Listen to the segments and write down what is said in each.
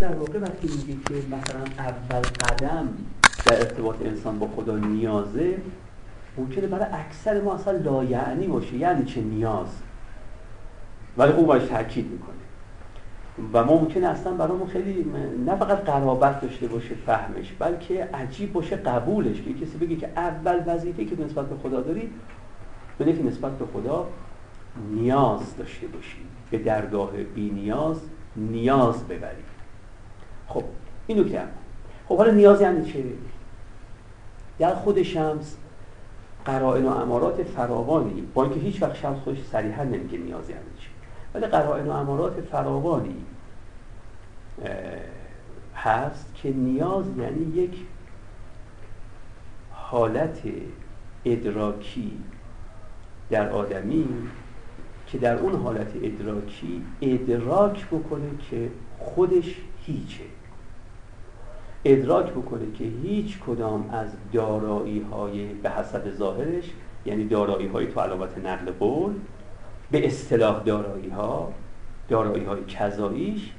در واقع وقتی میگه که مثلا اول قدم در ارتباط انسان با خدا نیازه ممکنه برای اکثر ما اصلا لایعنی باشه. یعنی چه نیاز؟ ولی خوب باش تاکید می‌کنه. و ممکنه اصلا برامون خیلی نه فقط قرابت داشته باشه فهمش بلکه عجیب باشه قبولش. که کسی بگه که اول وظیفه که نسبت به خدا داری بینه که نسبت به خدا نیاز داشته باشی. به درگاه بی نیاز نیاز ببری. خب اینو که خب حالا نیاز یعنی چه؟ در خود شمس قرائن و امارات فراوانی با اینکه هیچ وقت شمس خودش صریحا نمیگه نیاز یعنی چه ولی قرائن و امارات فراوانی هست که نیاز یعنی یک حالت ادراکی در آدمی که در اون حالت ادراکی ادراک بکنه که خودش هیچه ادراک بکنه که هیچ کدام از دارایی های به حسب ظاهرش یعنی دارایی های تو علامت نقل قول به اصطلاح دارایی ها دارایی های کذاییش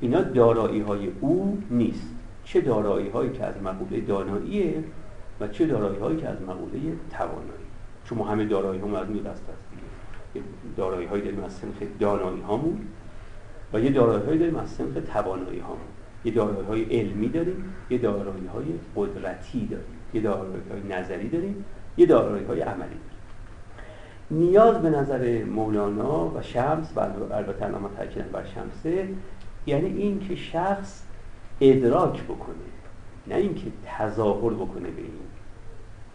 اینا دارایی های او نیست. چه دارایی هایی که از مقوله داناییه و چه دارایی هایی که از مقوله توانایی. چون ما همه دارایی هم از دست هست دارایی هایی داریم از سنخ دانایی هامون و یه دارایی هایی داریم از سنخ توانایی هامون یه دارایی های علمی داریم یه دارایی های قدرتی داریم یه دارایی های نظری داریم یه دارایی های عملی داریم. نیاز به نظر مولانا و شمس و البته ما تاکید بر شمسه یعنی این که شخص ادراک بکنه نه اینکه تظاهر بکنه به این.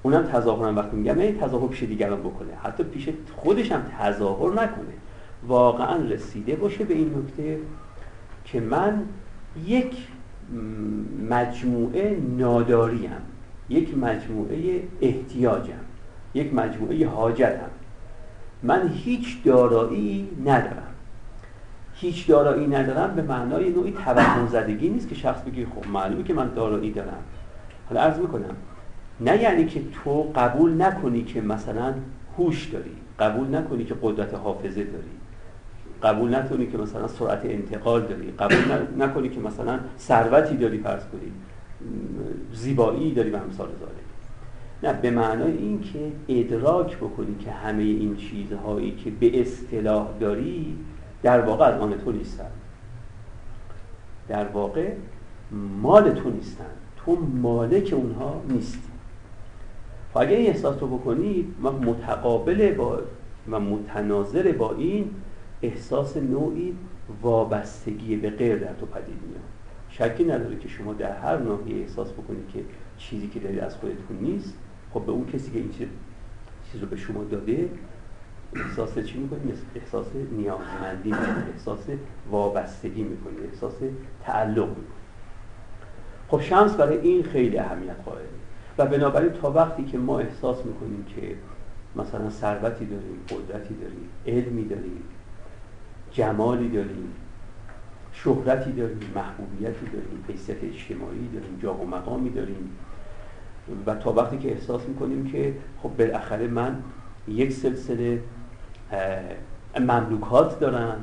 اونم تظاهر هم وقتی میگم نه تظاهر پیش دیگران بکنه. حتی پیش خودش هم تظاهر نکنه. واقعا رسیده باشه به این نکته که من یک مجموعه ناداریم یک مجموعه احتیاجم یک مجموعه حاجتم. من هیچ دارایی ندارم. هیچ دارایی ندارم به معنای نوعی توهم زدگی نیست که شخص بگه خب معلومه که من دارایی دارم. حالا عرض می‌کنم نه یعنی که تو قبول نکنی که مثلا هوش داری قبول نکنی که قدرت حافظه داری. قبول نکنی که مثلا سرعت انتقال داری. قبول نکنی که مثلا ثروتی داری فرض کنی. زیبایی داری و امثال ذالک نه به معنای این که ادراک بکنی که همه این چیزهایی که به اصطلاح داری در واقع از آن تو نیستن. در واقع مال تو نیستن. تو مالک اونها نیستی. و اگر این احساس رو بکنی متقابل با و متناظر با این احساس نوعی وابستگی به غیر در تو پدید میاد. شکی نداره که شما در هر نوعی احساس بکنید که چیزی که دارید از خودتون نیست. خب به اون کسی که این چیز رو به شما داده احساس چی می‌کنید؟ احساس نیازمندی می‌کنید احساس وابستگی می‌کنید احساس تعلق می‌کنید خب شمس برای این خیلی اهمیت قائله. و بنابراین تا وقتی که ما احساس می‌کنیم که مثلا ثروتی داریم قدرتی داریم علمی داریم جمالی داریم شهرتی داریم محبوبیتی داریم حیثیت اجتماعی داریم جا و مقامی داریم. و تا وقتی که احساس می‌کنیم که خب بالاخره من یک سلسله مملوکات دارم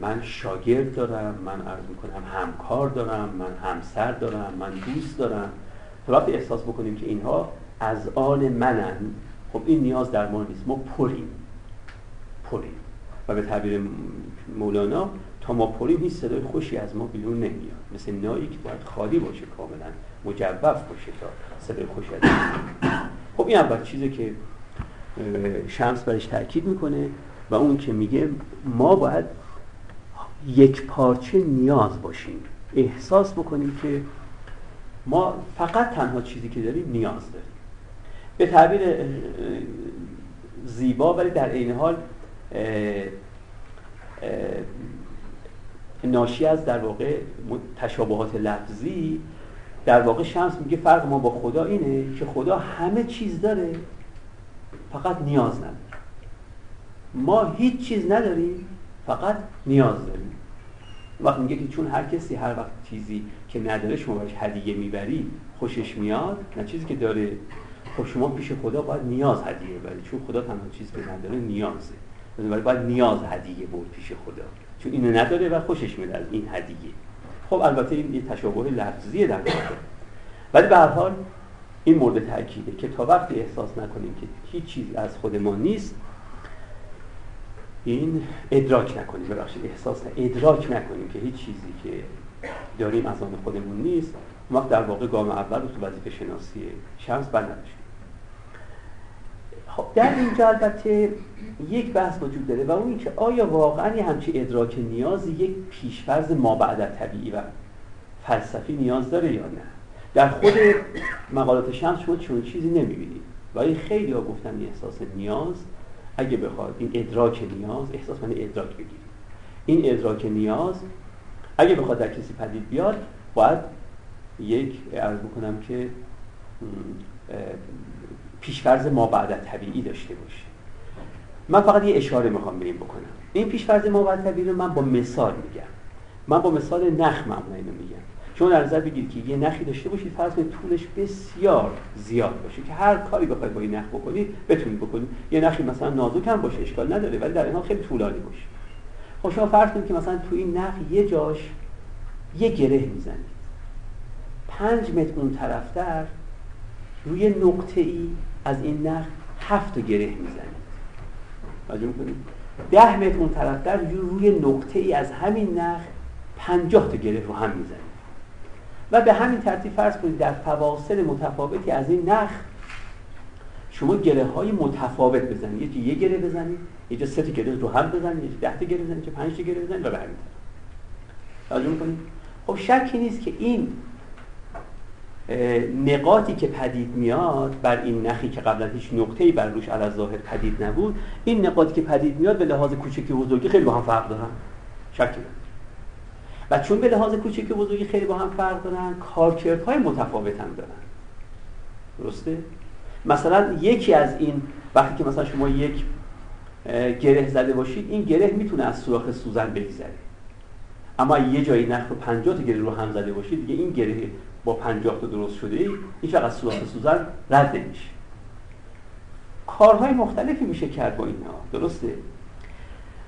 من شاگرد دارم من عرض می‌کنم همکار دارم من همسر دارم من دوست دارم. تا وقتی احساس بکنیم که اینها از آن منن خب این نیاز در ما نیست. ما پریم. پریم. و به تعبیر مولانا تا ما پریم هیچ صدای خوشی از ما بیرون نمیاد. مثل نایی که باید خالی باشه کاملا مجوف باشه تا صدای خوشی از خب این اول چیزی که شمس برش تاکید می‌کنه و اون که میگه ما باید یک پارچه نیاز باشیم. احساس بکنیم که ما فقط تنها چیزی که داریم نیاز داریم. به تعبیر زیبا ولی در این حال ناشی از در واقع تشابهات لفظی در واقع شمس میگه فرق ما با خدا اینه که خدا همه چیز داره فقط نیاز نداره. ما هیچ چیز نداریم فقط نیاز داریم. وقت میگه که چون هر کسی هر وقت چیزی که نداره شما بهش هدیه می‌بری خوشش میاد نه چیزی که داره. خب شما پیش خدا باید نیاز هدیه ببری. چون خدا تنها چیزی که نداره نیازه. باید نیاز هدیه برد پیش خدا. چون اینو نداره و خوشش میاد از این هدیه. خب البته این یه تشابه لفظیه در واقع ولی به هر حال این مورد تاکیده که تا وقتی احساس نکنیم که هیچ چیزی از خود ما نیست این ادراک نکنیم. ببخشید احساس نه ادراک نکنیم که هیچ چیزی که داریم از آن خودمون نیست. ما در واقع گام اول رو تو وظیفه شناسی شمس بند خب در اینجا البته یک بحث وجود داره و اون اینکه آیا واقعا یه همچی ادراک نیازی یک پیشفرز ما بعد طبیعی و فلسفی نیاز داره یا نه؟ در خود مقالات شمس شما چون چیزی نمی‌بینید. ولی خیلی ها گفتن این احساس نیاز. اگه بخواد این ادراک نیاز احساس من ادراک بگیرید. این ادراک نیاز اگه بخواد در کسی پدید بیاد باید یک عرض بکنم که پیشفرز ما بعد طبیعی داشته باشه. من فقط یه اشاره می‌خوام به این بکنم. این پیشفرز ما بعد طبیعی رو من با مثال میگم. من با مثال نخ معمولا اینو میگم. شما در نظر بگیرید که یه نخی داشته باشید فرض کنید طولش بسیار زیاد باشه که هر کاری بخواید با این نخ بکنید بتونید بکنید. یه نخی مثلا نازک هم باشه اشکال نداره ولی در این حال خیلی طولانی باشه. خب شما فرض کنید که مثلا تو این نخ یه جاش یه گره می‌زنید. پنج متر اون طرفتر روی نقطه ای از این نخ هفت گره می‌زنید توجه می‌کنید ده متر اون طرفتر روی نقطه ای از همین نخ پنجاه تا گره رو هم می‌زنید و به همین ترتیب فرض کنید در فواصل متفاوتی از این نخ شما گره های متفاوت بزنید. یه یه گره بزنید یه جا سه تا گره رو هم بزنید یه ده تا گره بزنید یه پنج تا گره بزنید و به همین می‌کنید خب شکی نیست که این نقاطی که پدید میاد بر این نخی که قبلا هیچ نقطه‌ای بر روش علی ظاهر پدید نبود این نقاطی که پدید میاد به لحاظ کوچکی و بزرگی خیلی با هم فرق دارن. شکی و چون به لحاظ کوچکی و بزرگی خیلی با هم فرق دارن کارکردهای متفاوت هم دارن. درسته؟ مثلا یکی از این وقتی که مثلا شما یک گره زده باشید این گره می‌تونه از سوراخ سوزن بگذره. اما یه جایی نخ رو 50 تا گره رو هم زده باشید دیگه این گره با 50 تا درست شده ای از سوراخ سوزن رد نمیشه. کارهای مختلفی میشه کرد با اینا درسته؟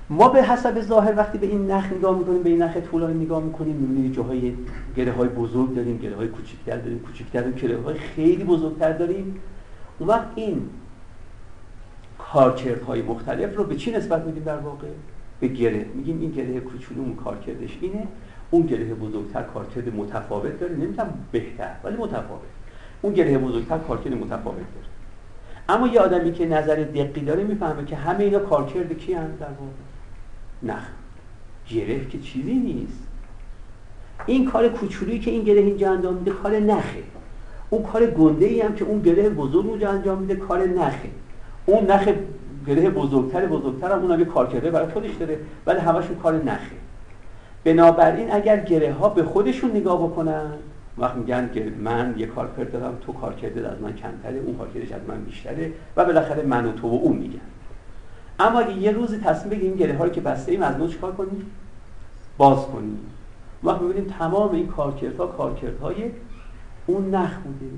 ما به حسب ظاهر وقتی به این نخ نگاه می‌کنیم به این نخ طولانی نگاه می‌کنیم می‌بینیم جاهای گره های بزرگ داریم گره های کوچکتر داریم کوچکتر داریم گره های خیلی بزرگتر داریم. اون وقت این های مختلف رو به چی نسبت میدیم در واقع؟ به گره. میگیم این گره کوچولو کارکردش اینه اون گره بزرگتر کارکرد متفاوت داره. نمیگم بهتر ولی متفاوت. اون گره بزرگتر کارکرد متفاوت داره. اما یه آدمی که نظر دقیقی داره می‌فهمه که همه اینا کارکرد کی هم در واقع. نه. گره که چیزی نیست. این کار کوچولویی که این گره اینجا انجام میده کار نخه. اون کار گنده ای هم که اون گره بزرگ اونجا انجام میده کار نخه. اون نخ گره بزرگتر بزرگتر هم اون کار کرده برای خودش داره ولی همشون کار نخه. بنابراین اگر گره ها به خودشون نگاه بکنن وقت میگن که من یه کار دارم تو کار کرده از من کمتره اون کار از من بیشتره و بالاخره من و تو و اون میگن. اما اگه یه روزی تصمیم بگیریم گره هایی که بسته ایم از نو چیکار کنیم؟ باز کنیم. وقت می‌بینیم تمام این کارکردها کارکردهای اون نخ بوده.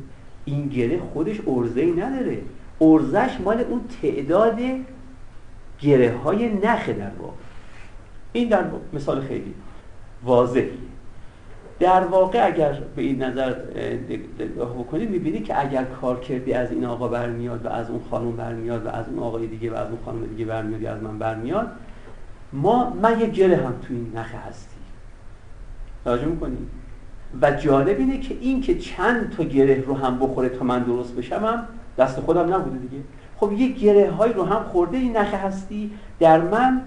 این گره خودش ارزه ای نداره. ارزش مال اون تعداد گره های نخه در واقع. این در مثال خیلی. واضحی. در واقع اگر به این نظر نگاه بکنید می‌بینید که اگر کار کردی از این آقا برمیاد و از اون خانم برمیاد و از اون آقای دیگه و از اون خانم دیگه برمیاد یا از من برمیاد ما من یه گره هم تو این نخه هستی. توجه می‌کنید و جالب اینه که این که چند تا گره رو هم بخوره تا من درست بشم هم دست خودم نبوده دیگه. خب یه گره های رو هم خورده این نخه هستی در من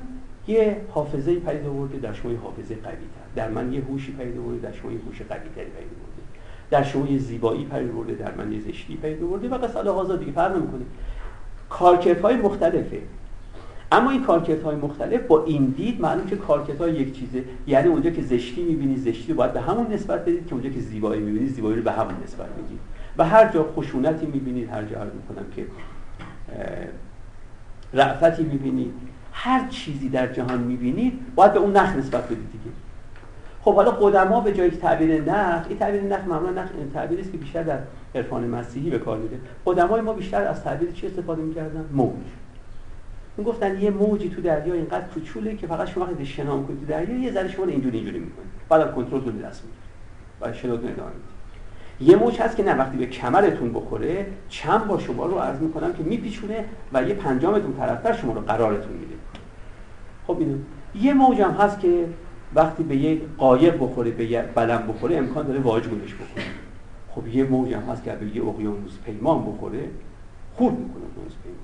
یه حافظه پیدا آورده در شما یه حافظه قوی در من یه هوشی پیدا آورده در شما یه هوش قوی تری پیدا آورده در شما یه زیبایی پیدا آورده در من یه زشتی پیدا آورده و قصه هازا دیگه فرق نمی‌کنه. کارکردهای مختلفه. اما این کارکردهای مختلف با این دید معلوم که کارکردهای یک چیزه. یعنی اونجا که زشتی می‌بینی زشتی رو باید به همون نسبت بدید که اونجا که زیبایی می‌بینی زیبایی رو به همون نسبت بدید. و هر جا خشونتی می‌بینید هر جا عرض می‌کنم که رعفتی می‌بینید هر چیزی در جهان می‌بینید باید به اون نخ نسبت بدید دیگه. خب حالا قدما به جای تعبیر نخ این تعبیر نخ معمولا نخ تعبیری است که بیشتر در عرفان مسیحی به کار میده قدمای ما بیشتر از تعبیر چی استفاده می‌کردن؟ موج. گفتن یه موجی تو دریا اینقدر کوچوله که فقط شما وقتی شنا می‌کنید تو دریا یه ذره شما اینجوری اینجوری می‌کنید بعد کنترل رو دست می‌گیره. بعد شناتون ادامه یه موج هست که نه وقتی به کمرتون بخوره چند با شما رو عرض می‌کنم که میپیچونه و یه پنجامتون طرفتر شما رو قرارتون میده. خب اینو یه موج هم هست که وقتی به یه قایق بخوره به بلم بخوره امکان داره واجبونش بخوره. خب یه موج هم هست که به یه اقیانوس پیمان بخوره خورد می‌کنه اقیانوس پیمان.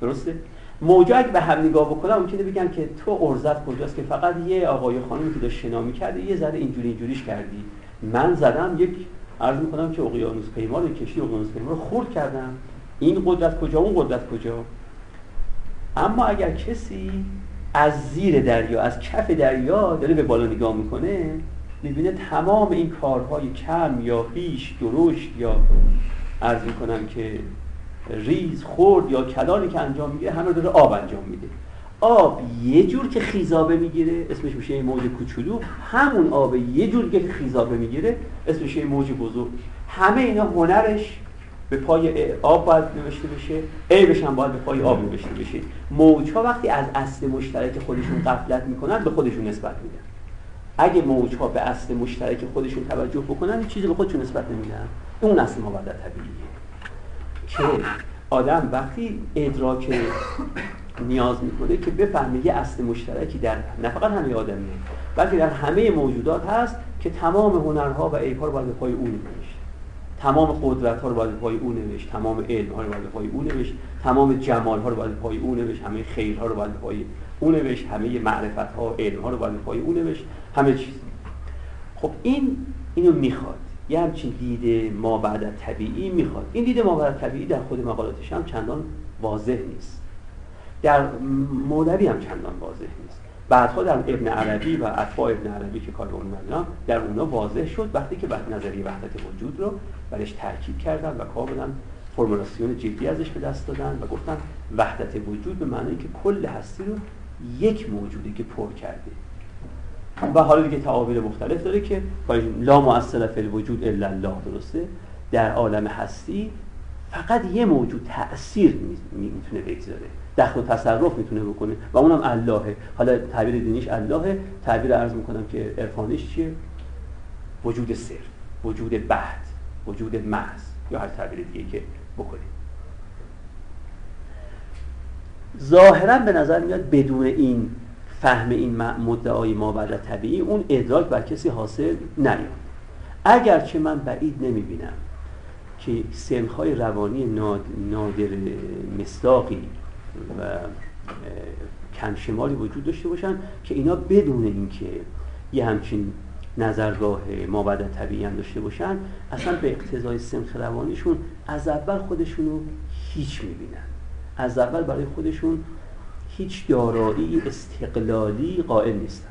درسته؟ موجا اگه به هم نگاه بکنم ممکنه بگن که تو ارزت کجاست که فقط یه آقای خانمی که داشت شنا می‌کرده یه ذره اینجوری اینجوریش کردی. من زدم یک عرض می‌کنم که اقیانوس پیمان کشتی اقیانوس پیمان رو خورد کردم. این قدرت کجا اون قدرت کجا؟ اما اگر کسی از زیر دریا از کف دریا داره به بالا نگاه می‌کنه می‌بینه تمام این کارهای کم یا بیش درشت یا عرض می‌کنم که ریز خورد یا کلانی که انجام می‌گیره همه داره آب انجام میده. آب یه جور که خیزابه می‌گیره اسمش میشه یه موج کوچولو. همون آب یه جور که خیزابه می‌گیره اسمش یه موج بزرگ. همه اینا هنرش به پای آب باید نوشته بشه عیبش هم باید به پای آب نوشته بشه. موج ها وقتی از اصل مشترک خودشون قفلت می‌کنن به خودشون نسبت میدن. اگه موج ها به اصل مشترک خودشون توجه بکنن چیزی به خودشون نسبت نمیدن. اون اصل ما طبیعیه. که آدم وقتی ادراک نیاز می‌کنه که بفهمه یه اصل مشترکی در نه فقط همه آدمیه بلکه در همه موجودات هست که تمام هنرها و رو باید به پای اون تمام قدرت ها رو باید پای اون نوشت تمام علم ها رو باید پای اون نوشت تمام جمال ها رو باید پای اون نوشت همه خیر ها رو باید پای اون نوشت همه معرفت ها علم ها رو باید پای اون نوشت همه چیز. خب این اینو می‌خواد. یه همچین دید ما بعد طبیعی می‌خواد. این دید ما بعد طبیعی در خود مقالاتش هم چندان واضح نیست. در مولوی هم چندان واضح نیست. بعدها در ابن عربی و اتباع ابن عربی که کار اون مدنم در اونا واضح شد وقتی که بعد نظریه وحدت وجود رو برش ترکیب کردن و کاملا فرمولاسیون جدی ازش به دست دادن و گفتن وحدت وجود به معنی که کل هستی رو یک موجودی که پر کرده. و حالا دیگه تعابیر مختلف داره که لا مؤثر فی الوجود الا الله درسته؟ در عالم هستی فقط یه موجود تأثیر می‌تونه بگذاره. دخل و تصرف می‌تونه بکنه و اونم اللهه. حالا تعبیر دینیش اللهه. تعبیر عرض می‌کنم که عرفانیش چیه؟ وجود صرف وجود بعد وجود محض. یا هر تعبیر دیگه که بکنیم. ظاهرا به نظر میاد بدون این فهم این مدعای ما بعد طبیعی اون ادراک بر کسی حاصل نیاد. اگرچه من بعید نمی‌بینم که سنخهای روانی نادر مستاقی و کمشمالی وجود داشته باشن که اینا بدون اینکه یه همچین نظرگاه ما بعد طبیعی هم داشته باشن اصلا به اقتضای سنخ روانیشون از اول خودشونو هیچ می‌بینن. از اول برای خودشون هیچ دارایی استقلالی قائل نیستن.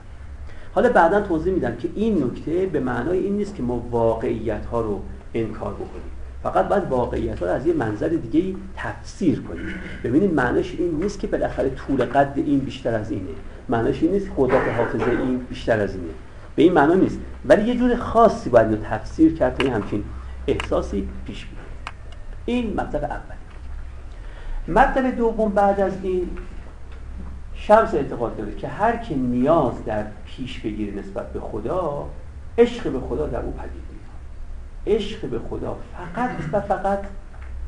حالا بعدا توضیح میدم که این نکته به معنای این نیست که ما واقعیت ها رو انکار بکنیم. فقط باید واقعیت رو از یه منظر دیگه تفسیر کنیم. ببینید معناش این نیست که بالاخره طول قد این بیشتر از اینه. معناش این نیست قدرت حافظه این بیشتر از اینه. به این معنا نیست. ولی یه جور خاصی باید رو تفسیر کرد تا همچین احساسی پیش بیاد. این مطلب اول. مطلب دوم بعد از این شمس اعتقاد داره که هر که نیاز در پیش بگیره نسبت به خدا عشق به خدا در او پدید. عشق به خدا. فقط و فقط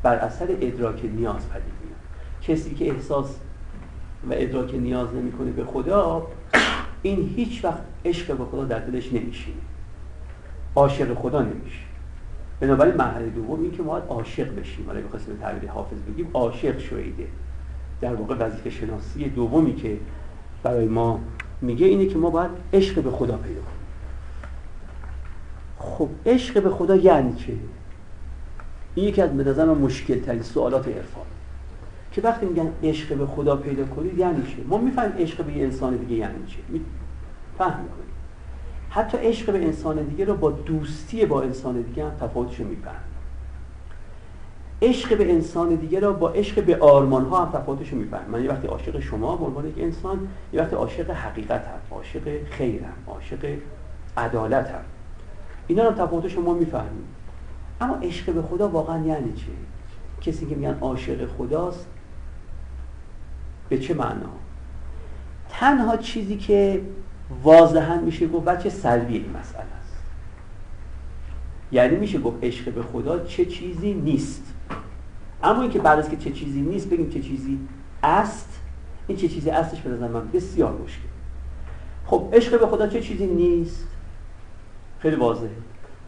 بر اثر ادراک نیاز پدید میاد. کسی که احساس و ادراک نیاز نمی‌کنه به خدا این هیچ وقت عشق به خدا در دلش نمیشه عاشق خدا نمیشه بنابراین مرحله دوم این که ما عاشق بشیم. حالا بخواستیم به تعبیر حافظ بگیم. عاشق شویده. در واقع وظیفه شناسی دومی که برای ما میگه اینه که ما باید عشق به خدا پیدا کنیم. خب عشق به خدا یعنی چه این یکی از نظر مشکل ترین سوالات عرفان. که وقتی میگن عشق به خدا پیدا کنید یعنی چه ما می‌فهمیم عشق به یه انسان دیگه یعنی چه فهم می‌کنیم. حتی عشق به انسان دیگه رو با دوستی با انسان دیگه هم تفاوتش رو می‌فهمیم. عشق به انسان دیگه را با عشق به آرمان ها هم تفاوتش رو می‌فهمم من یه وقتی عاشق شما به عنوان یک انسان یه وقتی عاشق حقیقت هم عاشق خیرم عاشق عدالت هم. اینا رو تفاوتش ما می‌فهمیم اما عشق به خدا واقعا یعنی چه کسی که میگن عاشق خداست به چه معنا؟ تنها چیزی که واضحا میشه گفت بچه سلبی این مسئله است. یعنی میشه گفت عشق به خدا چه چیزی نیست. اما اینکه بعد از که چه چیزی نیست بگیم چه چیزی است. این چه چیزی استش به من بسیار مشکل. خب عشق به خدا چه چیزی نیست؟ خیلی واضحه.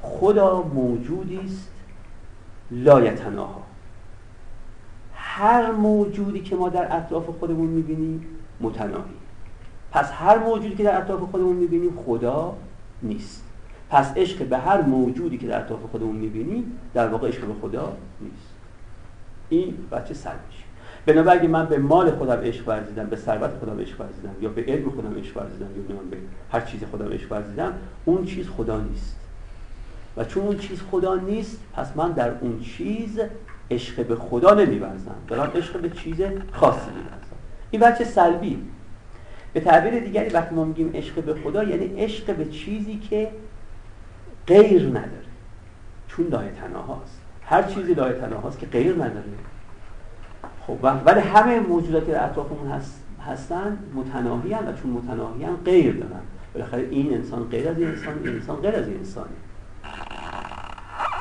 خدا موجودی است لایتناها. هر موجودی که ما در اطراف خودمون می‌بینیم متناهی. پس هر موجودی که در اطراف خودمون می‌بینیم خدا نیست. پس عشق به هر موجودی که در اطراف خودمون می‌بینیم در واقع عشق به خدا نیست. این بچه سر میشه بنابراین اگه من به مال خودم عشق ورزیدم به ثروت خودم عشق ورزیدم یا به علم خودم عشق ورزیدم یا به هر چیزی خودم عشق ورزیدم اون چیز خدا نیست. و چون اون چیز خدا نیست پس من در اون چیز عشق به خدا نمیورزم. دارم عشق به چیز خاصی میورزم. این بچه سلبی. به تعبیر دیگری وقتی ما میگیم عشق به خدا یعنی عشق به چیزی که غیر نداره. چون لای تناهاست هر چیزی لای تناهاست که غیر نداره. خب ولی همه موجوداتی در اطرافمون هست هستن متناهی و چون متناهی غیر دارن. بالاخره این انسان غیر از این انسان این انسان غیر از این انسانه.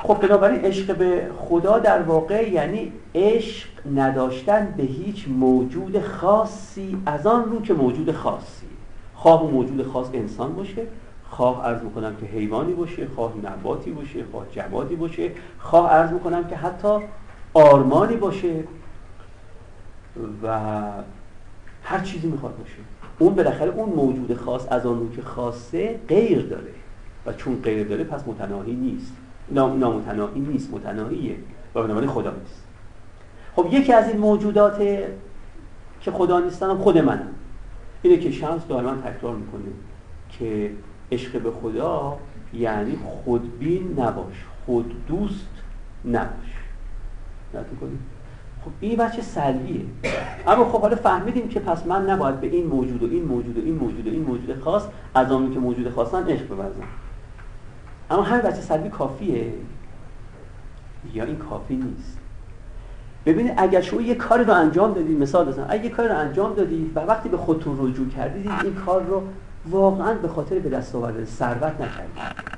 خب بنابراین عشق به خدا در واقع یعنی عشق نداشتن به هیچ موجود خاصی از آن رو که موجود خاصی. خواه موجود خاص انسان باشه خواه عرض می‌کنم که حیوانی باشه خواه نباتی باشه خواه جمادی باشه خواه عرض می‌کنم که حتی آرمانی باشه. و هر چیزی می‌خواد باشه. اون بالاخره اون موجود خاص از آن رو که خاصه غیر داره. و چون غیر داره پس متناهی نیست. نامتناهی نیست متناهیه. و بنابراین خدا نیست. خب یکی از این موجودات که خدا نیستن هم خود منم اینه که شمس دائما تکرار می‌کنه که عشق به خدا یعنی خودبین نباش خود دوست نباش کنید؟ خب این بچه سلبیه؟ اما خب حالا فهمیدیم که پس من نباید به این موجود و این موجود و این موجود و این موجود خاص از آنی که موجود خاصن عشق بورزم اما همین بچه سلبی کافیه؟ یا این کافی نیست؟ ببینید اگر شما یه کاری رو انجام دادید مثال بزنم اگر یه کاری رو انجام دادید و وقتی به خودتون رجوع کردید این کار رو واقعا به خاطر به دست آوردن ثروت نکردید.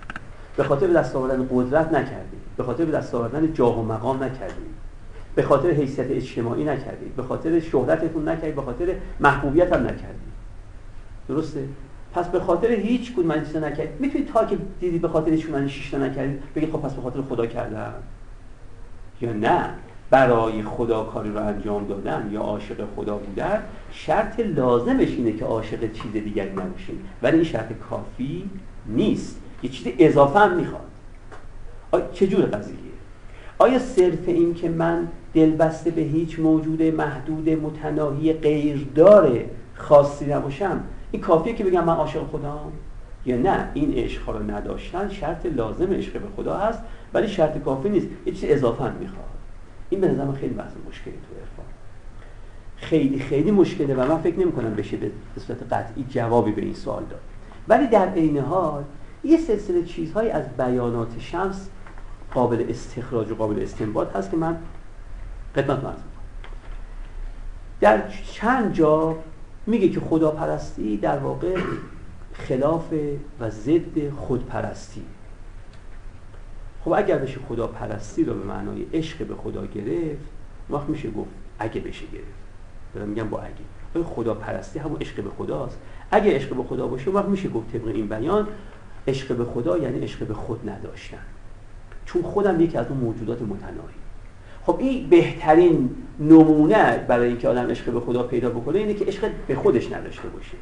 به خاطر به دست آوردن قدرت نکردید. به خاطر به دست آوردن جاه و مقام نکردید. به خاطر حیثیت اجتماعی نکردید به خاطر شهرتتون نکردید به خاطر محبوبیت هم نکردید. درسته؟ پس به خاطر هیچ کدوم من چیزا نکردید. می‌تونید تا که دیدی به خاطر هیچ من شیشتا نکردید بگید خب پس به خاطر خدا کردم؟ یا نه؟ برای خدا کاری رو انجام دادن یا عاشق خدا بودن شرط لازمش اینه که عاشق چیز دیگری نباشید ولی این شرط کافی نیست. یه چیز اضافه هم می‌خواد. چجور قضیه؟ آیا صرف این که من دلبسته به هیچ موجود محدود متناهی غیردار خاصی نباشم. این کافیه که بگم من عاشق خدام یا نه این عشق رو نداشتن شرط لازم عشق به خدا هست ولی شرط کافی نیست. یه چیز اضافه هم می‌خواد. این به نظرم خیلی بحث مشکلی تو عرفان. خیلی خیلی مشکله و من فکر نمی کنم بشه به صورت قطعی جوابی به این سوال داد. ولی در عین حال یه سلسله چیزهایی از بیانات شمس قابل استخراج و قابل استنباط هست که من خدمت مرز در چند جا میگه که خداپرستی در واقع خلاف و ضد خودپرستی. خب اگر بشه خداپرستی رو به معنای عشق به خدا گرفت وقت میشه گفت اگه بشه گرفت. دارم میگم با اگه. خداپرستی همون عشق به خداست. اگه عشق به خدا باشه وقت میشه گفت طبق این بیان عشق به خدا یعنی عشق به خود نداشتن. چون خودم یکی از اون موجودات متناهی. خب این بهترین نمونه برای اینکه آدم عشق به خدا پیدا بکنه اینه که عشق به خودش نداشته باشه.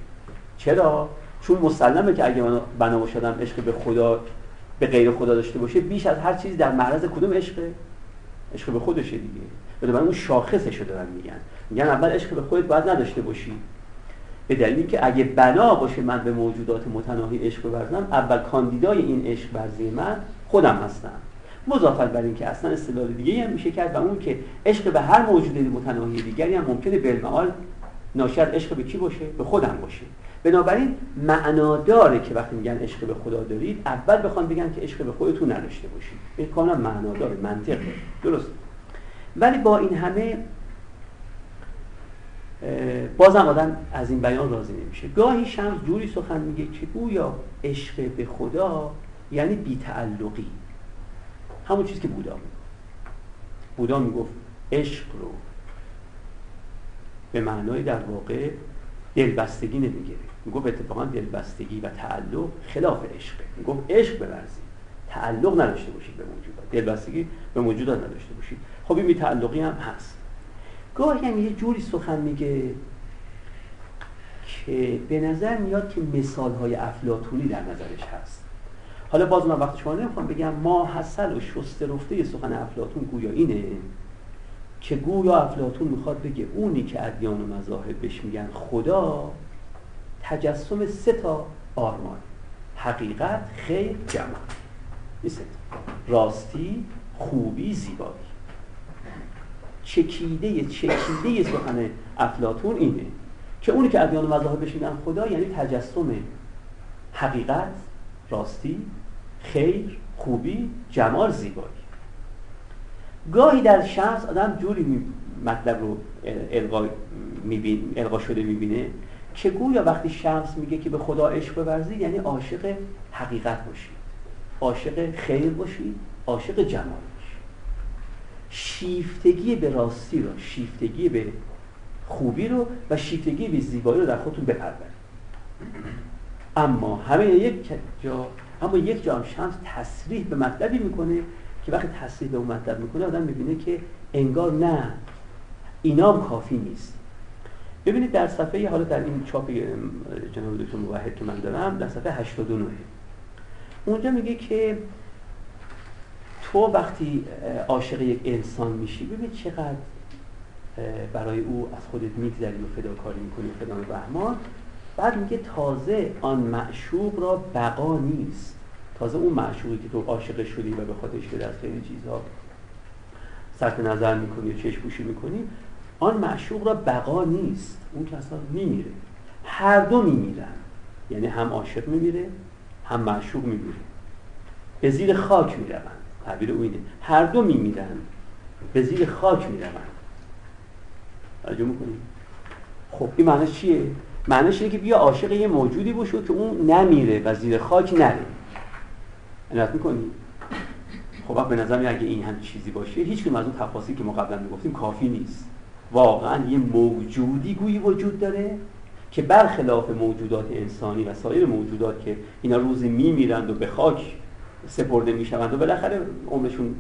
چرا؟ چون مسلمه که اگه من بنا باشدم عشق به خدا به غیر خدا داشته باشه بیش از هر چیزی در معرض کدوم عشقه؟ عشق به خودشه دیگه. بنابراین اون شاخصش رو دارن میگن. میگن اول عشق به خودت باید نداشته باشی. به دلیلی که اگه بنا باشه من به موجودات متناهی عشق بورزم اول کاندیدای این عشق ورزی من خودم هستم. مضافت بر اینکه اصلا استدلال دیگه هم میشه کرد و اون که عشق به هر موجود متناهی دیگری هم ممکنه بالمعال ناشی عشق به کی باشه؟ به خودم باشه. بنابراین معنا داره که وقتی میگن عشق به خدا دارید اول بخوان بگن که عشق به خودتون نداشته باشید. این کاملا معنا داره منطق. درست. ولی با این همه بازم آدم از این بیان راضی نمیشه. گاهی شمس جوری سخن میگه که گویا عشق به خدا یعنی بیتعلقی. همون چیزی که بودا می‌گفت. بودا می‌گفت عشق رو به معنای در واقع دلبستگی نمی‌گیره. می‌گفت اتفاقا دلبستگی و تعلق خلاف عشقه. می‌گفت عشق بورزید تعلق نداشته باشید به موجودات. دلبستگی به موجودات نداشته باشید. خب این تعلقی هم هست. گاهی هم یه جوری سخن میگه که به نظر میاد که مثال های افلاتونی در نظرش هست. حالا باز من وقتی شما نمی‌خوام بگم ما حسل و شست رفته سخن افلاتون گویا اینه که گویا افلاتون می‌خواد بگه اونی که ادیان و مذاهب بهش میگن خدا تجسم سه تا آرمان. حقیقت خیر جمال این راستی خوبی زیبایی. چکیده چکیده سخن افلاتون اینه که اونی که ادیان و مذاهب بهش میگن خدا یعنی تجسم حقیقت راستی خیر خوبی جمال زیبایی. گاهی در شمس آدم جوری مطلب رو القا, میبین، القا شده می‌بینه که گویا وقتی شمس میگه که به خدا عشق بورزید یعنی عاشق حقیقت باشید عاشق خیر باشید عاشق جمال باشید شیفتگی به راستی رو شیفتگی به خوبی رو و شیفتگی به زیبایی رو در خودتون بپرورید. اما همه یک جا اما یک جا هم شمس تصریح به مطلبی می‌کنه که وقتی تصریح به اون مطلب می‌کنه آدم می‌بینه که انگار نه اینام کافی نیست. ببینید در صفحه حالا در این چاپ جناب دکتر موحد که من دارم در صفحه 89 اونجا میگه که تو وقتی عاشق یک انسان میشی ببین چقدر برای او از خودت میگذری و فداکاری می‌کنی و فدان بهمان. بعد میگه تازه آن معشوق را بقا نیست. تازه اون معشوقی که تو عاشق شدی و به خودش شده از خیلی چیزها صرف نظر می‌کنی و چشم پوشی می‌کنی آن معشوق را بقا نیست. اون که میمیره. هر دو میمیرن. یعنی هم عاشق میمیره هم معشوق میمیره. به زیر خاک می‌روند. تعبیر او اینه. هر دو میمیرن. به زیر خاک می‌روند. توجه می‌کنیم خب این معنیش چیه؟ معنیش اینه که بیا عاشق یه موجودی باشه که اون نمیره و زیر خاک نره. عنایت می‌کنی؟ خب به نظر اگه این هم چیزی باشه هیچ از اون تفاصیلی که ما قبلا می‌گفتیم کافی نیست. واقعا یه موجودی گویی وجود داره که برخلاف موجودات انسانی و سایر موجودات که اینا روزی میمیرند و به خاک سپرده می‌شوند و بالاخره عمرشون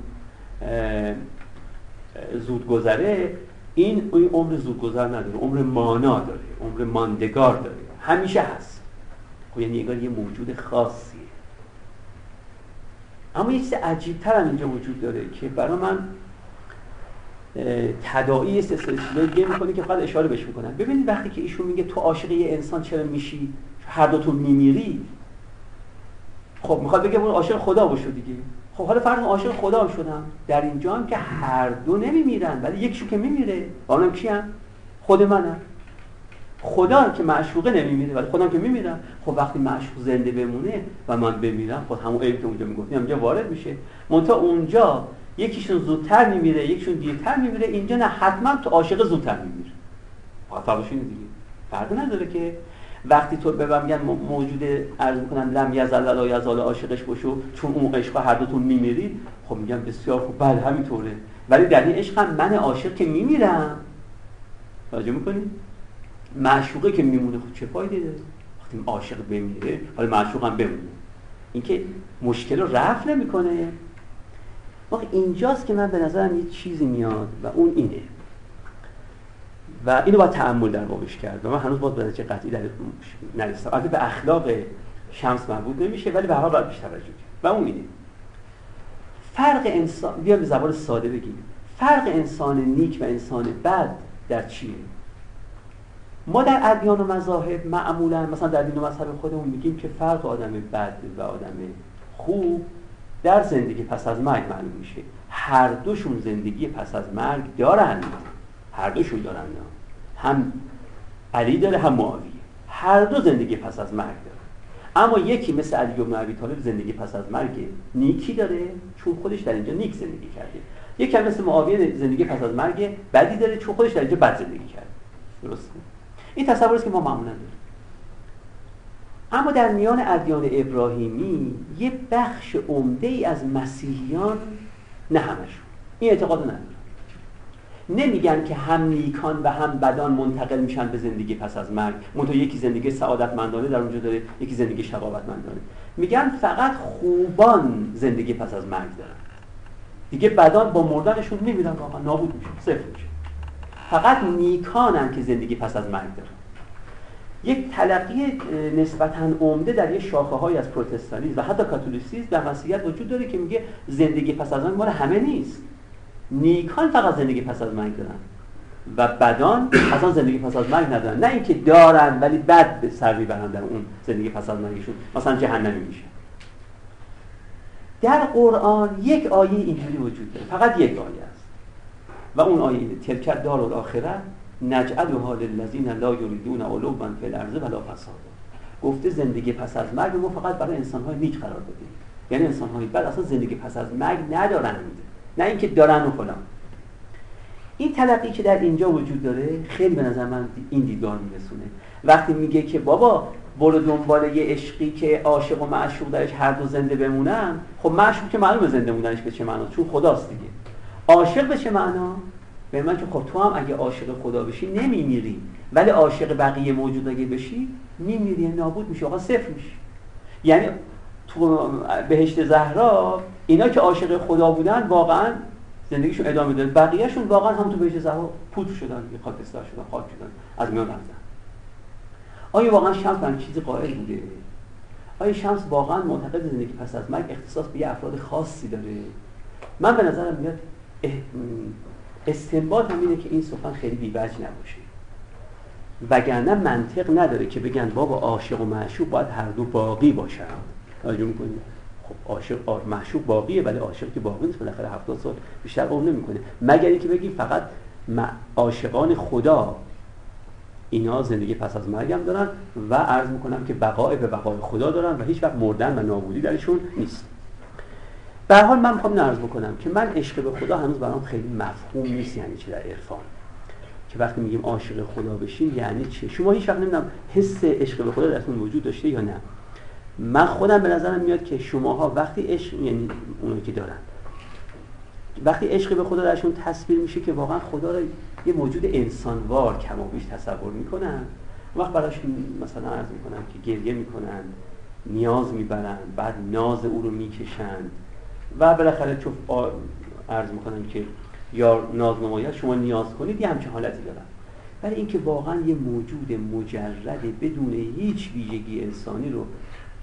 زود گذره این این عمر زودگذر نداره عمر مانا داره عمر ماندگار داره. همیشه هست. خب یعنی انگار یه موجود خاصیه. اما یه چیز عجیبتر هم اینجا وجود داره که برای من تداعی سلسله دیگه می‌کنه که فقط اشاره بهش می‌کنن ببینید وقتی که ایشون میگه تو عاشق یه انسان چرا میشی؟ هر دوتون میمیری؟ خب می‌خواد بگه اون عاشق خدا باشه دیگه. خب حالا فرض عاشق خدا شدم. در اینجا هم که هر دو نمیمیرن ولی یکشون که میمیره. اونم کیم خود منم. خدا که معشوقه نمیمیره ولی خودم که میمیرم. خب وقتی معشوق زنده بمونه و من بمیرم خب همون عیب که اونجا می‌گفتیم اونجا وارد میشه. منتها اونجا یکیشون زودتر میمیره یکیشون دیرتر میمیره. اینجا نه حتما تو عاشق زودتر میمیره. فقط فرقش دیگه. فرق نداره که وقتی تو به میگن موجود عرض می‌کنن لم یزل لا یزال عاشقش باشو چون اون عشق هر دوتون میمیرید خب میگن بسیار خوب. بله همینطوره. ولی در این عشق من عاشق که میمیرم. توجه می‌کنید معشوقه که میمونه خب چه فایده؟ داره وقتی عاشق بمیره حالا معشوق هم بمونه. اینکه مشکل رو رفع نمی‌کنه. وقت اینجاست که من به نظرم یه چیزی میاد و اون اینه. و اینو با تعمل در بابش کرد و من هنوز باید به قطعی در نرسیدم. البته به اخلاق شمس مربوط نمیشه ولی به حال باید بیشتر توجه و اون اینه فرق انسان بیا به زبان ساده بگیم. فرق انسان نیک و انسان بد در چیه؟ ما در ادیان و مذاهب معمولا مثلا در دین و مذهب خودمون میگیم که فرق آدم بد و آدم خوب در زندگی پس از مرگ معلوم میشه. هر دوشون زندگی پس از مرگ دارن. هر دوشون دارن هم علی داره هم معاویه. هر دو زندگی پس از مرگ داره اما یکی مثل علی بن ابی طالب زندگی پس از مرگ نیکی داره چون خودش در اینجا نیک زندگی کرده. یکی هم مثل معاویه زندگی پس از مرگ بدی داره چون خودش در اینجا بد زندگی کرده. درسته؟ این تصوری است که ما معمولا داریم. اما در میان ادیان ابراهیمی یه بخش عمده ای از مسیحیان نه همشون. این اعتقاد ندارن نمیگن که هم نیکان و هم بدان منتقل میشن به زندگی پس از مرگ. منتها یکی زندگی سعادتمندانه در اونجا داره یکی زندگی شقاوتمندانه. میگن فقط خوبان زندگی پس از مرگ دارن. دیگه بدان با مردنشون میمیرن واقعا نابود میشه صفر میشه. فقط نیکانن که زندگی پس از مرگ دارن. یک تلقی نسبتا عمده در یه شاخه های از پروتستانیسم و حتی کاتولیسیسم در مسیحیت وجود داره که میگه زندگی پس از مرگ مال همه نیست. نیکان فقط زندگی پس از مرگ دارن. و بدان اصلا زندگی پس از مرگ ندارن. نه اینکه دارن ولی بد به سر می‌برن در اون زندگی پس از مرگشون. مثلا جهنمی میشه. در قرآن یک آیه اینجوری وجود داره. فقط یک آیه است. و اون آیه تلک دار الاخره نجعلها للذین لا یریدون علوا فی الارض ولا فسادا. گفته زندگی پس از مرگ ما فقط برای انسان های نیک قرار دادیم یعنی انسان های بد اصلا زندگی پس از مرگ ندارند نه اینکه دارن و فلان. این تلقی که در اینجا وجود داره خیلی به نظر من این دیدگاه میرسونه. وقتی میگه که بابا برو دنبال یه عشقی که عاشق و معشوق درش هر دو زنده بمونن خب معشوق که معلومه زنده موندنش به چه معنا؟ چون خداست دیگه. عاشق به چه معنا؟ به من که خب تو هم اگه عاشق خدا بشی نمیمیری. ولی عاشق بقیه موجود اگه بشی میمیری نابود میشی آقا صفر میشی. یعنی تو بهشت زهرا اینا که عاشق خدا بودن واقعا زندگیشون ادامه داد بقیهشون واقعا هم تو بهشت زهرا پودر شدن خاکستر شدن خاک شدن از میان رفتن. آیا واقعا شمس هم چیزی قائل بوده؟ آیا شمس واقعا معتقد زندگی پس از مرگ اختصاص به یه افراد خاصی داره؟ من به نظرم میاد استنباط هم اینه که این سخن خیلی بیوجه نباشه. وگرنه منطق نداره که بگن بابا عاشق و معشوق باید هر دو باقی باشن. توجه می‌کنید خب عاشق معشوق باقیه ولی عاشق که باقی نیست بالاخره 70 سال بیشتر عمر نمی‌کنه. مگر اینکه بگی فقط عاشقان خدا اینا زندگی پس از مرگم دارن و عرض می‌کنم که بقای به بقای خدا دارن و هیچ وقت مردن و نابودی درشون نیست. به حال من می‌خوام نرز بکنم که من عشق به خدا هنوز برام خیلی مفهوم نیست یعنی چه در عرفان. که وقتی میگیم عاشق خدا بشین یعنی چه شما هیچ وقت نمی‌دونم حس عشق به خدا درتون وجود داشته یا نه. من خودم به نظرم میاد که شماها وقتی عشق یعنی اونایی که دارن وقتی عشق به خدا درشون تصویر میشه که واقعا خدا رو یه موجود انسانوار کم و بیش تصور می‌کنن. وقت براش مثلا عرض می‌کنن که گریه می‌کنن نیاز می‌برن بعد ناز او رو می‌کشند و بالاخره چون عرض می‌کنن که یا ناز نمایت شما نیاز کنید یه همچه حالتی دارن. برای اینکه واقعا یه موجود مجرد بدون هیچ ویژگی انسانی رو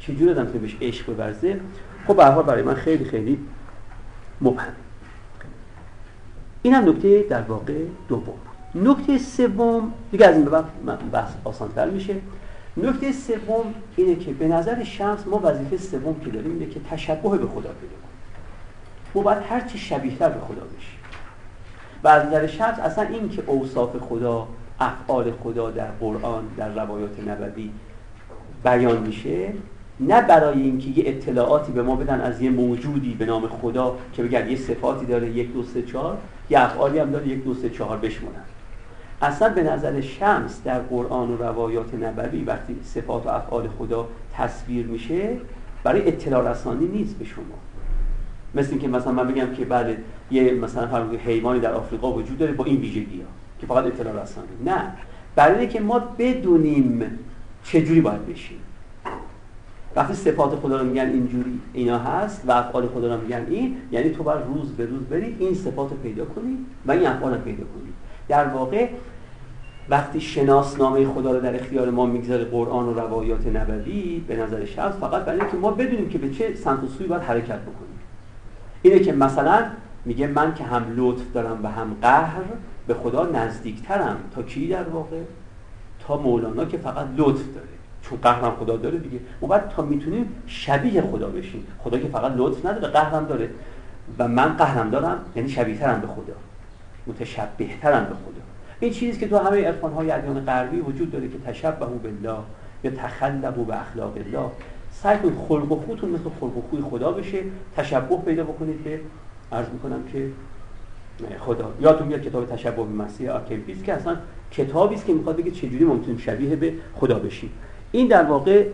چجور آدم که بهش عشق بورزه خب به برای من خیلی خیلی مبهم. این هم نکته در واقع دوم. نکته سوم دیگه از این به بعد بحث آسانتر میشه. نکته سوم اینه که به نظر شمس ما وظیفه سوم که داریم اینه که تشبه به خدا پیدا کنیم. ما باید هر چی شبیهتر به خدا بشیم. و از نظر شمس اصلا این که اوصاف خدا افعال خدا در قرآن در روایات نبوی بیان میشه نه برای اینکه یه اطلاعاتی به ما بدن از یه موجودی به نام خدا که بگن یه صفاتی داره یک دو سه چهار یه افعالی هم داره یک دو سه چهار بشمونن. اصلا به نظر شمس در قرآن و روایات نبوی وقتی صفات و افعال خدا تصویر میشه برای اطلاع رسانی نیست به شما. مثل اینکه مثلا من بگم که بله یه مثلا فرض حیوانی در آفریقا وجود داره با این ویژگی ها که فقط اطلاع رسانی. نه. برای اینکه ما بدونیم چجوری باید بشیم. وقتی صفات خدا رو میگن اینجوری اینا هست و افعال خدا رو میگن این یعنی تو باید روز به روز بری این صفات رو پیدا کنی و این افعال رو پیدا کنی. در واقع وقتی شناسنامه خدا رو در اختیار ما می‌گذاره قرآن و روایات نبوی به نظر شخص فقط برای اینکه ما بدونیم که به چه سمت و سوی باید حرکت بکنیم. اینه که مثلا میگه من که هم لطف دارم و هم قهر به خدا نزدیکترم. تا کی در واقع؟ تا مولانا که فقط لطف داره. چون قهرم خدا داره دیگه. ما باید تا می‌تونیم شبیه خدا بشیم. خدا که فقط لطف نداره قهرم داره. و من قهرم دارم یعنی شبیه ترم به خدا. متشبه ترم به خدا. این چیزی که تو همه عرفان های ادیان غربی وجود داره که تشبه بالله یا تخلقوا به اخلاق الله. سعی کنید خلق و خوتون مثل خلق و خوی خدا بشه. تشبه پیدا بکنید که عرض می‌کنم که خدا. یادتون میاد کتاب تشبه به مسیح آکمپیس که اصلا کتابی است که می‌خواد بگه چجوری ما شبیه به خدا بشیم. این در واقع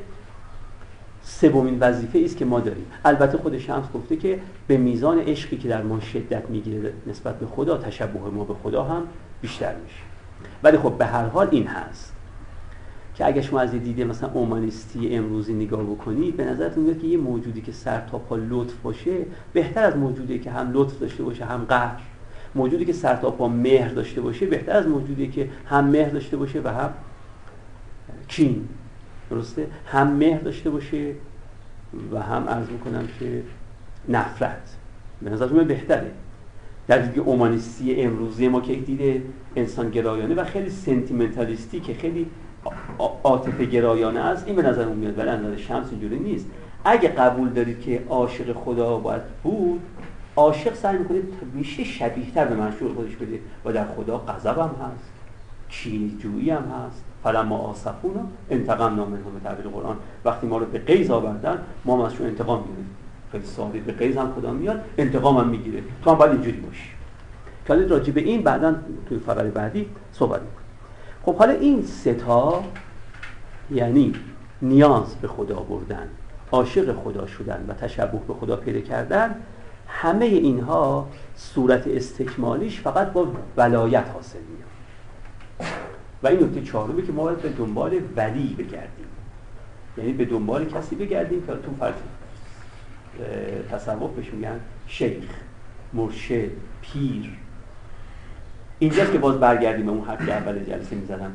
سومین وظیفه است که ما داریم. البته خود شمس گفته که به میزان عشقی که در ما شدت می‌گیره نسبت به خدا تشبه ما به خدا هم بیشتر میشه. ولی خب به هر حال این هست که اگه شما از دیده مثلا اومانیستی امروزی نگاه بکنید به نظرتون میاد که یه موجودی که سر تا پا لطف باشه بهتر از موجودی که هم لطف داشته باشه هم قهر. موجودی که سر تا پا مهر داشته باشه بهتر از موجودی که هم مهر داشته باشه و هم کین. درسته؟ هم مهر داشته باشه و هم عرض می‌کنم که نفرت. به نظرتون بهتره. در دیگه اومانیستی امروزی ما که دیده انسان گرایانه و خیلی سنتیمنتالیستی که خیلی عاطفه گرایانه است این به نظر میاد. ولی نظر شمس اینجوری نیست. اگه قبول دارید که عاشق خدا باید بود عاشق سعی می‌کنه میشه شبیه تر به منشور خودش بده. و در خدا غضب هم هست. جویی هم هست. فلما آسفونا انتقام نامه به تعبیر قرآن. وقتی ما رو به قیز آوردن ما ازشون انتقام می‌گیریم خیلی ساده. به قیز هم خدا میاد انتقام هم می‌گیره. تو هم باید اینجوری باشی. که راجع به این بعدا توی فقره بعدی صحبت می‌کنیم. خب حالا این ستا یعنی نیاز به خدا بردن عاشق خدا شدن و تشبه به خدا پیدا کردن همه اینها صورت استکمالیش فقط با ولایت حاصل میاد و این نکته چهارمی که ما باید به دنبال ولی بگردیم. یعنی به دنبال کسی بگردیم که تو فرض تصوف بهش میگن شیخ مرشد پیر. اینجاست که باز برگردیم به اون حرفی اول جلسه می‌زدم.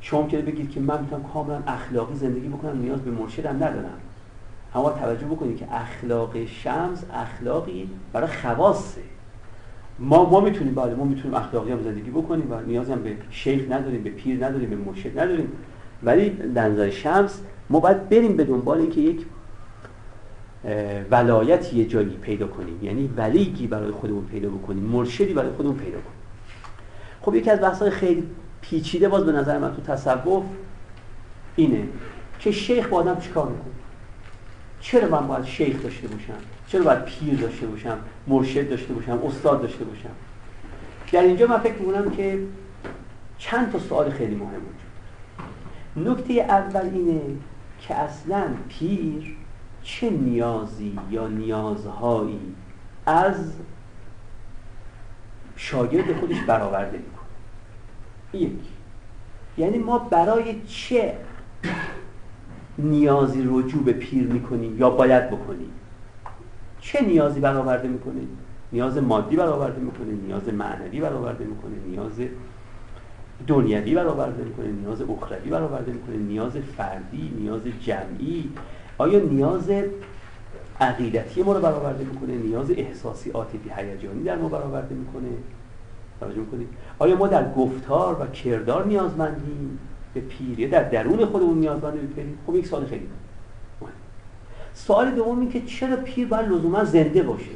شما که بگید که من می‌تونم کاملا اخلاقی زندگی بکنم نیاز به مرشدم ندارم. اما توجه بکنید که اخلاق شمس اخلاقی برای خواسته ما ما می‌تونیم بله ما می‌تونیم اخلاقی هم زندگی بکنیم و نیازی هم به شیخ نداریم به پیر نداریم به مرشد نداریم. ولی در نظر شمس ما باید بریم به دنبال اینکه یک ولایتی یه جایی پیدا کنیم. یعنی ولیگی برای خودمون پیدا بکنیم مرشدی برای خودمون پیدا کنیم. خب یکی از بحث‌های خیلی پیچیده باز به نظر من تو تصوف اینه که شیخ با آدم چیکار می‌کنه؟ چرا من باید شیخ داشته باشم؟ چرا باید پیر داشته باشم مرشد داشته باشم استاد داشته باشم؟ در اینجا من فکر می‌کنم که چند تا سوال خیلی مهم وجود نکته اول اینه که اصلا پیر چه نیازی یا نیازهایی از شاگرد خودش برآورده می‌کنه؟ یک. یعنی ما برای چه نیازی رجوع به پیر می‌کنیم یا باید بکنیم؟ چه نیازی برآورده می‌کنه نیاز مادی برآورده می‌کنه نیاز معنوی برآورده می‌کنه نیاز دنیوی برآورده می‌کنه نیاز اخروی برآورده می‌کنه نیاز فردی نیاز جمعی. آیا نیاز عقیدتی ما رو برآورده می‌کنه؟ نیاز احساسی عاطفی هیجانی در ما برآورده می‌کنه؟ توجه می‌کنید؟ آیا ما در گفتار و کردار نیازمندیم؟ به پیری در درون خودمون نیازمند به خب یک سال خیلی سوال دوم این که چرا پیر باید لزوما زنده باشه؟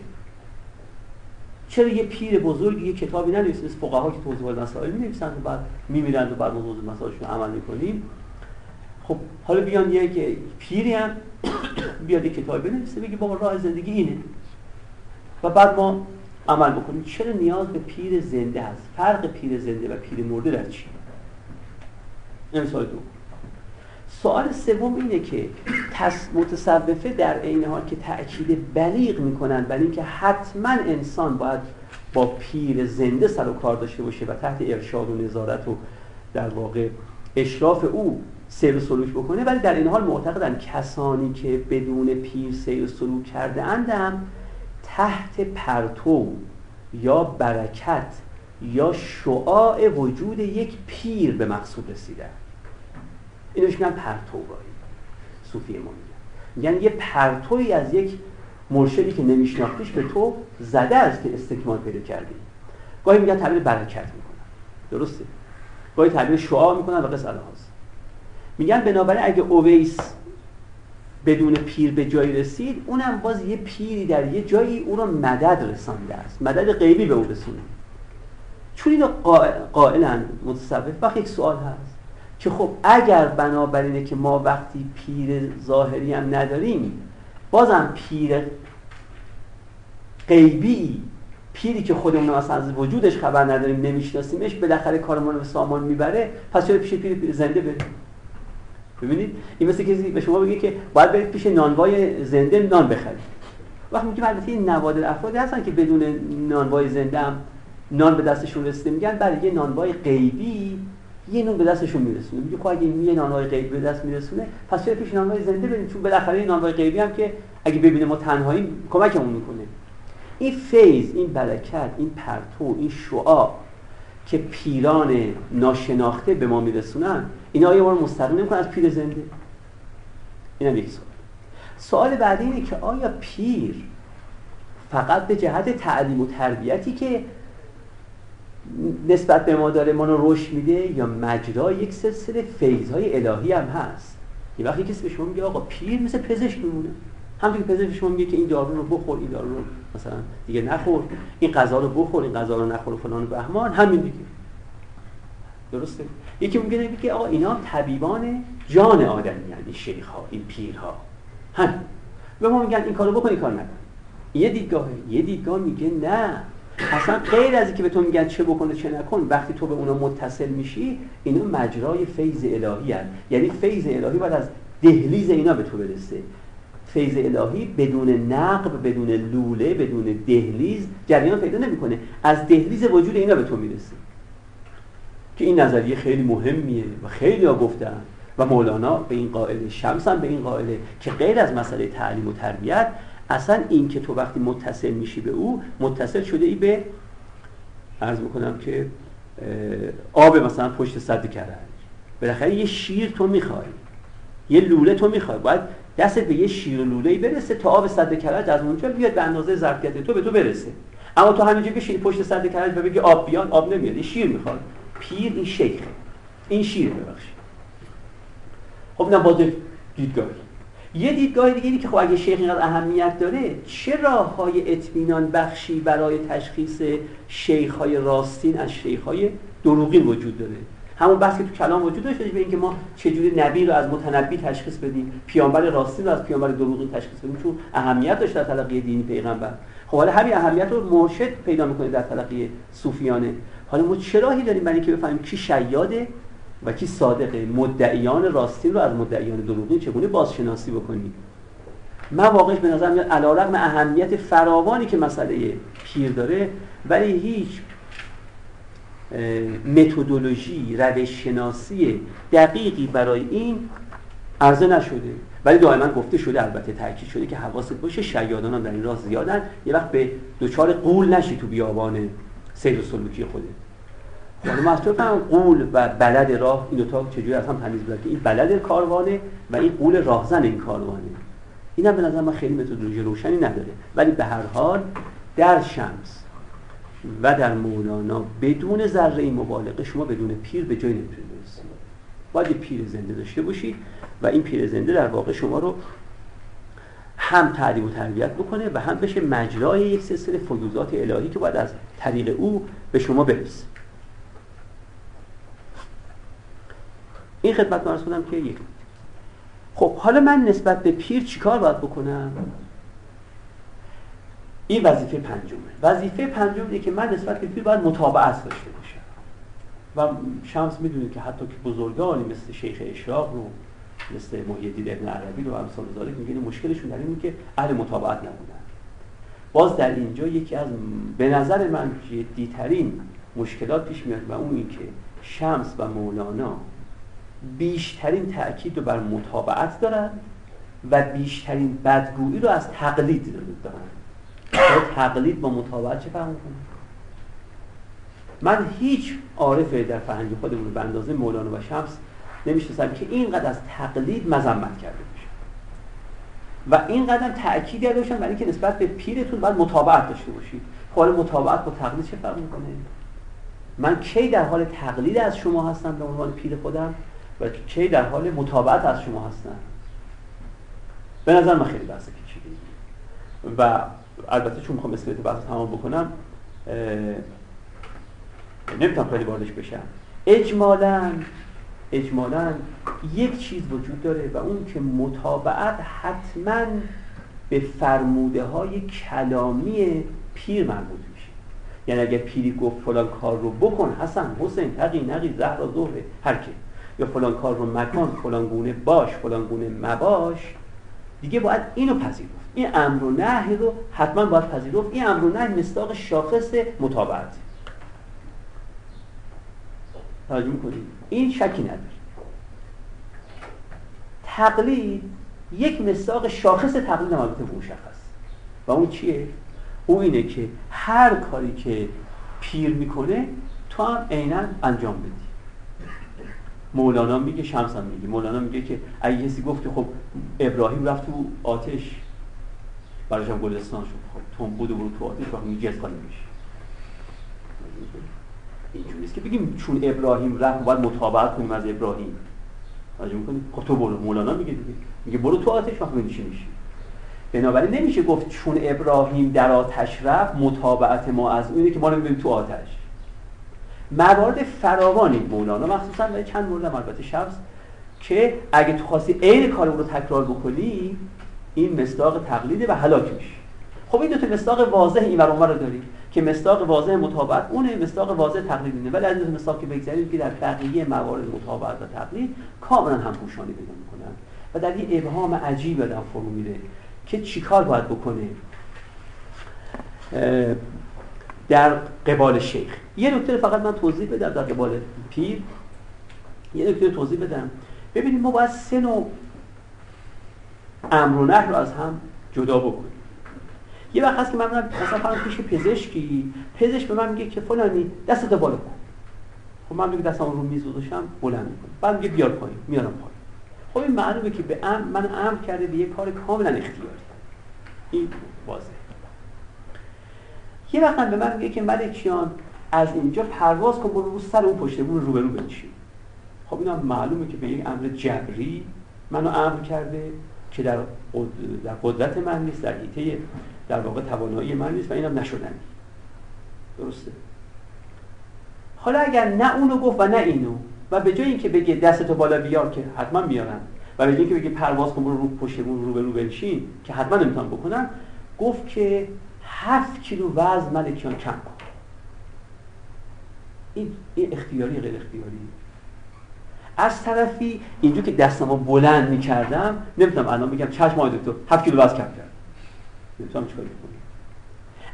چرا یه پیر بزرگ یه کتابی ننویسه؟ مثل فقها که توضیح مسائل می‌نویسن و بعد میمیرند و بعد موضوع مسائلشون عمل می‌کنیم. خب حالا بیان که پیری هم بیاد یه کتابی بنویسه بگه با راه زندگی اینه. و بعد ما عمل بکنیم. چرا نیاز به پیر زنده هست؟ فرق پیر زنده و پیر مرده در چی؟ این سوال دو سوال سوم اینه که متصوفه در عین حال که تأکید بلیغ می‌کنن بر اینکه حتما انسان باید با پیر زنده سر و کار داشته باشه و تحت ارشاد و نظارت و در واقع اشراف او سیر و سلوک بکنه ولی در این حال معتقدن کسانی که بدون پیر سیر و سلوک کرده اندم تحت پرتو یا برکت یا شعاع وجود یک پیر به مقصود رسیدن. اینوش میگن پرتوگاهی. صوفی ما میگن. میگن یه پرتوی از یک مرشدی که نمیشناختیش به تو زده است که استکمال پیدا کردی. گاهی میگن تعبیر برکت می‌کنن. درسته؟ گاهی تعبیر شعاع می‌کنن و قصه هست. میگن بنابراین اگه اویس بدون پیر به جایی رسید اونم باز یه پیری در یه جایی او رو مدد رسانده است. مدد غیبی به او رسونه. چون اینو قائلن متصوف وقت یک سوال هست. که خب اگر بنابراینه که ما وقتی پیر ظاهری هم نداریم بازم پیر غیبی پیری که خودمون اصلا از وجودش خبر نداریم نمیشناسیمش بالاخره کارمون به سامان می‌بره پس چرا پیش پیر زنده بریم؟ ببینید؟ این مثل کسی به شما بگه که باید برید پیش نانوای زنده نان بخرید. وقتی میگه البته این نوادر افرادی هستن که بدون نانوای زنده هم نان به دستشون رسیده میگن برای یه نانوای غیبی یه نان به دستشون میرسونه. میگه خب اگه یه نانوای غیبی به دست میرسونه پس چرا پیش نانوای زنده بریم؟ چون بالاخره این نانوای غیبی هم که اگه ببینه ما تنهایی کمکمون می‌کنه. این فیض این برکت این پرتو این شعاع که پیران ناشناخته به ما میرسونن اینا آیا ما رو مستقیم نمی‌کنن از پیر زنده؟ این هم یک سوال. سوال بعدی اینه که آیا پیر فقط به جهت تعلیم و تربیتی که نسبت به ما داره ما رو رشد میده یا مجرا یک سلسله فیضهای الهی هم هست. یه وقتی کسی به شما میگه آقا پیر مثل پزشک میمونه. همونطور که پزشک شما میگه که این دارو رو بخور این دارو رو مثلا دیگه نخور. این غذا رو بخور این غذا رو نخور فلان بهمان. همین دیگه. درسته؟ یکی ممکنه بگه آقا اینا طبیبان جان آدمی یعنی شیخ ها این پیرها. هم به ما میگن این کارو بکن این کار نکن. یه دیدگاهه یه دیدگاه میگه نه. اصلا غیر از اینکه به تو میگن چه بکنه چه نکن وقتی تو به اونا متصل میشی اینا مجرای فیض الهی هست یعنی فیض الهی باید از دهلیز اینا به تو برسه. فیض الهی بدون نقب بدون لوله بدون دهلیز جریان پیدا نمی‌کنه. از دهلیز وجود اینا به تو می‌رسه. که این نظریه خیلی مهمیه و خیلی ها گفتن. و مولانا به این قائله شمس هم به این قائله که غیر از مسئله تعلیم و تربیت اصلا این که تو وقتی متصل میشی به او متصل شده ای به عرض می‌کنم که آب مثلا پشت صد کرج بالاخره یه شیر تو می‌خوای. یه لوله تو می‌خوای. باید دستت به یه شیر و لوله برسه تا آب صد کرج از اونجا بیاد به اندازه ظرفیت تو به تو برسه. اما تو همینجا بشینی پشت صد کرج و بگی آب بیان آب نمیاد. این شیر می‌خواد. پیر این شیخه. این شیر ببخشید. خب نه باز دیدگاهی. یه دیدگاه دیگه اینه که خب اگه شیخ اینقدر اهمیت داره چه راه های اطمینان بخشی برای تشخیص شیخ های راستین از شیخ های دروغین وجود داره؟ همون بحث که تو کلام وجود داشته به اینکه ما چجوری نبی رو از متنبی تشخیص بدیم پیامبر راستین رو از پیامبر دروغین تشخیص بدیم چون اهمیت داشته در تلقی دینی پیغمبر. خب حالا همین اهمیت رو مرشد پیدا می‌کنه در تلقی صوفیانه. حالا ما چه راهی داریم برای اینکه بفهمیم کی شیاده؟ و کی صادقه مدعیان راستین رو از مدعیان دروغین چگونه بازشناسی بکنیم من واقعش به نظر میاد علیرغم اهمیت فراوانی که مسئله پیر داره ولی هیچ متدولوژی روش شناسی دقیقی برای این عرضه نشده. ولی دائما گفته شده البته تاکید شده که حواست باشه شیادان هم در این راه زیادن. یه وقت به دوچار قول نشی تو بیابان سیر و سلوکی خوده حالا مستور کنم قول و بلد راه این دوتا چجوری از هم تمیز بودن که این بلد کاروانه و این قول راهزن این کاروانه. این هم به نظر من خیلی متدولوژی روشنی نداره. ولی به هر حال در شمس و در مولانا بدون ذره این مبالغه شما بدون پیر به جای نمی‌تونید برسید. باید پیر زنده داشته باشید و این پیر زنده در واقع شما رو هم تعلیم و تربیت بکنه و هم بشه مجرای یک سلسله فیوزات الهی که باید از طریق او به شما برسه. این خدمت مرز کنم که یک خب حالا من نسبت به پیر چیکار باید بکنم؟ این وظیفه پنجمه. وظیفه پنجم که من نسبت به پیر باید مطابعت داشته باشم. و شمس می‌دونه که حتی که بزرگانی مثل شیخ اشراق رو مثل محیدین ابن عربی رو امثال ذالک میگه مشکلشون در اینه که اهل مطابعت نبودن. باز در اینجا یکی از به نظر من جدیترین مشکلات پیش میاد و اون این که شمس و مولانا بیشترین تأکید رو بر مطابعت دارن و بیشترین بدگویی رو از تقلید دارن. تقلید با مطابعت چه فهم من هیچ عارف در فرهنگ خودمون به اندازه مولانا و شمس نمی‌شناسم که اینقدر از تقلید مذمت کرده باشه و اینقدر تأکید کرده باشن برای اینکه نسبت به پیرتون باید مطابعت داشته باشید. خب مطابعت با تقلید چه فرق می‌کنه؟ من کی در حال تقلید از شما هستم به عنوان پیر خودم؟ و کی در حال مطابقت از شما هستن. به نظر من خیلی بحث پیچیده و البته چون می‌خوام اسکلت بحث تمام بکنم نمی‌تونم خیلی واردش بشم. اجمالا اجمالا یک چیز وجود داره و اون که مطابقت حتما به فرموده های کلامی پیر مربوط میشه. یعنی اگر پیری گفت فلان کار رو بکن حسن حسین تقی نقی زهرا ظهره هر کی. یا فلان کار رو مکان فلان گونه باش فلان گونه مباش. دیگه باید اینو پذیرفت. این امر و نهی رو حتما باید پذیرفت. این امر و نهی مصداق شاخص مطابقت توجه می‌کنید؟ این شکی نداره. تقلید یک مصداق شاخص تقلید هم البته مشخص و اون چیه؟ اون اینه که هر کاری که پیر می‌کنه تو هم عینا انجام بدی. مولانا میگه شمس هم میگه. مولانا میگه که اگه کسی گفت خب ابراهیم رفت تو آتش براش هم گلستان شد. خب تون بود و برو تو آتش وقت میگه خالی میشه اینجوری که بگیم چون ابراهیم رفت باید مطابقت کنیم از ابراهیم. توجه می‌کنیم خب تو برو. مولانا میگه دیگه. میگه برو تو آتش وقت میشه میشه؟ بنابراین نمیشه گفت چون ابراهیم در آتش رفت مطابقت ما از اونه که ما رو تو آتش. موارد فراوانی مولانا مخصوصا برای چند مورد البته شخص که اگه تو خواستی عین کار رو تکرار بکنی این مصداق تقلیده و هلاک میشه خب این دو تا مصداق واضح این اونور رو داریم که مصداق واضح مطابقت اونه مصداق واضح تقلید اینه. ولی از این مصداق که بگذاریم که در بقیه موارد مطابقت و تقلید کاملا هم پوشانی پیدا می‌کنن. و در یه ابهام عجیب آدم فرو میره که چیکار باید بکنه. در قبال شیخ. یه نکته فقط من توضیح بدم در قبال پیر. یه نکته توضیح بدم. ببینید ما باید سه نوع امر و نه رو از هم جدا بکنیم. یه وقت هست که من مثلا فرض پیش پزشکی. پزشک به من میگه که فلانی دستت بالا کن. خب من میگم دستم رو میز گذاشتم بلند می‌کنم. بعد میگه بیار پایین میارم پایین. خب این معلومه که به ام من امر کرده به یه کار کاملا اختیاری. این واضحه. یه وقت به من میگه که ملکیان از اینجا پرواز کن برو رو سر اون پشت رو روبرو بنشین. خب اینا معلومه که به یک امر جبری منو امر کرده که در در قدرت من نیست در حیطه در واقع توانایی من نیست و اینم نشدنی. درسته؟ حالا اگر نه اونو گفت و نه اینو و به جای اینکه بگه دستتو بالا بیار که حتما میارن و به جای اینکه بگه پرواز کن برو رو پشت رو به رو بنشین که حتما امتحان بکنن گفت که هفت کیلو وزن ملکیان کم کن. این, این اختیاری غیر اختیاری از طرفی اینجور که دستمو بلند می‌کردم نمی‌تونم الان بگم چشم آقای دکتر هفت کیلو وزن کم کرد. نمی‌تونم چیکار کنیم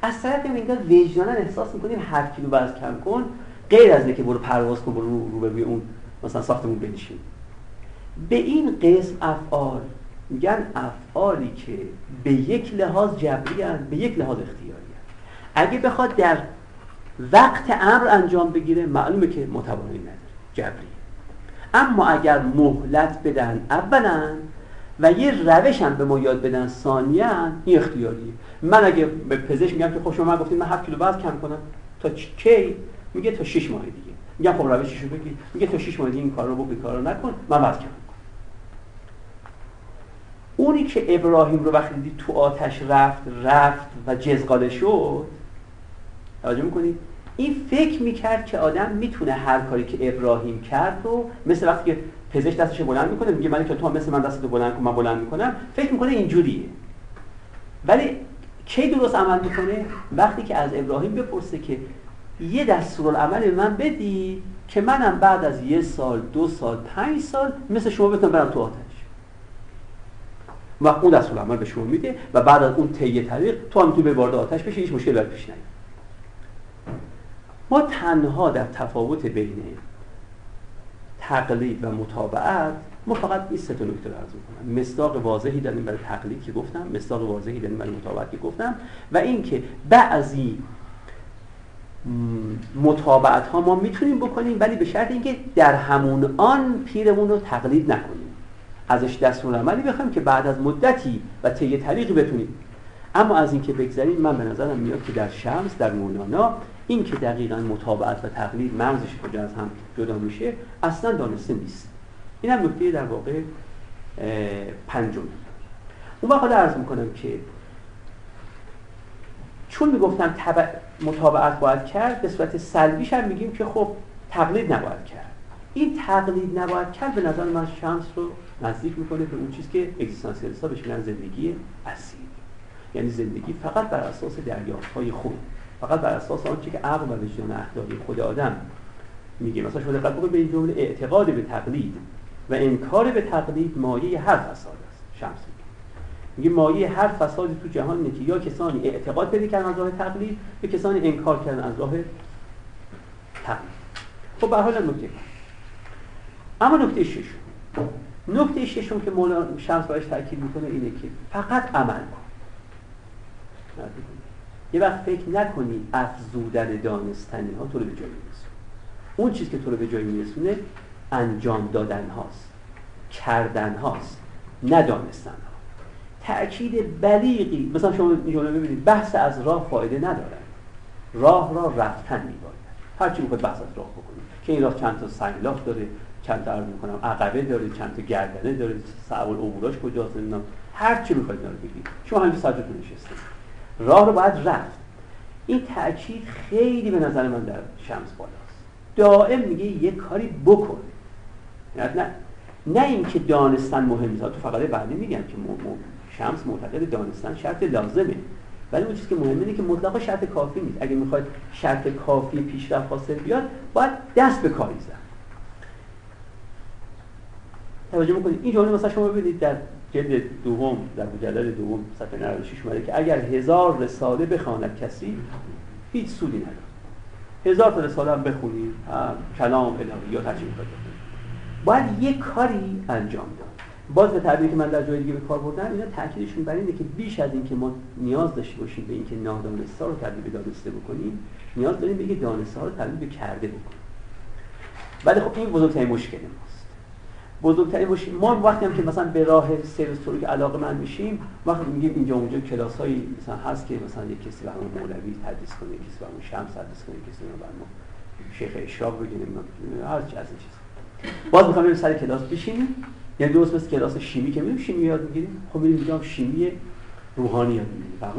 از طرفی انگار وجدانا احساس می‌کنیم هفت کیلو وزن کم کن غیر از اینکه برو پرواز کن برو رو, رو به اون مثلا ساختمون بنشین. به این قسم افعال میگن افعالی که به یک لحاظ جبری به یک لحاظ اختیاری. اگه بخواد در وقت امر انجام بگیره معلومه که متوانایی نداره. جبری. اما اگر مهلت بدن اولا و یه روش هم به ما یاد بدن ثانیا این اختیاریه. من اگه به پزشک میگم که خب شما من گفتید من 7 کیلو وزن کم کنم تا کی؟ میگه تا 6 ماه دیگه. میگم خب روششو بگی میگه تا 6 ماه دیگه این کار رو بگی کار رو نکن من وزن کم اونی که ابراهیم رو وقتی دید تو آتش رفت رفت و جزغاله شد توجه می‌کنید این فکر می‌کرد که آدم می‌تونه هر کاری که ابراهیم کرد و مثل وقتی که پزشک دستش بلند می‌کنه میگه من که تو مثل من دستتو بلند کن من بلند می‌کنم. فکر می‌کنه اینجوریه. ولی کی درست عمل می‌کنه؟ وقتی که از ابراهیم بپرسه که یه دستورالعمل من بدی که منم بعد از یه سال دو سال پنج سال مثل شما بتونم برم تو آتش. و اون دستورالعمل به شما میده و بعد از اون طی طریق تو هم تو به وارد آتش بشه هیچ مشکل پیش نیاد. ما تنها در تفاوت بین تقلید و مطابعت ما فقط این سه تا نکته رو عرض می‌کنم. مصداق واضحی داریم برای تقلید که گفتم مصداق واضحی داریم برای مطابعت که گفتم و اینکه بعضی مطابعت ها ما می‌تونیم بکنیم ولی به شرط اینکه در همون آن پیرمون رو تقلید نکنیم. ازش دستور عملی بخوایم که بعد از مدتی و طی طریقی بتونیم. اما از اینکه بگذریم من به نظرم میاد که در شمس در مولانا این که دقیقا مطابعت و تقلید مرزش کجا از هم جدا میشه اصلا دانسته نیست. این هم نکته در واقع پنجم. اون وقت عرض می‌کنم که چون می‌گفتم مطابعت باید کرد به صورت سلبیش هم میگیم که خب تقلید نباید کرد. این تقلید نباید کرد به نظر من شمس رو نزدیک می‌کنه به اون چیز که اگزیستانسیالیست ها بهش میگن زندگی اصیل یعنی زندگی فقط بر اساس دریافت های خود. فقط بر اساس آنچه که عقل و وجدان اخلاقی خود آدم میگه. مثلا شما دقت بکنید به این جمله اعتقاد به تقلید و انکار به تقلید مایه هر فساد است. شمس میگه. مایه هر فسادی تو جهان اینه که یا کسانی اعتقاد پیدا کردن از راه تقلید یا کسانی انکار کردن از راه تقلید. خب به حال نکته اما نکته ششم. نکته ششم که مولانا شمس برایش تاکید می‌کنه اینه که فقط عمل کن. یه وقت فکر نکنی افزودن دانستنی ها تو رو به جایی میرسونه. اون چیز که تو رو به جایی میرسونه انجام دادن هاست کردن هاست ندانستن ها. تأکید بلیغی مثلا شما جمله ببینید بحث از راه فایده ندارد راه را رفتن میباید. هرچی می‌خواد بحث از راه بکنید. که این راه چند تا سنگلاخ داره چند تا عرض می‌کنم عقبه داره چند تا گردنه داره سوال عبوراش کجاست نمی‌دونم. هر چی می‌خواید اینا رو بگید. شما همینجا ساعتتون نشستید. راه رو باید رفت. این تاکید خیلی به نظر من در شمس بالاست. دائم میگه یه کاری بکن. نه نه. نه اینکه دانستن مهم تو فقط بعدی میگم که شمس معتقد دانستن شرط لازمه. ولی اون چیزی که مهمه اینه که مطلقا شرط کافی نیست. اگه می‌خواید شرط کافی پیشرفت حاصل بیاد باید دست به کاری زد توجه می‌کنید این جمله مثلا شما ببینید در جلد دوم در مجلد دوم صفحه 96 اومده که اگر هزار رساله بخواند کسی هیچ سودی نداره هزار تا رساله هم بخونید کلام الهیات هر چی باید یک کاری انجام داد. باز به تعبیری که من در جای دیگه به کار بردم اینا تاکیدشون بر اینه که بیش از اینکه ما نیاز داشته باشیم به اینکه نادانسته رو تبدیل به دانسته بکنیم نیاز داریم به اینکه دانسته رو تبدیل به کرده بکنیم. ولی خب این بزرگترین مشکل ماست. بزرگترین مشکل ما وقتی هم که مثلا به راه سیر که علاقه من میشیم وقتی میگیم اینجا اونجا کلاس هایی مثلا هست که مثلا یک کسی به همون مولوی تدریس کنه کسی به همون شمس تدریس کنه کسی به همون شیخ اشراق بگیم هر چی از این چیز باز می‌خوام سر کلاس بشینیم. یعنی درست مثل کلاس شیمی که میریم شیمی یاد می‌گیریم. خب میریم اینجا شیمی روحانی یاد می‌گیریم فرق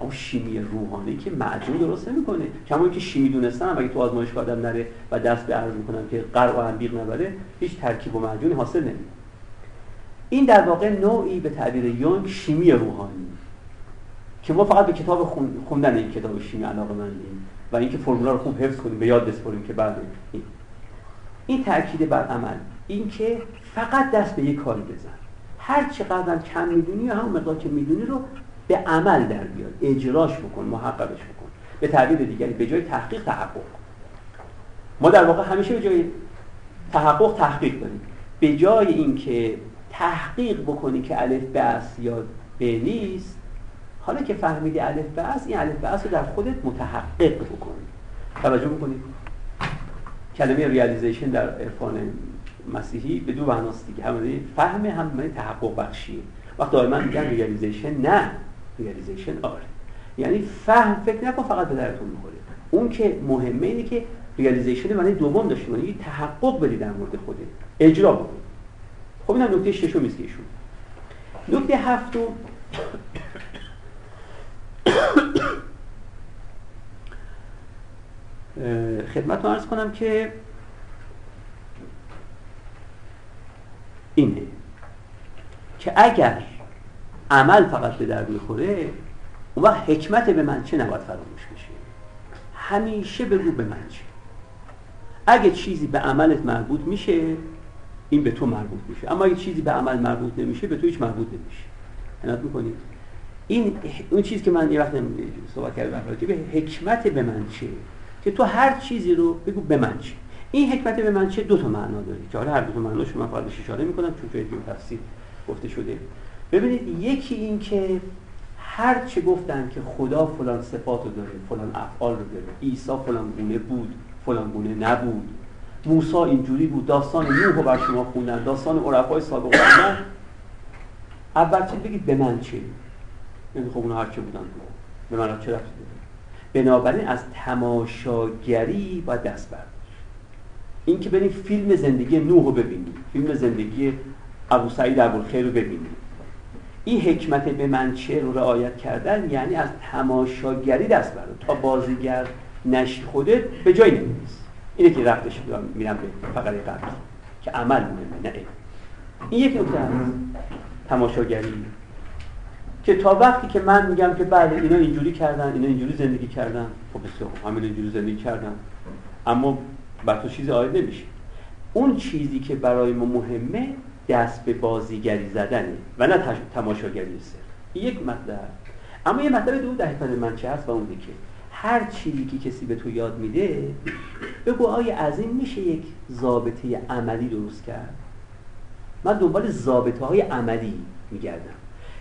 اما شیمی روحانی که معجون درست نمی‌کنه. کما که شیمی دونستن اگه تو آزمایشگاه آدم نره و دست به عرض می‌کنم که قرع و انبیق نبره هیچ ترکیب و معجونی حاصل نمیشه این در واقع نوعی به تعبیر یونگ شیمی روحانی. که ما فقط به کتاب خوندن این کتاب شیمی علاقه مندیم و اینکه فرمولا رو خوب حفظ کنیم به یاد بسپریم که بعد این, این تاکید بر عمل اینکه فقط دست به یک کاری بزن. هر چقدر کم می‌دونی یا همون مقدار که می‌دونی رو به عمل در بیار اجراش بکن محققش بکن. به تعبیر دیگری به جای تحقیق تحقق. ما در واقع همیشه به جای تحقق تحقیق داریم. به جای اینکه تحقیق بکنی که الف به یا ب نیست حالا که فهمیدی الف به این الف به رو در خودت متحقق بکنی. توجه بکنید کلمه realization در عرفان مسیحی به دو معناست دیگه. هم فهم هم تحقق بخشیه. وقت دائما میگن realization نه. realization آره. یعنی فهم فکر نکن فقط به دردتون می‌خوره. اون که مهمه اینه که realization معنی دوم داشته یعنی تحقق بدی در مورد خوده اجرا بکن. خب اینم نکته ششم است که ایشون. نکته هفتم. خدمت رو کنم که اینه که اگر عمل فقط به در می‌خوره اون وقت حکمت به من چه نباید فراموش بشه؟ همیشه بگو به من چه. اگه چیزی به عملت مربوط میشه این به تو مربوط میشه. اما اگه چیزی به عمل مربوط نمیشه به تو هیچ مربوط نمیشه. عنایت می‌کنید این اون چیزی که من یه وقت صحبت کردم به حکمت به من چه که تو هر چیزی رو بگو به من چه. این حکمت به من چه دو تا معنا داره. که حالا هر دو تا معنا شما فقط اشاره می‌کنم چون دیگه تفسیر گفته شده. ببینید یکی این که هر چه گفتن که خدا فلان صفات رو داره فلان افعال رو داره عیسی فلان گونه بود فلان گونه نبود موسی اینجوری بود داستان نوح رو بر شما خوندن داستان عرفای سابق خوندن اول بگید؟ به من چه؟ یعنی خب اونها هر چه بودن به من چه رفتی بنابراین از تماشاگری باید دست برداشت. این که بریم فیلم زندگی نوح رو ببینیم فیلم زندگی ابو سعید خیر رو ببینیم این حکمت به منچه رو رعایت کردن یعنی از تماشاگری دست بردار. تا بازیگر نشی خودت به جای نمیرس اینه که رفتش میرم به فقط قبل که عمل مهمه نه این یک نکته هست. تماشاگری. که تا وقتی که من میگم که بله اینا اینجوری کردن اینا اینجوری زندگی کردن. خب بسیار همین اینجوری زندگی کردن. اما بر تو چیزی آید نمیشه. اون چیزی که برای ما مهمه دست به بازیگری زدنه و نه تماشاگری سر یک مطلب. اما یه مطلب دو در من چه هست و اون که هر چیزی که کسی به تو یاد میده بگو آیا از این میشه یک ضابطه عملی درست کرد. من دنبال ضابطه های عملی میگردم.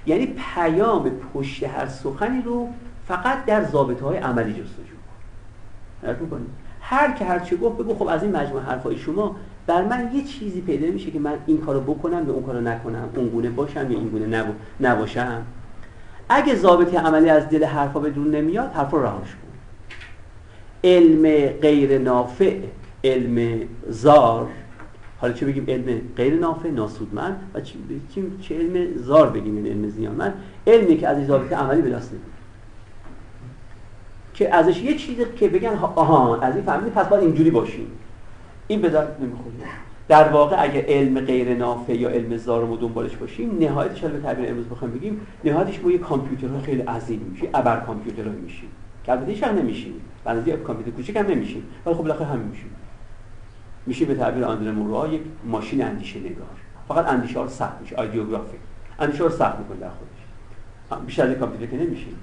یعنی پیام پشت هر سخنی رو فقط در ضابطه های عملی جستجو کن. هر که هر چه گفت بگو خب از این مجموعه حرفای شما بر من یه چیزی پیدا میشه که من این کارو بکنم یا اون کارو نکنم. اون گونه باشم یا این گونه نباشم. اگه ضابطه عملی از دل حرفا به دون نمیاد حرفا رهاش کن علم غیر نافع علم زار. حالا چه بگیم علم غیر نافع؟ ناسودمند. و چه, چه علم زار بگیم؟ این علم زیانمند. علمی که از این ضابطه عملی به دست که ازش یه چیزی که بگن آها از این فهمیدی پس باید اینجوری باشیم. این به درد نمی‌خوره. در واقع اگه علم غیر نافع یا علم زار رو دنبالش باشیم نهایتش به تعبیر امروز بخوام بگیم نهایتش ما یه کامپیوترها خیلی عظیم میشه ابر کامپیوترها میشیم. که البته هیچ نمیشیم. بنظر کامپیوتر کوچیک هم نمیشیم. ولی خب بالاخره هم میشیم. میشه به تعبیر آندره مورا یک ماشین اندیشه نگار. فقط اندیشه ها رو سخت میشه. آیدیوگرافیک اندیشه رو سخت می‌کنه در خودش. بیشتر از کامپیوتر که نمیشیم.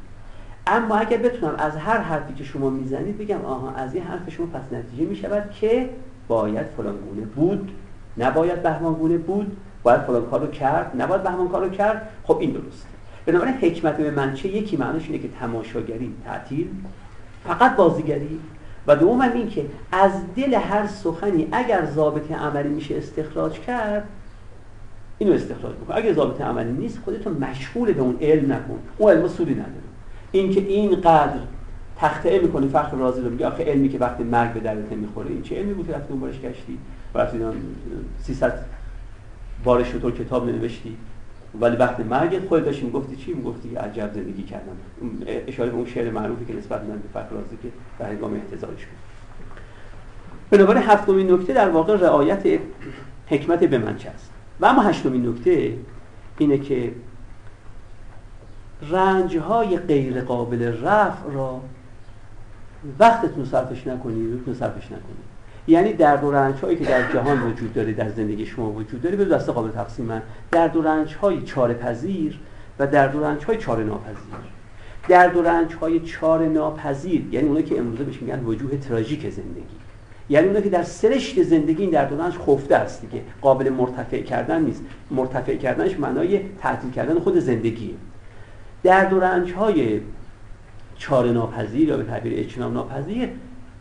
اما اگر بتونم از هر حرفی که شما می‌زنید بگم آها از این حرف شما پس نتیجه می‌شود که باید فلان گونه بود نباید بهمان گونه بود باید فلان کار رو کرد نباید بهمان کار رو کرد. خب این درسته. بنابراین حکمت به من چه؟ یکی معنیش اینه که تماشاگری تعطیل فقط بازیگری. و دوم این که از دل هر سخنی اگر ضابط عملی میشه استخراج کرد اینو استخراج بکن اگر ضابط عملی نیست خودتو مشغول به اون علم نکن. اون علم سودی نداره. اینکه اینقدر تخته می‌کنی فخر رازی رو میگه آخه علمی که وقتی مرگ به درت نمی‌خوره این چه علمی بود که رفتی دنبالش گشتی؟ و رفتی 300 بارش رو کتاب نوشتی ولی وقتی مرگ خود داشتی می‌گفتی چی؟ می‌گفتی عجب زندگی کردم. اشاره به اون شعر معروفی که نسبت من به فخر رازی که در هنگام احتضارش بود. بنابراین هفتمین نکته در واقع رعایت حکمت به است؟ و اما هشتمین نکته اینه که رنجهای غیر قابل رفع را وقتتون صرفش نکنید روتون صرفش نکنید یعنی درد و رنج هایی که در جهان وجود داره در زندگی شما وجود داره به دسته قابل تقسیمن درد و رنج های چاره پذیر و درد و رنج های چاره ناپذیر. درد و رنج های چاره ناپذیر یعنی اونایی که امروزه بهش میگن وجوه تراژیک زندگی. یعنی اونایی که در سرشت زندگی این درد و رنج خفته است دیگه. قابل مرتفع کردن نیست. مرتفع کردنش معنای تعطیل کردن خود زندگیه. درد و رنج های چاره ناپذیر یا به تعبیر اجتناب ناپذیر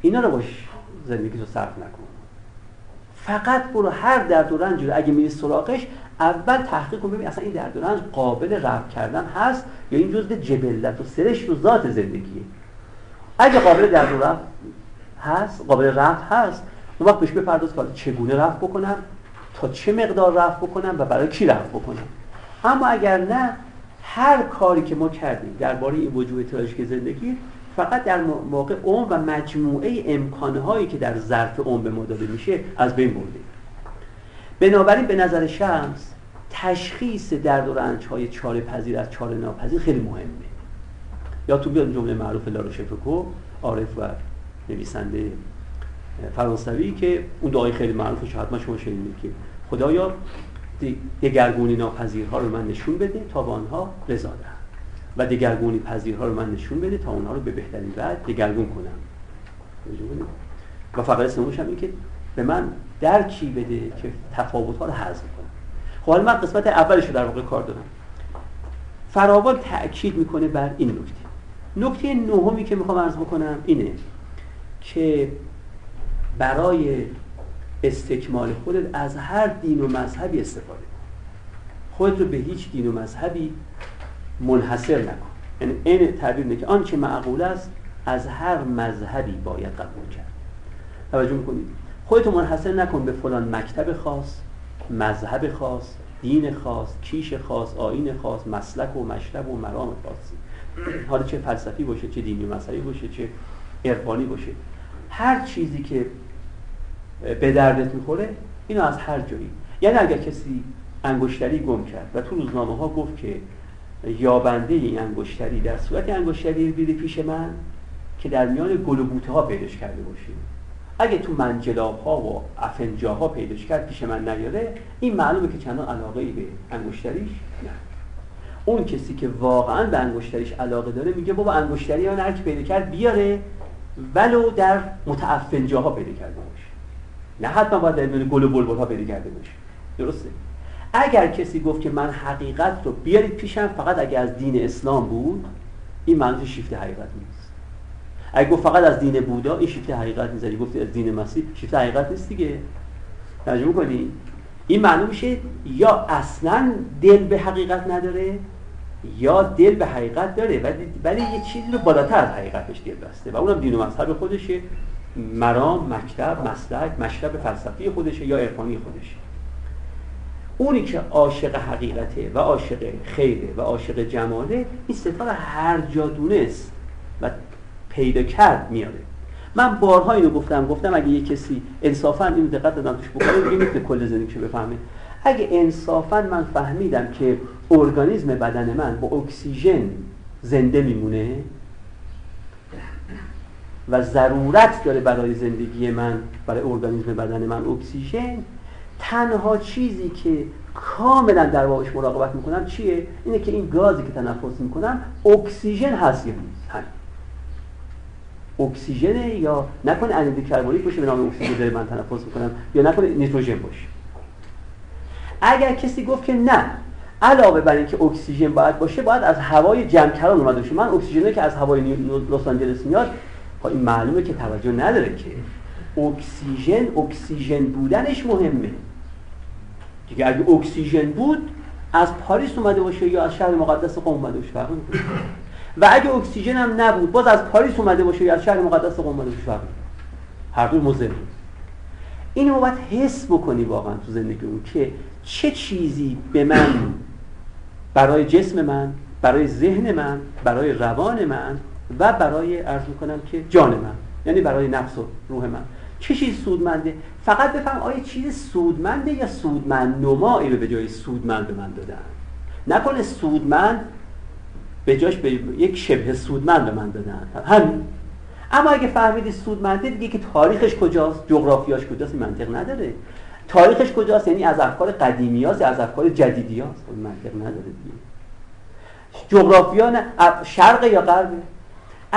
اینا رو باش زندگی رو صرف نکن. فقط برو هر درد و رنج رو اگه میری سراغش اول تحقیق کن ببین اصلا این درد و رنج قابل رفع کردن هست یا این جزء جبلت و سرش و ذات زندگیه. اگه قابل درد و رفع هست قابل رفع هست اون وقت بهش بپرداز که چگونه رفع بکنم تا چه مقدار رفع بکنم و برای کی رفع بکنم. اما اگر نه هر کاری که ما کردیم درباره این وجوه تراژیک زندگی فقط در موقع اون و مجموعه امکانهایی که در ظرف اون به ما داده میشه از بین برده. بنابراین به نظر شمس تشخیص درد و رنج های چاره پذیر از چاره ناپذیر خیلی مهمه. یا تو بیاد جمله معروف لاروشفکو عارف و نویسنده فرانسوی که اون دعای خیلی معروفش حتما شما شنیدید که خدایا دگرگونی ناپذیرها رو من نشون بده تا به آنها رضا دهم. و دگرگونی پذیرها رو من نشون بده تا اونها رو به بهترین بعد دگرگون کنم. و فقط سموش هم که به من درکی بده که تفاوت ها رو حذف کنم. خب حالا من قسمت اولش رو در واقع کار دارم. فراوان تأکید می‌کنه بر این نکته. نکته نهمی که می‌خوام عرض بکنم اینه که برای استکمال خودت از هر دین و مذهبی استفاده کن. خودت رو به هیچ دین و مذهبی منحصر نکن. یعنی این تعبیر نه که آنچه معقول است از هر مذهبی باید قبول کرد. توجه می‌کنید؟ خودتو منحصر نکن به فلان مکتب خاص مذهب خاص دین خاص کیش خاص آین خاص مسلک و مشرب و مرام خاصی حالا چه فلسفی باشه چه دینی مذهبی باشه چه عرفانی باشه. هر چیزی که به دردت می‌خوره اینو از هر جایی. یعنی اگر کسی انگشتری گم کرد و تو روزنامه ها گفت که یابنده این انگشتری در صورت انگشتری بیده پیش من که در میان گل و بوته ها پیداش کرده باشیم اگه تو منجلاب ها و افنجاها پیداش کرد پیش من نیاره. این معلومه که چندان علاقه ای به انگشتریش نه اون کسی که واقعا به انگشتریش علاقه داره میگه بابا انگشتری ها هر پیدا کرد بیاره ولو در متعفن جاها پیدا کرده باشه. نه حتما باید در گل و بلبل ها پیدا کرده درسته. اگر کسی گفت که من حقیقت رو بیارید پیشم فقط اگر از دین اسلام بود این معنی شیفت حقیقت نیست. اگه گفت فقط از دین بودا این شیفت حقیقت نیست. اگه گفت از دین مسیح شیفت حقیقت نیست دیگه. ترجمه کنی این معنی میشه یا اصلا دل به حقیقت نداره یا دل به حقیقت داره ولی ولی یه چیزی رو بالاتر از حقیقتش دل بسته و اونم دین و مذهب خودشه. مرام مکتب مسلک مشرب فلسفی خودشه یا عرفانی خودشه. اونی که عاشق حقیقته و عاشق خیره و عاشق جماله این ستاره هر جا دونست و پیدا کرد میاره. من بارها اینو گفتم گفتم اگه یه کسی انصافا اینو دقت دادم توش بکنه دیگه می‌تونه کل زندگیشو بفهمه. اگه انصافا من فهمیدم که ارگانیسم بدن من با اکسیژن زنده میمونه و ضرورت داره برای زندگی من برای ارگانیسم بدن من اکسیژن. تنها چیزی که کاملا در واقعش مراقبت می‌کنم چیه؟ اینه که این گازی که تنفس می‌کنم اکسیژن هست یا نیست؟ اکسیژن یا نکنه انیدرید کربونیک باشه به نام اکسیژن داره من تنفس می‌کنم یا نکنه نیتروژن باشه. اگر کسی گفت که نه علاوه بر اینکه اکسیژن باید باشه باید از هوای قم اومده باشه. من اکسیژنی که از هوای لس آنجلس میاد خب این معلومه که توجه نداره که اکسیژن اکسیژن بودنش مهمه. دیگه اگه اکسیژن بود از پاریس اومده باشه یا از شهر مقدس قم اومده باشه فرق و اگه اکسیژن هم نبود باز از پاریس اومده باشه یا از شهر مقدس قم اومده باشه فرق هر دو مضره اینو باید حس بکنی واقعا تو زندگی اون که چه چیزی به من برای جسم من برای ذهن من برای روان من و برای عرض می‌کنم که جان من یعنی برای نفس و روح من. چه چیز سودمنده؟ فقط بفهم آیا چیز سودمنده یا سودمند نمایی رو به جای سودمند به من دادن؟ نکنه سودمند به جاش به یک شبه سودمند به من دادن. همین. اما اگه فهمیدی سودمنده دیگه که تاریخش کجاست؟ جغرافیاش کجاست؟ منطق نداره. تاریخش کجاست؟ یعنی از افکار قدیمی یا از افکار جدیدی هاست خب منطق نداره دیگه. جغرافیا شرق یا غرب؟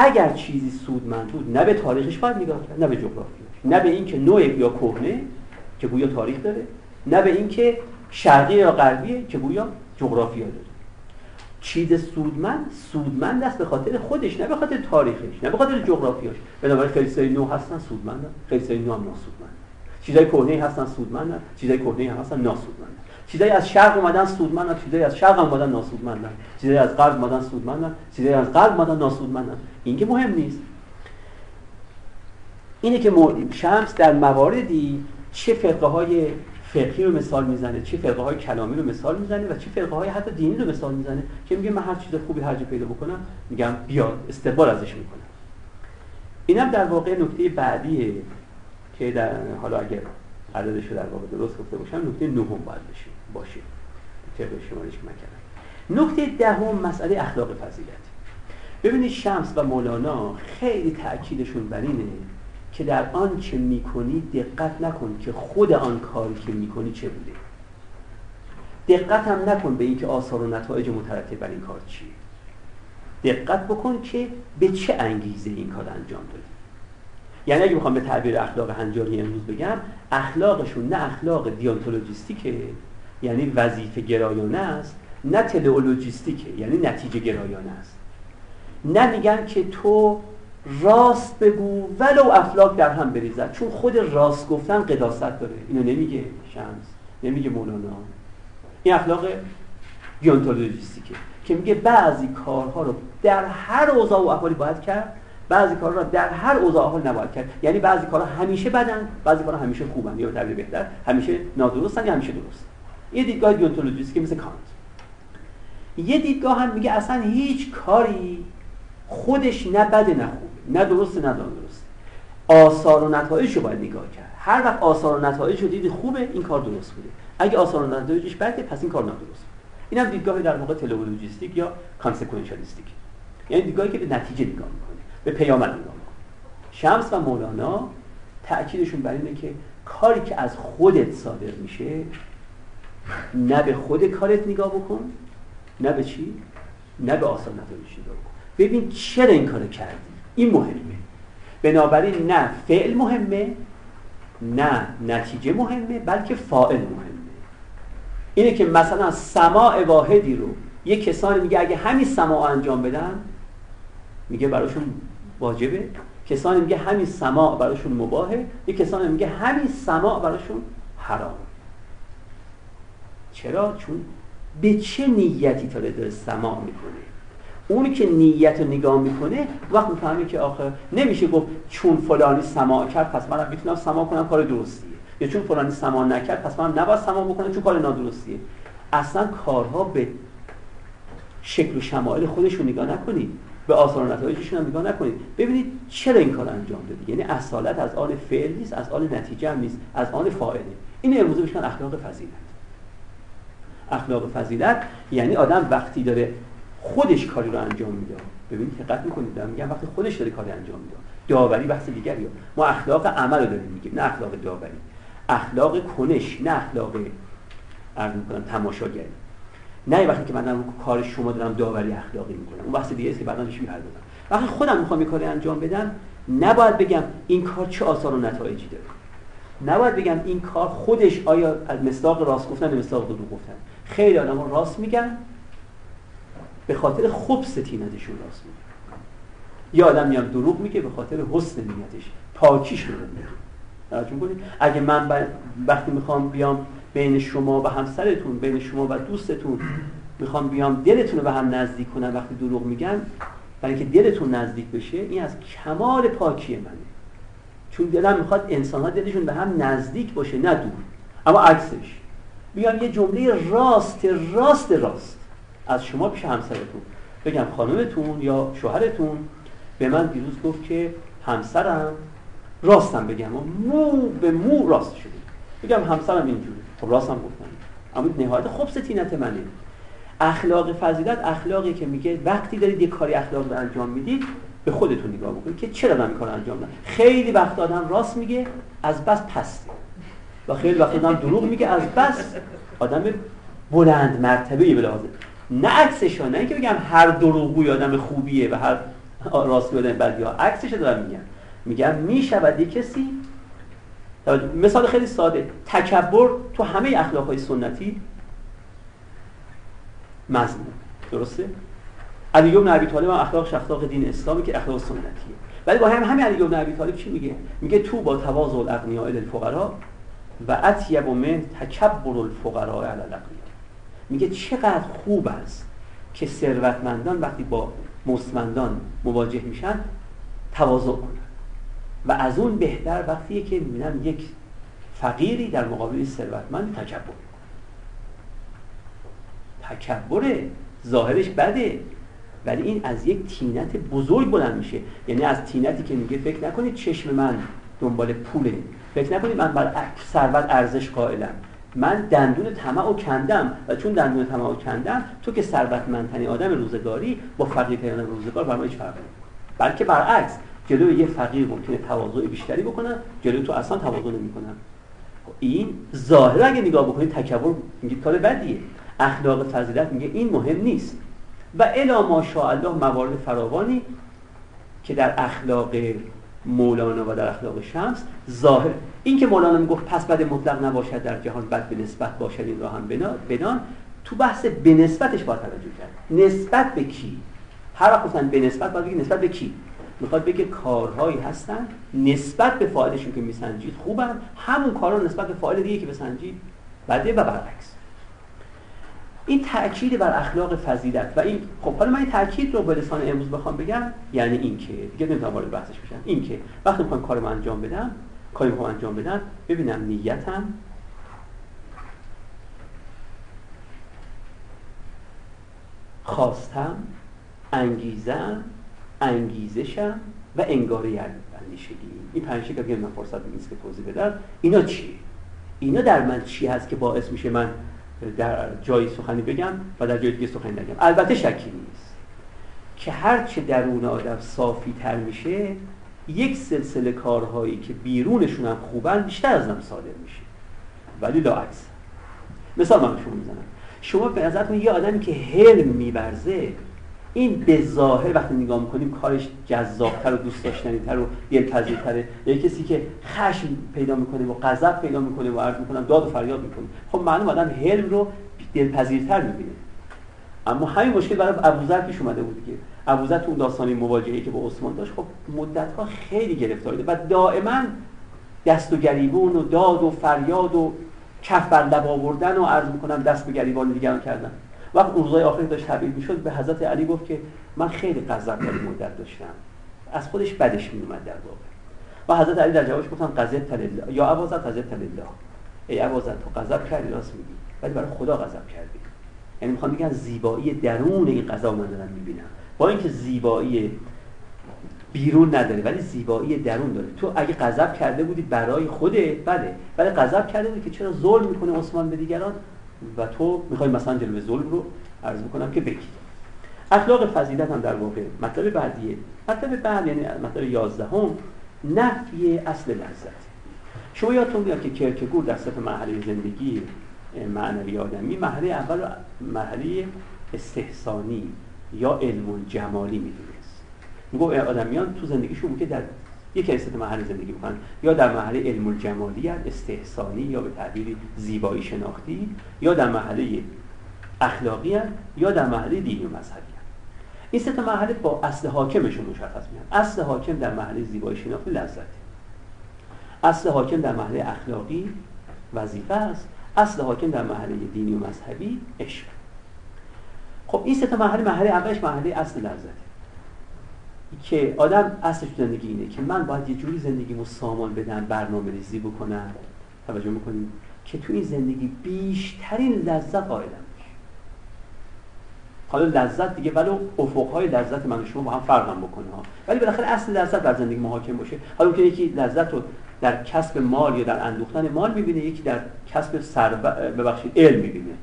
اگر چیزی سودمند بود نه به تاریخش باید نگاه کرد نه به جغرافیاش نه به اینکه نوع یا کهنه که گویا تاریخ داره نه به اینکه شرقی یا غربیه که گویا جغرافیا داره. چیز سودمند سودمند است به خاطر خودش نه به خاطر تاریخش نه به خاطر جغرافیاش. بنابراین خیلی سری نو هستن سودمندن خیلی سری نو هم ناسودمندن چیزای کهنه هستن سودمندن چیزای کهنه هستن ناسودمندن چیزایی از شرق اومدن سودمندن چیزایی از شرق اومدن ناسودمندن. چیزایی از غرب اومدن سودمندن چیزایی از غرب اومدن ناسودمندن. این که مهم نیست. اینه که شمس در مواردی چه فرقه های فقهی رو مثال می‌زنه چه فرقه های کلامی رو مثال می‌زنه و چه فرقه های حتی دینی رو مثال می‌زنه که میگه من هر چیز خوبی هر جا پیدا بکنم میگم بیا استقبال ازش می‌کنم. اینم در واقع نکته بعدیه که در حالا اگر عددش رو در واقع درست گفته باشم نکته نهم باید بشه. باشه. طبق شمارش کردم نکته دهم مسئله اخلاق فضیلت. ببینید شمس و مولانا خیلی تاکیدشون بر اینه که در آن چه می‌کنی دقت نکن که خود آن کاری که می‌کنی چه بوده. دقت هم نکن به اینکه آثار و نتایج مترتب بر این کار چیه دقت بکن که به چه انگیزه این کار انجام دادی. یعنی اگه بخوام به تعبیر اخلاق هنجاری امروز بگم اخلاقشون نه اخلاق دیانتولوژیستیکه. یعنی وظیفه گرایانه است نه تلئولوژیستیکه یعنی نتیجه گرایانه است. نه میگن که تو راست بگو ولو افلاک در هم بریزد چون خود راست گفتن قداست داره. اینو نمیگه شمس نمیگه مولانا. این اخلاق دیانتولوژیستیکه که میگه بعضی کارها رو در هر اوضاع و احوالی باید کرد بعضی کارها رو در هر اوضاع احوال نباید کرد. یعنی بعضی کارها همیشه بدن بعضی کارها همیشه خوبن. یا تعبیر بهتر همیشه نادرستن یا همیشه درست. یه دیدگاه دیونتولوژیست که مثل کانت. یه دیدگاه هم میگه اصلا هیچ کاری خودش نه بده نه خوبه نه درسته نه درست آثار و نتایج رو باید نگاه کرد. هر وقت آثار و نتایج رو دید خوبه این کار درست بوده. اگه آثار و نتایجش بده پس این کار نادرست این هم دیدگاه در واقع تلولوژیستیک یا کانسکونشالیستیک. یعنی دیدگاهی که به نتیجه نگاه می‌کنه به پیامد نگاه می‌کنه. شمس و مولانا تأکیدشون بر اینه که کاری که از خودت صادر میشه نه به خود کارت نگاه بکن نه به چی؟ نه به آثار نتایجش نگاه بکن. ببین چرا این کار کردی. این مهمه. بنابراین نه فعل مهمه نه نتیجه مهمه بلکه فاعل مهمه. اینه که مثلا سماع واحدی رو یه کسانی میگه اگه همین سماع انجام بدن میگه براشون واجبه. کسانی میگه همین سماع براشون مباهه. یه کسانی میگه همین سماع براشون حرام چرا؟ چون به چه نیتی تا داره سماع می‌کنه؟ اونی که نیت رو نگاه می‌کنه وقت می‌فهمه که آخه نمیشه گفت چون فلانی سماع کرد پس من می‌تونم سماع کنم کار درستیه. یا چون فلانی سماع نکرد پس من نباید سماع بکنم چون کار نادرستیه. اصلا کارها به شکل و شمایل خودشون نگاه نکنید. به آثار و نتایجشون هم نگاه نکنید. ببینید چرا این کار انجام دادی یعنی اصالت از آن فعل نیست از آن نتیجه هم نیست از آن فاعله. این امروزه میشن اخلاق فضیلت. اخلاق فضیلت یعنی آدم وقتی داره خودش کاری رو انجام میده. ببینید دقت می‌کنید دارم میگم وقتی خودش داره کاری انجام میده. داوری بحث دیگری ما اخلاق عمل رو داریم میگیم نه اخلاق داوری. اخلاق کنش نه اخلاق عرض می‌کنم تماشاگری. نه وقتی که من دارم کار شما دارم داوری اخلاقی می‌کنم. اون بحث دیگه است که بعدا بهش می‌پردازم. وقتی خودم می‌خوام این کاری انجام بدم نباید بگم این کار چه آثار و نتایجی داره. نباید بگم این کار خودش آیا از مصداق راست گفتن به مصداق دروغ گفتن. خیلی آدم راست میگن. به خاطر خبث تینتشون راست میگن. یا آدم میام دروغ میگه به خاطر حسن نیتش پاکیش رو میگه اگه من وقتی می‌خوام بیام بین شما و همسرتون بین شما و دوستتون می‌خوام بیام دلتون رو به هم نزدیک کنم وقتی دروغ میگن برای اینکه دلتون نزدیک بشه این از کمال پاکی منه. چون دلم می‌خواد انسان ها دلشون به هم نزدیک باشه نه دور. اما عکسش. بیام یه جمله راست راست راست. از شما پیش همسرتون. بگم خانمتون یا شوهرتون به من دیروز گفت که همسرم راستم بگم. و مو به مو راست شده. بگم همسرم اینجوری خب راستم گفتم. اما نهایت خبث تینت منه. اخلاق فضیلت اخلاقی که میگه وقتی دارید یه کاری اخلاق رو انجام می‌دید به خودتون نگاه بکنید که چرا من کار انجام میدم خیلی وقت آدم راست میگه از بس پسته. و خیلی وقت آدم دروغ میگه. از بس آدم بلند مرتبه به لحاظه نه عکسش نه اینکه بگم هر دروغگوی آدم خوبیه و هر راستگوی آدم بدیه. عکسش دارم میگم. میگم می‌شود یه کسی مثال خیلی ساده تکبر تو همه اخلاق های سنتی مضمون درسته؟ علی بن ابی طالب هم اخلاق اخلاق دین اسلامی که اخلاق سنتیه. ولی با هم همین علی بن ابی طالب چی میگه؟ میگه تو با تواضع الاغنیاء الفقراء و اطیب من تکبر الفقراء علی الاغنیاء میگه چقدر خوب است که ثروتمندان وقتی با مستمندان مواجه میشن تواضع کنن. و از اون بهتر وقتی که می‌بینم یک فقیری در مقابل ثروتمند تکبر تکبره ظاهرش بده ولی این از یک تینت بزرگ بلند میشه. یعنی از تینتی که میگه فکر نکنید چشم من دنبال پوله. فکر نکنید من بر ثروت ارزش قائلم. من دندون طمع و کندم و چون دندون طمع و کندم تو که ثروتمندترین آدم روزگاری با فقیرترین روزگار برای هیچ فرقی بلکه برعکس جلوی یه فقیر ممکنه تواضع بیشتری بکنن جلوی تو اصلا تواضع نمی‌کنن این ظاهر اگه نگاه بکنید تکبر میگه کار بدیه. اخلاق فضیلت میگه این مهم نیست. و الا ماشاءالله موارد فراوانی که در اخلاق مولانا و در اخلاق شمس ظاهر. این که مولانا می‌گفت پس بد مطلق نباشد در جهان بد به نسبت باشد این را هم بنان تو بحث به نسبتش با توجه کرد. نسبت به کی؟ هر وقت گفتن به نسبت باید نسبت به کی؟ می‌خواد بگه کارهایی هستن نسبت به فاعلشون که میسنجید خوبن همون کارها نسبت به فاعل دیگه که بسنجید بده و برعکس. این تاکید بر اخلاق فضیلت و این خب حالا من این تاکید رو به لسان امروز بخوام بگم یعنی این که دیگه نمی‌تونم وارد بحثش بشم. این که وقتی می‌خوام کارم انجام بدم کاری می‌خوام انجام بدم ببینم نیتم. خواستم انگیزم انگیزشم و انگاره اندیشگی. این پنج که من فرصت نیست که توضیح بدم. اینا چیه اینا در من چی هست که باعث میشه من در جایی سخنی بگم و در جای دیگه سخنی نگم. البته شکی نیست که هرچه درون آدم صافی تر میشه یک سلسله کارهایی که بیرونشون هم خوبن بیشتر از هم صادر میشه. ولی لا عکس. مثال من شما می‌زنم. شما به نظرتون یه آدمی که حلم میبرزه این به ظاهر وقتی نگاه می‌کنیم کارش جذابتر و دوست داشتنیتر و دلپذیرتره. یا کسی که خشم پیدا می‌کنه و غضب پیدا می‌کنه و عرض می‌کنم داد و فریاد می‌کنه. خب معلوم آدم حلم رو دلپذیرتر می‌بینه. اما همین مشکل برای ابوذر پیش اومده بود که ابوذر تو اون داستانی مواجهه که با عثمان داشت خب مدتها خیلی گرفتار و دائما دست و گریبون و داد و فریاد و کف بر لب آوردن و عرض می‌کنم دست به گریبان دیگران کردن. وقت اون روزای آخری داشت تبعید می‌شد به حضرت علی گفت که من خیلی غضب در مدت داشتم. از خودش بدش میومد در واقع. و حضرت علی در جوابش گفتن غضب الله. یا ابوذر غضب الله. ای ابوذر تو غضب کردی راست میگی. ولی برای خدا غضب کردی. یعنی می‌خوام بگن زیبایی درون این قضا من دارم می‌بینم. با اینکه زیبایی بیرون نداره ولی زیبایی درون داره. تو اگه غضب کرده بودی برای خودت بله. ولی غضب کرده بودی که چرا ظلم می‌کنه عثمان به دیگران؟ و تو می‌خوای مثلا جلوه ظلم رو عرض بکنم که بگی. اخلاق فضیلت هم در واقع مطلب بعدیه. مطلب بعد یعنی مطلب یازدهم نفی اصل لذت. شما یادتون بیاد که کرکگور در صف مرحله زندگی معنوی آدمی مرحله اول مرحله استحسانی یا علم جمالی می‌دونست. میگو آدمیان تو زندگیشون که در یک استت محل زندگی بکنن. یا در محله علم الجمالیت استحسانی یا به تعبیری زیبایی شناختی یا در محله اخلاقی یا در محله دینی و مذهبی این سه تا مرحله با اصل حاکمشون مشخص میان اصل حاکم در محله زیبایی شناختی لذت اصل حاکم در محله اخلاقی وظیفه است. اصل حاکم در محله دینی و مذهبی عشق. خب این سه تا مرحله مرحله اولش مرحله اصل لذت که آدم اصلش زندگی اینه که من باید یه جوری زندگیمو سامان بدم برنامه ریزی بکنم. توجه می‌کنیم که تو این زندگی بیشترین لذت قائلم حالا لذت دیگه ولی افقهای لذت من و شما با هم فرق هم بکنه ها. ولی بالاخره اصل لذت در زندگی محاکم باشه. حالا که یکی لذت رو در کسب مال یا در اندوختن مال می‌بینه یکی در کسب سر ببخشید علم می‌بینه.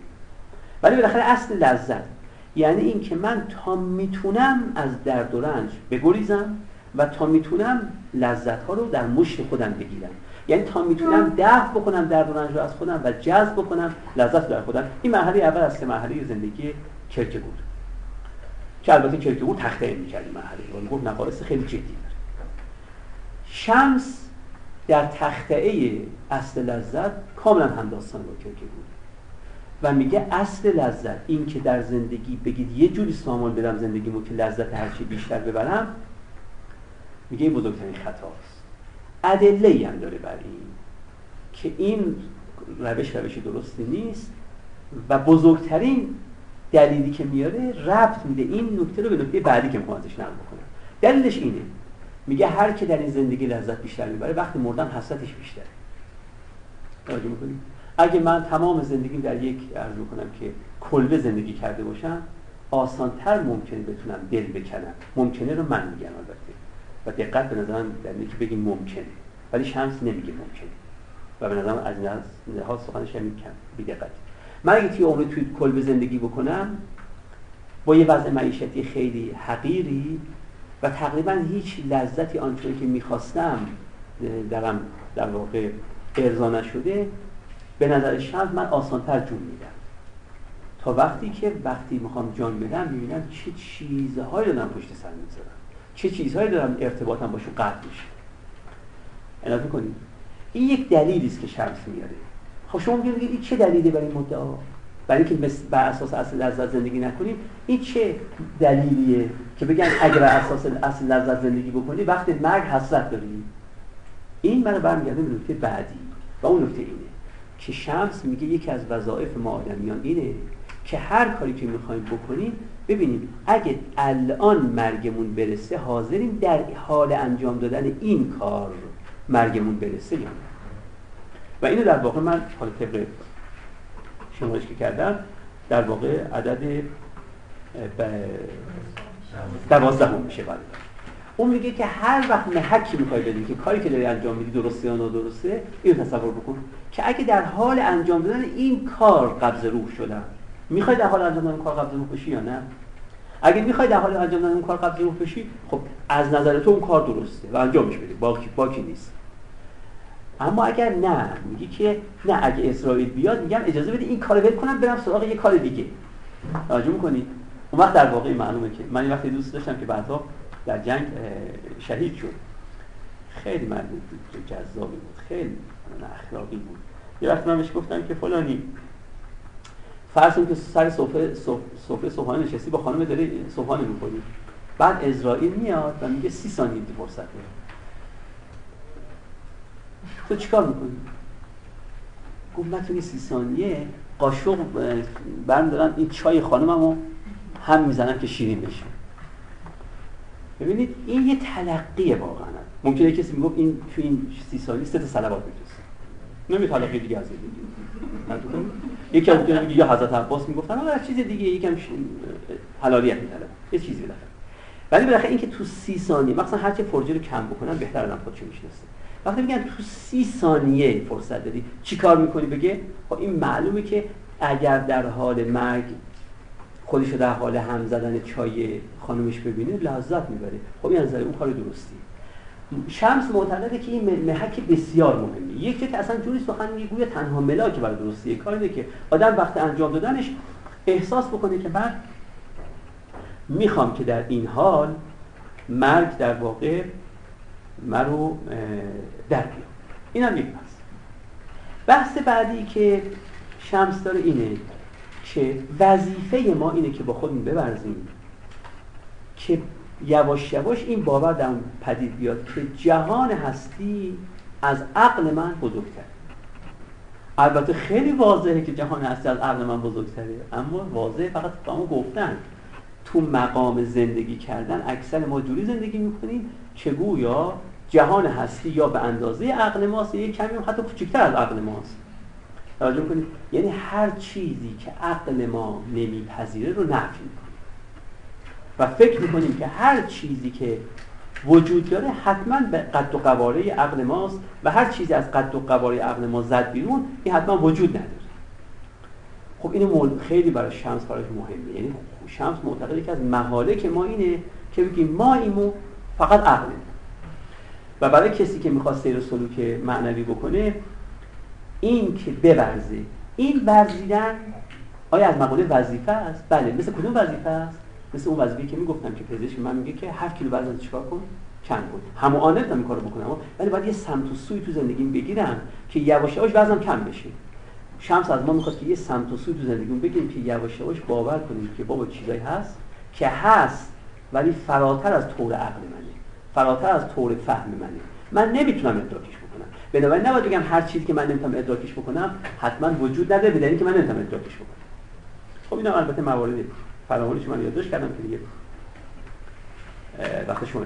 ولی بالاخره اصل لذت یعنی اینکه من تا می‌تونم از درد و رنج بگریزم و تا می‌تونم لذت ها رو در مشت خودم بگیرم. یعنی تا می‌تونم دفع بکنم درد و رنج رو از خودم و جذب بکنم لذت در خودم. این مرحله اول از مرحله زندگی بود. که البته کرکگور تخته می‌کرد مرحله. و گفت نقایص خیلی جدی داره شمس در تخته اصل لذت کاملا همداستان با بود. و میگه اصل لذت این که در زندگی بگید یه جوری سامان بدم زندگیمو که لذت هرچی بیشتر ببرم میگه این بزرگترین خطاست ادله هم داره بر این که این روش روش درستی نیست و بزرگترین دلیلی که میاره ربط میده. این نکته رو به نکته بعدی که می‌خوام ازش نقل بکنم. دلیلش اینه. میگه هر که در این زندگی لذت بیشتر می‌بره وقتی مردن حسرتش بیشتره. توجه می‌کنید اگه من تمام زندگیم در یک عرض می‌کنم که کلبه زندگی کرده باشم آسانتر ممکنه بتونم دل بکنم. ممکنه رو من میگم البته. و دقت به نظرم در که بگیم ممکنه. ولی شمس نمیگه ممکنه. و به نظرم از ها سخنش هم کم دقت. من اگه توی عمر توی کلبه زندگی بکنم با یه وضع معیشتی خیلی حقیری و تقریبا هیچ لذتی آنچه که می‌خواستم درم در واقع ارضا نشده به نظر شمس من آسانتر جون میدم. تا وقتی که وقتی می‌خوام جان بدم می‌بینم چه چیزهایی دارم پشت سر می‌ذارم چه چیزهایی دارم ارتباطم باشون قطع میشه. عنایت می‌کنید؟ این یک دلیلی است که شمس میاره. خب شما میگید این چه دلیلی برای مدعا؟ برای اینکه بر اساس اصل لذت زندگی نکنیم این چه دلیلیه که بگن اگر اساس اصل لذت زندگی بکنی وقتی مرگ حسرت داری؟ این منو برمیگرده به نکته بعدی. و اون نکته اینه. که شمس میگه یکی از وظایف ما آدمیان اینه که هر کاری که می‌خوایم بکنیم ببینیم اگه الان مرگمون برسه حاضریم در حال انجام دادن این کار مرگمون برسه یا و اینو در واقع من حال طبق شمارش که کردم در واقع عدد دوازده هم میشه بله. اون میگه که هر وقت محکی می‌خوای بدی که کاری که داری انجام میدی درسته یا نادرسته اینو تصور بکن که اگه در حال انجام دادن این کار قبض روح شدن. می‌خوای در حال انجام دادن کار قبض روح بشی یا نه؟ اگه می‌خوای در حال انجام دادن اون کار قبض روح بشی خب از نظر تو اون کار درسته و انجامش بدی باکی باکی نیست. اما اگر نه میگی که نه اگه اسرائیل بیاد میگم اجازه بده این کارو ول کنم برم سراغ یه کار دیگه. توجه می‌کنید اون وقت در واقع معلومه که من این وقتی دوست داشتم که بعدا در جنگ شهید شد. خیلی مرد جذابی بود خیلی اخلاقی بود. یه وقت من بهش گفتم که فلانی فرض که سر سفره سفره صبحانه نشستی با خانم داری صبحانه می‌کنی بعد اسرائیل میاد و میگه سی ثانیه دی فرصت تو چیکار می‌کنی؟ گفت من سی ثانیه قاشق برم دارم این چای خانممو هم می‌زنم که شیرین بشه. ببینید این یه تلقیه واقعا. ممکنه کسی می‌گفت این تو این سی ثانیه سه تا صلوات میفرسته. نمی تلقی دیگه از دیگه. یکی از دیگه یا حضرت عباس می‌گفتن حالا چیز دیگه یکم حلالیت میطلبه یه چیزی بالاخره. ولی بالاخره اینکه تو سی ثانیه مثلا هر چه فرجی رو کم بکنن بهتر آدم خودشو می‌شناسه. وقتی میگن تو سی ثانیه فرصت دادی چی کار می‌کنی؟ بگه خب این معلومه که اگر در حال مرگ خودش در حال هم زدن چای خانمش ببینه لذت می‌بره. خب این نظر اون کار درستی. شمس معتقده که این محک بسیار مهمه. یکی که اصلا جوری سخن میگه گویا تنها ملاک برای درستی کار اینه که آدم وقت انجام دادنش احساس بکنه که من می‌خوام که در این حال مرگ در واقع مرو در بیام. این هم یک بحث. بحث بعدی که شمس داره اینه که وظیفه ما اینه که با خودمون ببرزیم که یواش یواش این باور در پدید بیاد که جهان هستی از عقل من بزرگتره. البته خیلی واضحه که جهان هستی از عقل من بزرگتره اما واضح فقط ما گفتن. تو مقام زندگی کردن اکثر ما جوری زندگی می‌کنیم که گویا جهان هستی یا به اندازه عقل ماست یا کمی حتی کوچکتر از عقل ماست. توجه کنید یعنی هر چیزی که عقل ما نمیپذیره رو نفی می‌کنیم. و فکر می‌کنیم که هر چیزی که وجود داره حتما به قد و قواره عقل ماست و هر چیزی از قد و قواره عقل ما زد بیرون این حتما وجود نداره. خب اینو خیلی برای شمس براش مهمه. یعنی شمس معتقده که از محاله ما اینه که بگیم ما ایمو فقط عقل و برای کسی که می‌خواد سیر سلوک معنوی بکنه این که بورزه. این ورزیدن آیا از مقوله وظیفه است؟ بله مثل کدوم وظیفه است؟ مثل اون وظیفه که می‌گفتم که پزشک من میگه که 7 کیلو وزن چیکار کن؟ کم کن. همون آن این کارو بکنم. ولی باید یه سمت و سوی تو زندگیم بگیرم که یواش یواش وزنم کم بشه. شمس از ما می‌خواد که یه سمت و سوی تو زندگیم بگیریم که یواش یواش باور کنیم که بابا چیزایی هست که هست ولی فراتر از طور عقل منه. فراتر از طور فهم منه. من نمی‌تونم ادراکش بنابراین نباید بگم هر چیزی که من نمی‌تونم ادراکش بکنم حتما وجود نداره به که من نمی‌تونم ادراکش بکنم. خب اینا البته موارد فراوانی من یادداشت کردم که دیگه وقت شما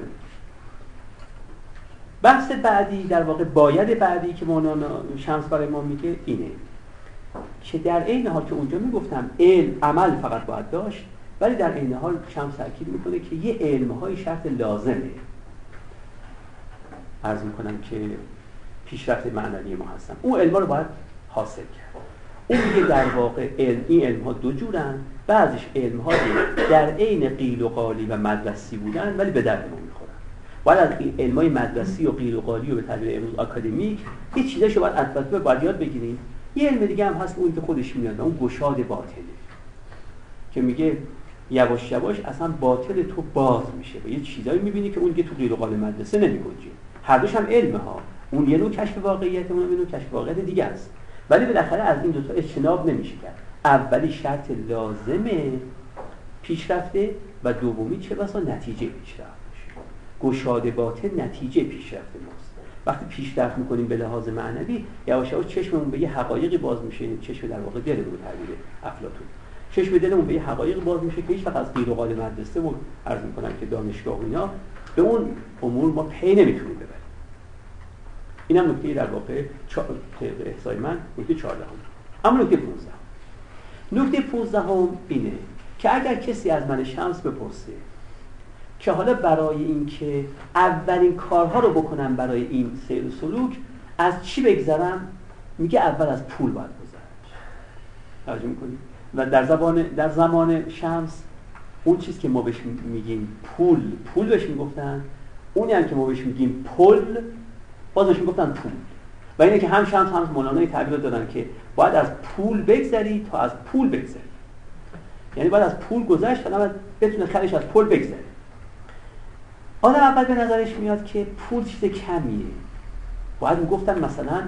بحث بعدی در واقع باید بعدی که مولانا شمس برای ما میگه اینه که در عین حال که اونجا می‌گفتم علم عمل فقط باید داشت ولی در عین حال شمس تاکید می‌کنه که یه علم های شرط لازمه. عرض می‌کنم که پیشرفت معنوی ما هستن. اون علم رو باید حاصل کرد. اون میگه در واقع علم این علم ها دو جورن. بعضش علم در عین قیل و قالی و مدرسی بودن ولی به درد ما می‌خورن. باید از علم های مدرسی و قیل و قالی و به تعبیر امروز اکادمیک یه چیزاشو باید البته باید یاد بگیریم یه علم دیگه هم هست اون که خودش میاد اون گشاد باطله. که میگه یواش یواش اصلا باطل تو باز میشه و یه چیزایی می‌بینی که اون که تو قیل و قال مدرسه نمیگنجه. هر دوش هم علم ها اون یه نوع کشف واقعیت اون یه نوع کشف واقعیت دیگه است. ولی بالاخره از این دو تا اجتناب نمیشه کرد. اولی شرط لازمه پیشرفته و دومی چه بسا نتیجه پیشرفت گشاده باطن نتیجه پیشرفت ماست. وقتی پیشرفت می‌کنیم به لحاظ معنوی یواش یواش چشممون به یه حقایقی باز میشه چشم در واقع دلمون تعبیر افلاطون. چشم دلمون به یه حقایق باز میشه که هیچ وقت از قال مدرسه و عرض می‌کنم که دانشگاه و اینا به اون امور ما پی نمی‌تونیم ببریم. اینم نکته در واقع طبق احسای من نکته 14 اما نکته 15 نکته 15 هم اینه که اگر کسی از من شمس بپرسه که حالا برای اینکه اولین کارها رو بکنم برای این سیر و سلوک از چی بگذرم؟ میگه اول از پول باید گذرش توجه می‌کنید و در زبان در زمان شمس اون چیز که ما بهش میگیم پول پول بهش می‌گفتن اونی هم که ما بهش میگیم پل باز بهش می‌گفتن پول. و اینه که هم شمس هم مولانا تعبیر دادن که باید از پول بگذری تا از پول بگذری. یعنی باید از پول گذشت تا بتونه خرش از پول بگذری. آدم اول به نظرش میاد که پول چیز کمیه. باید می‌گفتن مثلا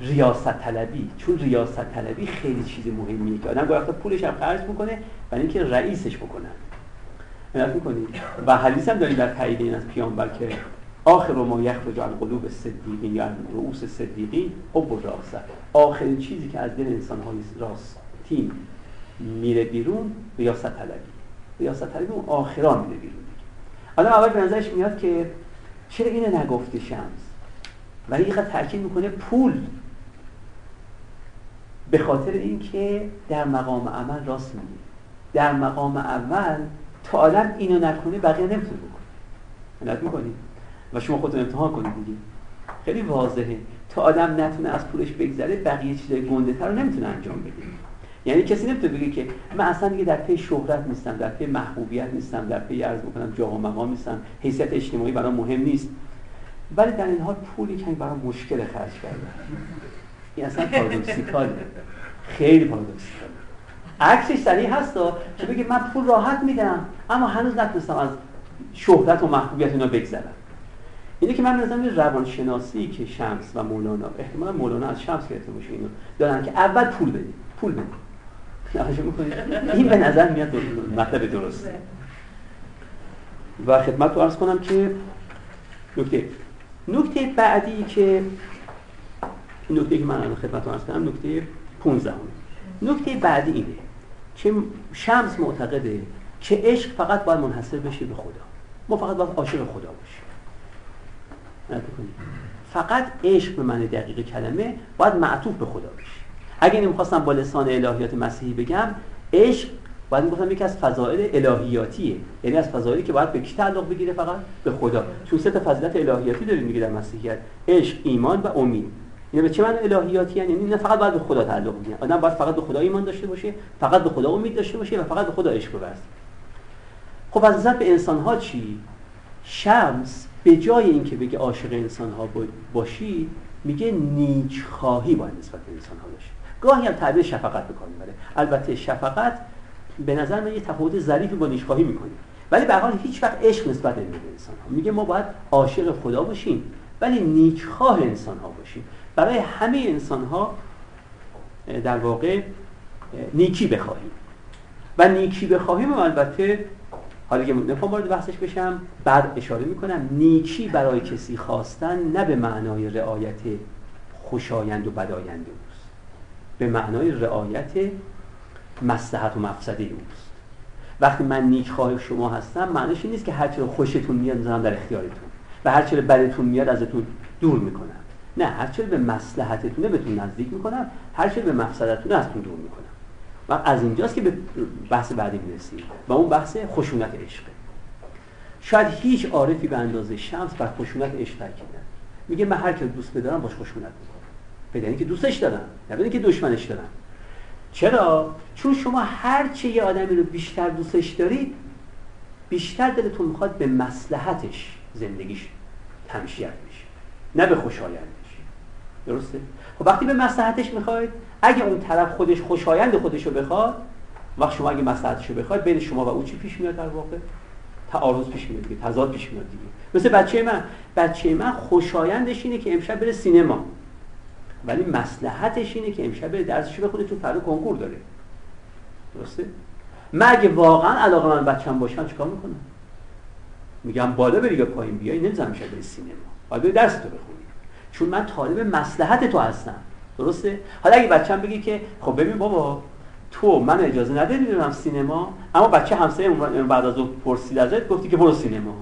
ریاست طلبی چون ریاست طلبی خیلی چیز مهمیه که آدم پولش هم خرج می‌کنه برای اینکه رئیسش بکنن. عنایت می‌کنید و حدیث هم داریم در تایید این از پیامبر که آخر ما یخرج عن قلوب صدیقین یا رؤوس صدیقین حب و راسه آخرین چیزی که از دل انسان های راستین میره بیرون ریاست طلبی. ریاست طلبی اون آخران میره بیرون. آدم اول به نظرش میاد که چرا اینو نگفته شمس؟ ولی اینقدر تاکید می‌کنه پول. به خاطر اینکه در مقام عمل راست میگه. در مقام اول تا آدم اینو نکنه بقیه نمی‌تونه بکنه. علت می‌کنید و شما خودتون امتحان کنید دیگه. خیلی واضحه. تا آدم نتونه از پولش بگذره بقیه چیزای گنده تر رو نمی‌تونه انجام بده. یعنی کسی نمی‌تونه بگه که من اصلا دیگه در پی شهرت نیستم در پی محبوبیت نیستم در پی عرض بکنم جاه و مقام نیستم. حیثیت اجتماعی برام مهم نیست. ولی در این حال پولی که برام مشکل خرج کردم این اصلا پارادوکسیکاله. خیلی پارادوکسیکاله. عکسش صریح هست که بگه من پول راحت میدم اما هنوز نتونستم از شهرت و محبوبیت اینا بگذرم. اینه که من نظام روانشناسی که شمس و مولانا احتمالا مولانا از شمس گرفته باشه اینو دارن که اول پول بدید پول بدید این به نظر میاد مطلب درسته و خدمت رو ارز کنم که نکته نکته بعدی که نکته که من الان خدمت رو ارز کنم نکته 15 نکته بعدی اینه که شمس معتقده که عشق فقط باید منحصر بشه به خدا. ما فقط باید عاشق خدا باشیم. فقط عشق به معنی دقیق کلمه باید معطوف به خدا بشه. اگه نمی‌خواستم با لسان الهیات مسیحی بگم عشق باید می‌گفتم یکی از فضائل الهیاتیه. یعنی از فضائلی که باید به کی تعلق بگیره فقط؟ به خدا. چون سه تا فضیلت الهیاتی داریم میگه در مسیحیت. عشق ایمان و امید. اینا به چه معنی الهیاتی یعنی نه فقط باید به خدا تعلق بگیره آدم باید فقط به خدا ایمان داشته باشه فقط به خدا امید داشته باشه و فقط به خدا عشق بورزه خب از نظر به انسان ها چی؟ شمس به جای اینکه بگه عاشق انسان ها باشی میگه نیچ خواهی باید نسبت به انسان ها باشه گاهی هم تعبیر شفقت بکنیم بله البته شفقت به نظر من یه تفاوت ظریفی با نیچخواهی می‌کنه. ولی به حال هیچ وقت عشق نسبت به انسان ها میگه ما باید عاشق خدا باشیم ولی نیچخواه انسان ها باشیم. برای همه انسان ها در واقع نیکی بخواهیم. و نیکی بخواهیم البته حالا که نفهم وارد بحثش بشم بعد اشاره می‌کنم نیکی برای کسی خواستن نه به معنای رعایت خوشایند و بدایند اوست. به معنای رعایت مصلحت و مفسده اوست. وقتی من نیک خواه شما هستم معنیش این نیست که هر خوشتون میاد می‌ذارم در اختیارتون و هر چرا بدتون میاد ازتون دور می‌کنم. نه هر به مصلحتتونه بهتون نزدیک می‌کنم هر به مفسدتونه ازتون دور می‌کنم. و از اینجاست که به بحث بعدی می‌رسیم و اون بحث خشونت عشقه. شاید هیچ عارفی به اندازه شمس بر خشونت عشق تاکید میگه من هر که دوست بدارم باش خشونت می‌کنم. بدانی که دوستش دارم نه که دشمنش دارم. چرا؟ چون شما هر چه یه آدمی رو بیشتر دوستش دارید بیشتر دلتون می‌خواد به مسلحتش زندگیش تمشیت بشه نه به خوشایندش. درسته؟ خب وقتی به مسلحتش می‌خواید اگه اون طرف خودش خوشایند خودش بخواد وقت شما اگه مسلحتش رو بخواید بین شما و او چی پیش میاد در واقع؟ تعارض پیش میاد دیگه تضاد پیش میاد دیگه. مثل بچه من بچه من خوشایندش اینه که امشب بره سینما. ولی مسلحتش اینه که امشب بره درسشو بخونه تو فردا کنکور داره. درسته؟ من اگه واقعا علاقه من بچم باشم چیکار می‌کنم؟ میگم بالا بری یا پایین بیای نمی‌ذارم امشب بری سینما. باید درس تو بخونی. چون من طالب مسلحت تو هستم. درسته؟ حالا اگه بچه‌م بگی که خب ببین بابا تو من اجازه ندادی برم سینما اما بچه همسایه بعد از اون پرسید ازت گفتی که برو سینما.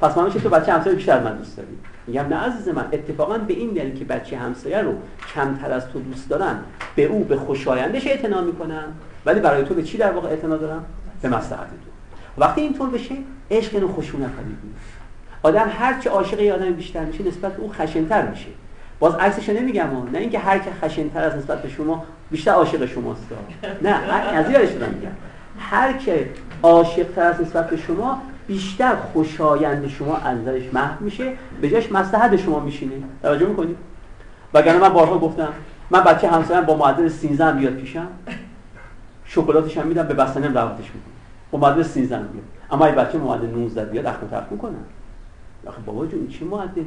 پس من تو بچه همسایه بیشتر من دوست داری. میگم نه عزیز من اتفاقا به این دلیل که بچه همسایه رو کمتر از تو دوست دارن به او به خوشایندش اعتنا می‌کنم ولی برای تو به چی در واقع اعتنا دارم به مصلحت تو. وقتی اینطور بشه عشق اینو خشونت آدم هر چه عاشق یه آدم بیشتر میشه نسبت به اون خشنتر میشه. باز عکسش نمیگم نه اینکه هر که خشنتر از نسبت به شما بیشتر عاشق شماست. نه از یادش میگم هر که عاشق از نسبت به شما بیشتر خوشایند شما از نظرش محو میشه به جاش مصلحت شما میشینه. توجه می‌کنید وگرنه من بارها گفتم من بچه همسایم با معدل 13 بیاد پیشم شکلاتش هم میدم به بستنیم دعوتش می‌کنم. با معدل 13 بیاد. اما اگه بچه معدل 19 بیاد اخم طرف می‌کنم آخه بابا جون چه معدلی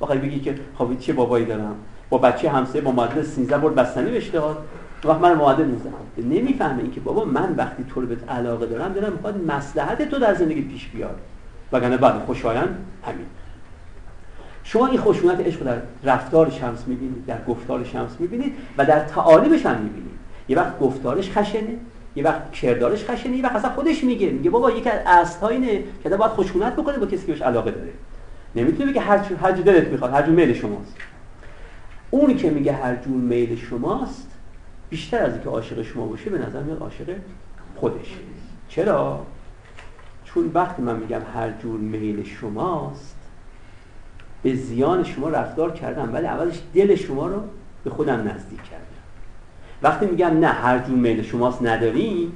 آخه بگی که خب چه بابایی دارم؟ با بچه همسایه با معدل 13 برد بستنی بهش داد. وقت من معدل 19 نمی‌فهمه اینکه بابا من وقتی تو رو بهت علاقه دارم دارم می‌خواد مصلحت تو در زندگی پیش بیاد وگرنه بعد خوشایند همین. شما این خشونت عشق در رفتار شمس می‌بینید در گفتار شمس می‌بینید و در تعالیمش هم می‌بینید. یه وقت گفتارش خشنه یه وقت کردارش خشنه یه وقت اصلا خودش میگه. میگه بابا یک از اصلها اینه که باید خشونت بکنه با کسی که بهش علاقه داره. نمی‌تونه بگه هر هر دلت می‌خواد هر جور میل شماست. اونی که میگه هر جور میل شماست بیشتر از اینکه عاشق شما باشه به نظر میاد عاشق خودش. چرا؟ چون وقتی من میگم هر جور میل شماست به زیان شما رفتار کردم ولی اولش دل شما رو به خودم نزدیک کردم. وقتی میگم نه هر جور میل شماست نداریم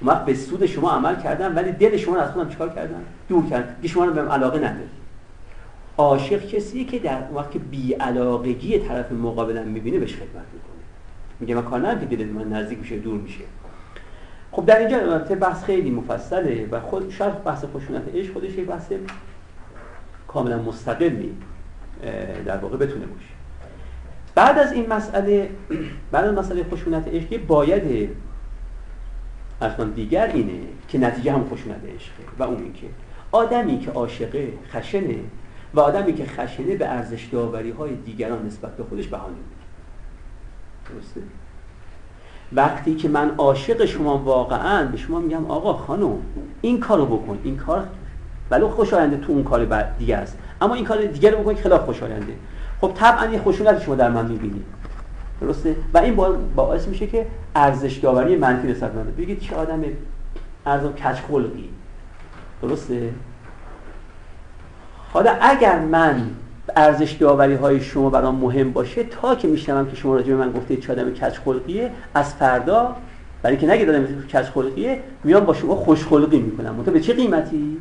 اون وقت به سود شما عمل کردم ولی دل شما رو از خودم چیکار کردم؟ دور کردم که شما رو بهم علاقه نداری عاشق کسیه که در وقت که بی علاقگی طرف مقابلم می‌بینه بهش خدمت می‌کنه. میگه من کار ندارم که من نزدیک میشه دور میشه. خب در اینجا البته بحث خیلی مفصله و خود شاید بحث خشونت عشق خودش یه بحث کاملا مستقلی در واقع بتونه باشه. بعد از این مسئله بعد از مسئله خشونت عشق باید اصلا دیگر اینه که نتیجه هم خشونت عشقه و اون اینکه آدمی که عاشقه خشنه و آدمی که خشنه به ارزش داوری های دیگران نسبت به خودش بهانه میده درسته؟ وقتی که من عاشق شما واقعا به شما میگم آقا خانم این کارو بکن این کار ولو خوشاینده تو اون کار دیگه است. اما این کار دیگه رو بکن که خلاف خوشاینده. خب طبعا یه خشونت شما در من می‌بینید درسته؟ و این باعث میشه که ارزش داوری منفی نسبت من. بگید چه آدم ارزم کج درسته؟ حالا اگر من ارزش داوری های شما برام مهم باشه تا که میشنوم که شما راجع به من گفتید چه آدم کج خلقیه از فردا برای که نگید آدم کج خلقیه میام با شما خوش خلقی می‌کنم به چه قیمتی؟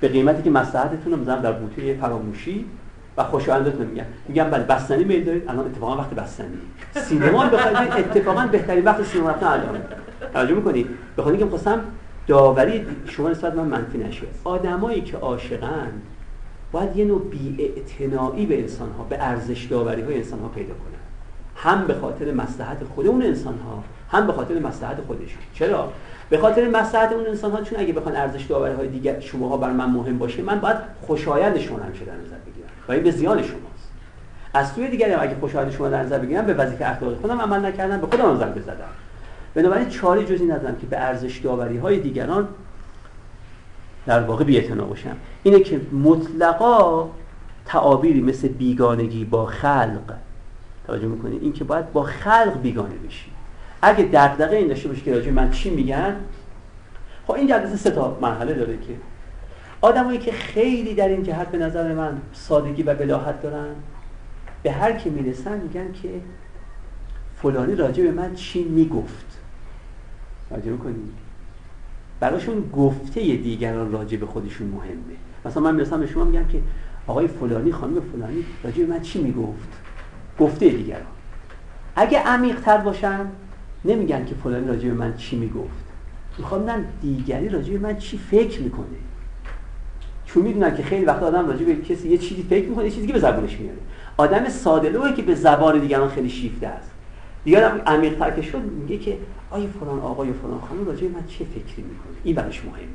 به قیمتی که مصلحتتون رو در بوته فراموشی و خوشایندتون میگم میگم بله بستنی میل دارید الان اتفاقا وقت بستنی. سینما بخواید اتفاقا بهترین وقت سینما رفتن الان. توجه می‌کنید؟ بخاطر اینکه می‌خواستم داوری شما نسبت من منفی نشه. آدمایی که عاشقن باید یه نوع بی‌اعتنایی به انسان ها به ارزش داوری های انسان ها پیدا کنن. هم به خاطر مصلحت خود اون انسان ها هم به خاطر مصلحت خودشون. چرا؟ به خاطر مصلحت اون انسان ها چون اگه بخوان ارزش داوری های دیگر شما ها بر من مهم باشه من باید خوشایند شما هم در نظر بگیرم. و این به زیان شماست. از سوی دیگری اگه خوشایند شما در نظر بگیرم به وظیفه اخلاقی خودم عمل نکردم به خودم ضربه زدم بنابراین چاری جزی ندارم که به ارزش داوری های دیگران در واقع بی‌اعتنا باشم اینه که مطلقا تعابیری مثل بیگانگی با خلق توجه می‌کنید این که باید با خلق بیگانه بشی. اگه دغدغه این داشته باشه که راجع من چی میگن؟ خب این جلسه سه تا مرحله داره که آدمایی که خیلی در این جهت به نظر من سادگی و بلاحت دارن به هر کی می‌رسن میگن که فلانی راجع به من چی می‌گفت. راجع می‌کنید براشون گفته دیگران راجع به خودشون مهمه. مثلا من می‌رسم به شما میگم که آقای فلانی خانم فلانی راجع به من چی می‌گفت؟ گفته دیگران. اگه عمیق تر باشن نمیگن که فلانی راجع به من چی می‌گفت. می‌خوام نه دیگری راجع به من چی فکر می‌کنه. چون می‌دونن که خیلی وقت آدم راجع به کسی یه چیزی فکر می‌کنه یه چیزی به زبانش میاره آدم ساده که به زبان دیگران خیلی شیفته است. دیگه آدم عمیق که شد میگه که آیا فلان آقای فلان خانم راجع من چه فکری می‌کنه؟ این براش مهمه.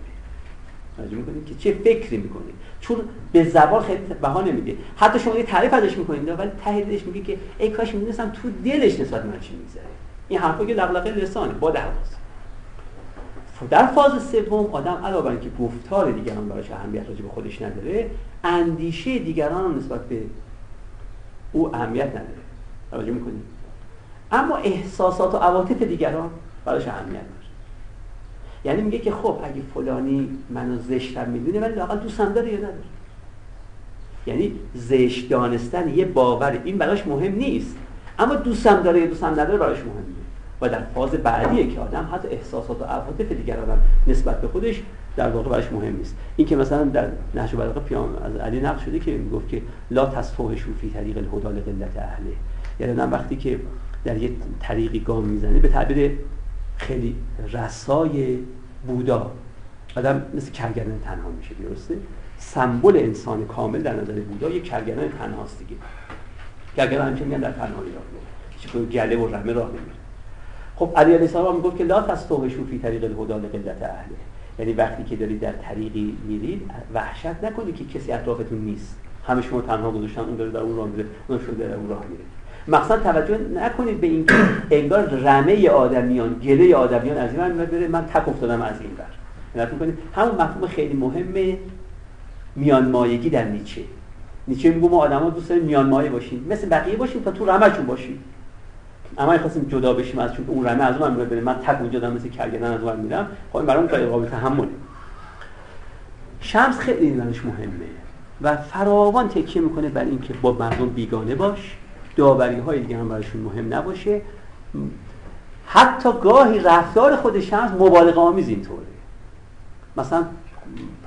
راجع می‌کنه که چه فکری می‌کنه. چون به زبان خیلی بها نمیده. حتی شما یه تعریف ازش می‌کنید ولی ته میگه که ای کاش می‌دونستم تو دلش نسبت من چی می‌ذاره این حرفا که دغدغه لسانه با دعواست در فاز سوم آدم علاوه بر اینکه گفتار دیگران براش اهمیت راجع به خودش نداره اندیشه دیگران نسبت به او اهمیت نداره. توجه می‌کنید اما احساسات و عواطف دیگران براش اهمیت داره. یعنی میگه که خب اگه فلانی منو زشتم می‌دونه ولی لاقل دوستم داره یا نداره. یعنی زشت دانستن یه باور این براش مهم نیست. اما دوستم داره یا دوستم نداره براش مهمه. و در فاز بعدیه که آدم حتی احساسات و عواطف دیگران نسبت به خودش در واقع براش مهم نیست. این که مثلا در نهج البلاغه پیام از علی نقل شده که می‌گفت که لا تصفوهشو فی طریق الهدى لقلت اهله. یعنی وقتی که در یه طریقی گام می‌زنه به تعبیر خیلی رسای بودا. آدم مثل کرگردن تنها میشه درسته؟ سمبل انسان کامل در نظر بودا یک کرگردن تنهاست دیگه. کرگردن همیشه میگن در تنهایی راه میره گله و رمه راه نمیره خب علی علیه السلام می‌گفت که لا تستوهشو فی طریق الهدى لقلت اهله. یعنی وقتی که دارید در طریقی میرید وحشت نکنید که کسی اطرافتون نیست. همه شما تنها گذاشتن اون داره در اون راه میره اون شده در اون راه میره. مقصد توجه نکنید به اینکه انگار رمه آدمیان گله آدمیان از این من بره. من تک افتادم از این بر کنید همون مفهوم خیلی مهم میان مایگی در نیچه. نیچه میگه ما آدما دوست داریم میان مایه باشیم. مثل بقیه باشیم تا تو رمهشون باشیم. اما خواستیم جدا بشیم از چون اون رمه از اون میره من تک اونجا دارم مثل کرگدن از اون میرم. خب برام غیر قابل تحمله. شمس خیلی براش مهمه و فراوان تکیه می‌کنه بر اینکه با مردم بیگانه باش. داوری های دیگه هم براشون مهم نباشه. حتی گاهی رفتار خود شمس مبالغه آمیز اینطوره. مثلا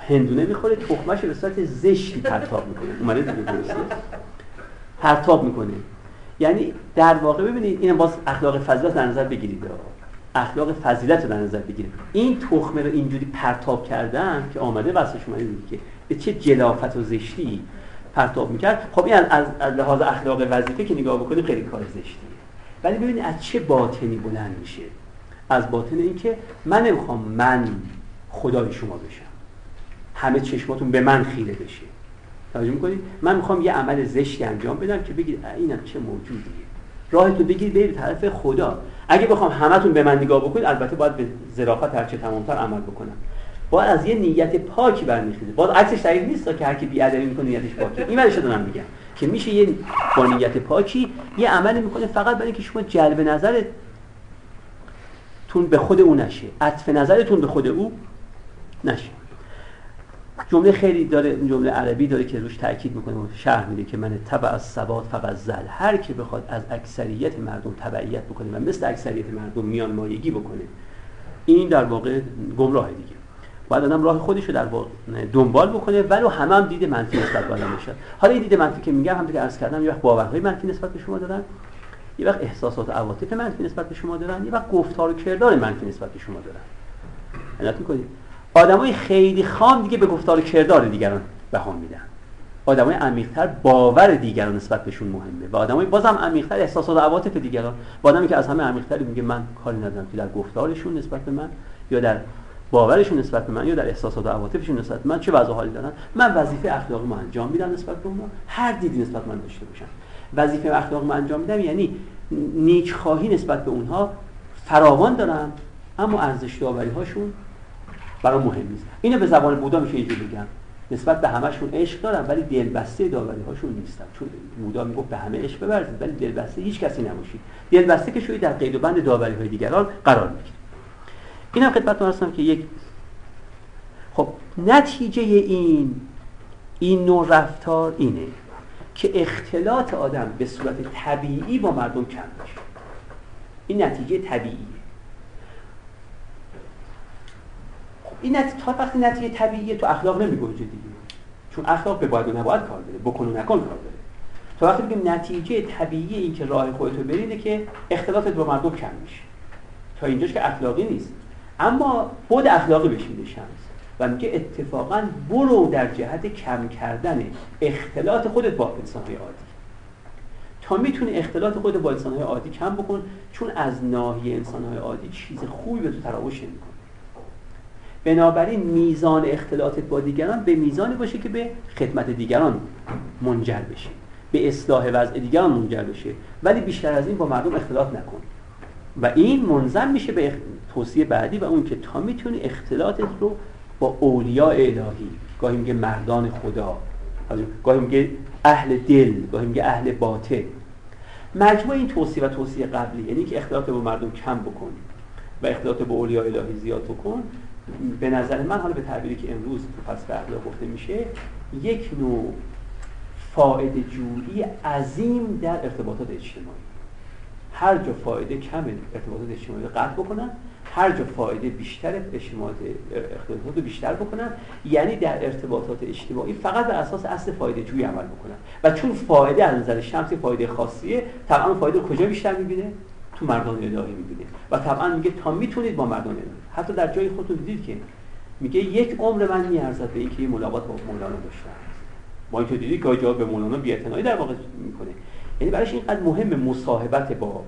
هندونه می‌خوره تخمش به صورت زشتی پرتاب می‌کنه. اومده دیگه پرتاب می‌کنه. یعنی در واقع ببینید این باز اخلاق فضیلت در نظر بگیرید. اخلاق فضیلت رو در نظر بگیرید. این تخمه رو اینجوری پرتاب کردن که آمده واسه شما که به چه جلافت و زشتی پرتاب می‌کرد. خب این از, از لحاظ اخلاق وظیفه که نگاه بکنید خیلی کار زشتیه. ولی ببینید از چه باطنی بلند میشه؟ از باطن اینکه من نمی‌خوام من خدای شما بشم. همه چشماتون به من خیره بشه. توجه می‌کنید من می‌خوام یه عمل زشتی انجام بدم که بگید اینم چه موجودیه. راهتون بگید برید طرف خدا. اگه بخوام همتون به من نگاه بکنید البته باید به ظرافت هرچه تمامتر عمل بکنم. باید از یه نیت پاکی برمیخیزه. باز عکسش دقیق نیست که هر کی بیادبی می‌کنه نیتش پاکه. این ورش دارم میگم. که میشه یه با نیت پاکی یه عملی می‌کنه فقط برای اینکه شما جلب نظرتون به خود او نشه. عطف نظرتون به خود او نشه. جمله خیلی داره جمله عربی داره که روش تاکید می‌کنه و شرح میده که من تبع از ثبات فقط زل. هر که بخواد از اکثریت مردم تبعیت بکنه و مثل اکثریت مردم میان مایگی بکنه این در واقع گمراه دیگه. باید آدم راه خودش رو در دنبال بکنه ولو همه هم دید منفی نسبت به آدم حالا این دید منفی که میگم هم که عرض کردم یه وقت باورهای منفی نسبت به شما دارن یه وقت احساسات و عواطف منفی نسبت به شما دارن یه وقت گفتار و کردار منفی نسبت به شما دارن. عنایت می‌کنید. آدمای خیلی خام دیگه به گفتار و کردار دیگران بها میدن. آدمای عمیق‌تر باور دیگران نسبت بهشون مهمه. و آدمای بازم عمیق‌تر احساسات و عواطف دیگران. با آدمی که از همه عمیق‌تر میگه من کاری ندارم که در گفتارشون نسبت به من یا در باورشون نسبت به من یا در احساسات و عواطفشون نسبت به من چه وضع حالی دارن؟ من وظیفه اخلاقی ما انجام میدم نسبت به اونها هر دیدی نسبت من داشته باشم وظیفه اخلاقی ما انجام میدم یعنی نیک خواهی نسبت به اونها فراوان دارم اما ارزش داوری هاشون برای مهم نیست. اینو به زبان بودا میشه اینجوری بگم. نسبت به همشون عشق دارم ولی دلبسته داوری هاشون نیستم. چون بودا میگه به همه عشق بورزید ولی دلبسته هیچ کسی نباشید. دلبسته که شوی در قید و بند داوری های دیگران قرار می‌گیرید. این هم خدمتتون هستم که یک خب نتیجه این این نوع رفتار اینه که اختلاط آدم به صورت طبیعی با مردم کم میشه. این نتیجه طبیعیه. خب این نتیجه تا وقتی نتیجه طبیعیه تو اخلاق نمیگنجه دیگه چون اخلاق به باید و نباید کار بده بکن و نکن کار بده. تا وقتی بگیم نتیجه طبیعی این که راه خودتو بریده که اختلاطت با مردم کم میشه. تا اینجاش که اخلاقی نیست. اما بود اخلاقی بهش میده شمس و میگه اتفاقا برو در جهت کم کردن اختلاط خودت با انسانهای عادی. تا می‌تونی اختلاط خودت با انسانهای عادی کم بکن چون از ناحیه انسانهای عادی چیز خوبی به تو تراوش نمی‌کنه. بنابراین میزان اختلاطت با دیگران به میزانی باشه که به خدمت دیگران منجر بشه به اصلاح وضع دیگران منجر بشه ولی بیشتر از این با مردم اختلاط نکن. و این منظم میشه به توصیه بعدی و اون که تا می‌تونی اختلاطت رو با اولیاء الهی گاهی میگه مردان خدا گاهی میگه اهل دل گاهی میگه اهل باطن. مجموع این توصیه و توصیه قبلی یعنی که اختلاط با مردم کم بکنی و اختلاط به اولیاء الهی زیاد بکن به نظر من حالا به تعبیری که امروز تو فلسفه اخلاق گفته میشه یک نوع فایده جویی عظیم در ارتباطات اجتماعی. هر جا فایده کم ارتباطات اجتماعی قطع بکنن. هر جا فایده بیشتر اجتماعات اختلافات رو بیشتر بکنن یعنی در ارتباطات اجتماعی فقط بر اساس اصل فایده جویی عمل بکنن. و چون فایده از نظر شمسی فایده خاصیه طبعا فایده کجا بیشتر می‌بینه؟ تو مردان الهی می‌بینه. و طبعا میگه تا می‌تونید با مردان الهی. حتی در جای خودتون دیدید که میگه یک عمر من میارزد به اینکه ملاقات با مولانا داشتم. با اینکه دیدید که جواب به مولانا بی‌اعتنایی در واقع می‌کنه. یعنی براش اینقدر مهم مصاحبت با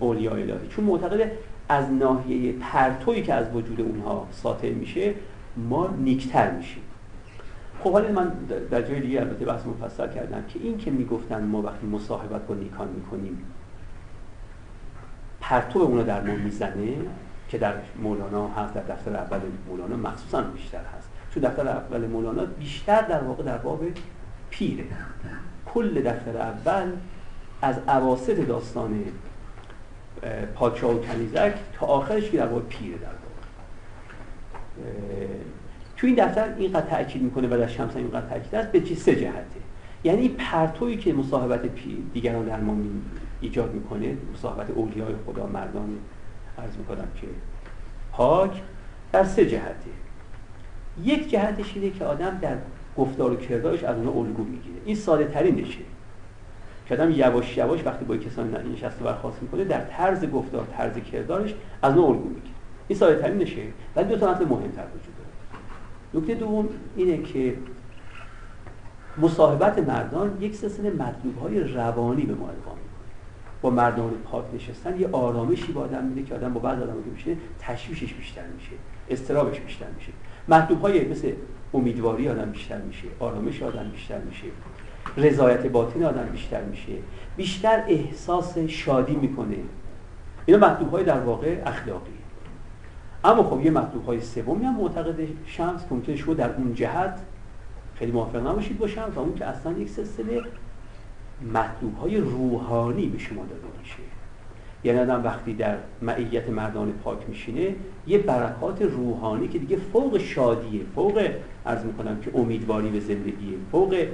اولیاء الهی. چون معتقد از ناحیه پرتویی که از وجود اونها ساطع میشه ما نیکتر میشیم. خب حالا من در جای دیگه البته بحث مفصل کردم که این که می‌گفتن ما وقتی مصاحبت با نیکان می‌کنیم پرتو اونو در ما می‌زنه که در مولانا هست در دفتر اول مولانا مخصوصا بیشتر هست. چون دفتر اول مولانا بیشتر در واقع در باب پیره. کل دفتر اول از عواست داستان پادشاه و کنیزک تا آخرش که در باب پیره در واقع. تو این دفتر اینقدر تاکید می‌کنه و در شمس اینقدر تاکید است به چی؟ سه جهته. یعنی پرتویی که مصاحبت دیگران در ما ایجاد می‌کنه مصاحبت اولیای خدا مردان عرض می‌کنم که پاک در سه جهته. یک جهتش اینه که آدم در گفتار و کردارش از اونها الگو می‌گیره. این ساده ترینشه که آدم یواش یواش وقتی با کسانی نشسته برخواست می‌کنه در طرز گفتار طرز کردارش از اونها الگو می‌گیره. این ساده ترینشه ولی دو تا مطلب مهمتر وجود داره. نکته دوم اینه که مصاحبت مردان یک سلسله مطلوب های روانی به ما القا با مردان پاک نشستن یه آرامشی با آدم میده که آدم با بعض آدم که میشه تشویشش بیشتر میشه استرابش بیشتر میشه. مطلوب های مثل امیدواری آدم بیشتر میشه آرامش آدم بیشتر میشه. رضایت باطن آدم بیشتر میشه. بیشتر احساس شادی می‌کنه. اینا مطلوب در واقع اخلاقی. اما خب یه مطلوب های سومی هم معتقد شمس ممکنه شما در اون جهت خیلی موافق نباشید باشم و اون که اصلا یک سلسله مطلوب های روحانی به شما داده میشه. یعنی آدم وقتی در معیت مردان پاک میشینه یه برکات روحانی که دیگه فوق شادیه فوق عرض می‌کنم که امیدواری به زندگیه فوق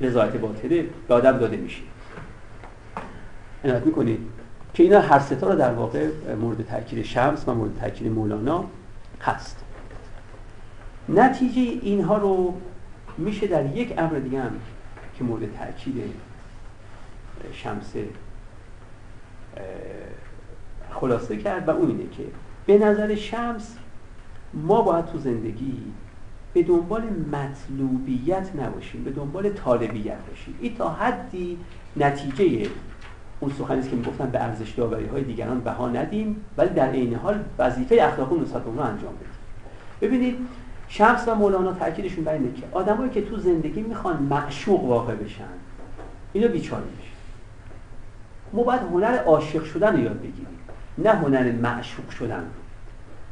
رضایت باطنه به آدم داده میشه. عنایت می‌کنید که اینا هر ستا رو در واقع مورد تاکید شمس و مورد تاکید مولانا هست. نتیجه اینها رو میشه در یک امر دیگه هم که مورد تاکید شمس خلاصه کرد و اون اینه که به نظر شمس ما باید تو زندگی به دنبال مطلوبیت نباشیم به دنبال طالبیت باشیم. این تا حدی نتیجه اون سخنی که می‌گفتن به ارزش داوری های دیگران بها ندیم ولی در عین حال وظیفه اخلاقی نسبت رو انجام بدیم. ببینید شمس و مولانا تاکیدشون بر اینه که آدمایی که تو زندگی می‌خوان معشوق واقع بشن اینا بیچاره میشه ما باید هنر عاشق شدن رو یاد بگیریم نه هنر معشوق شدن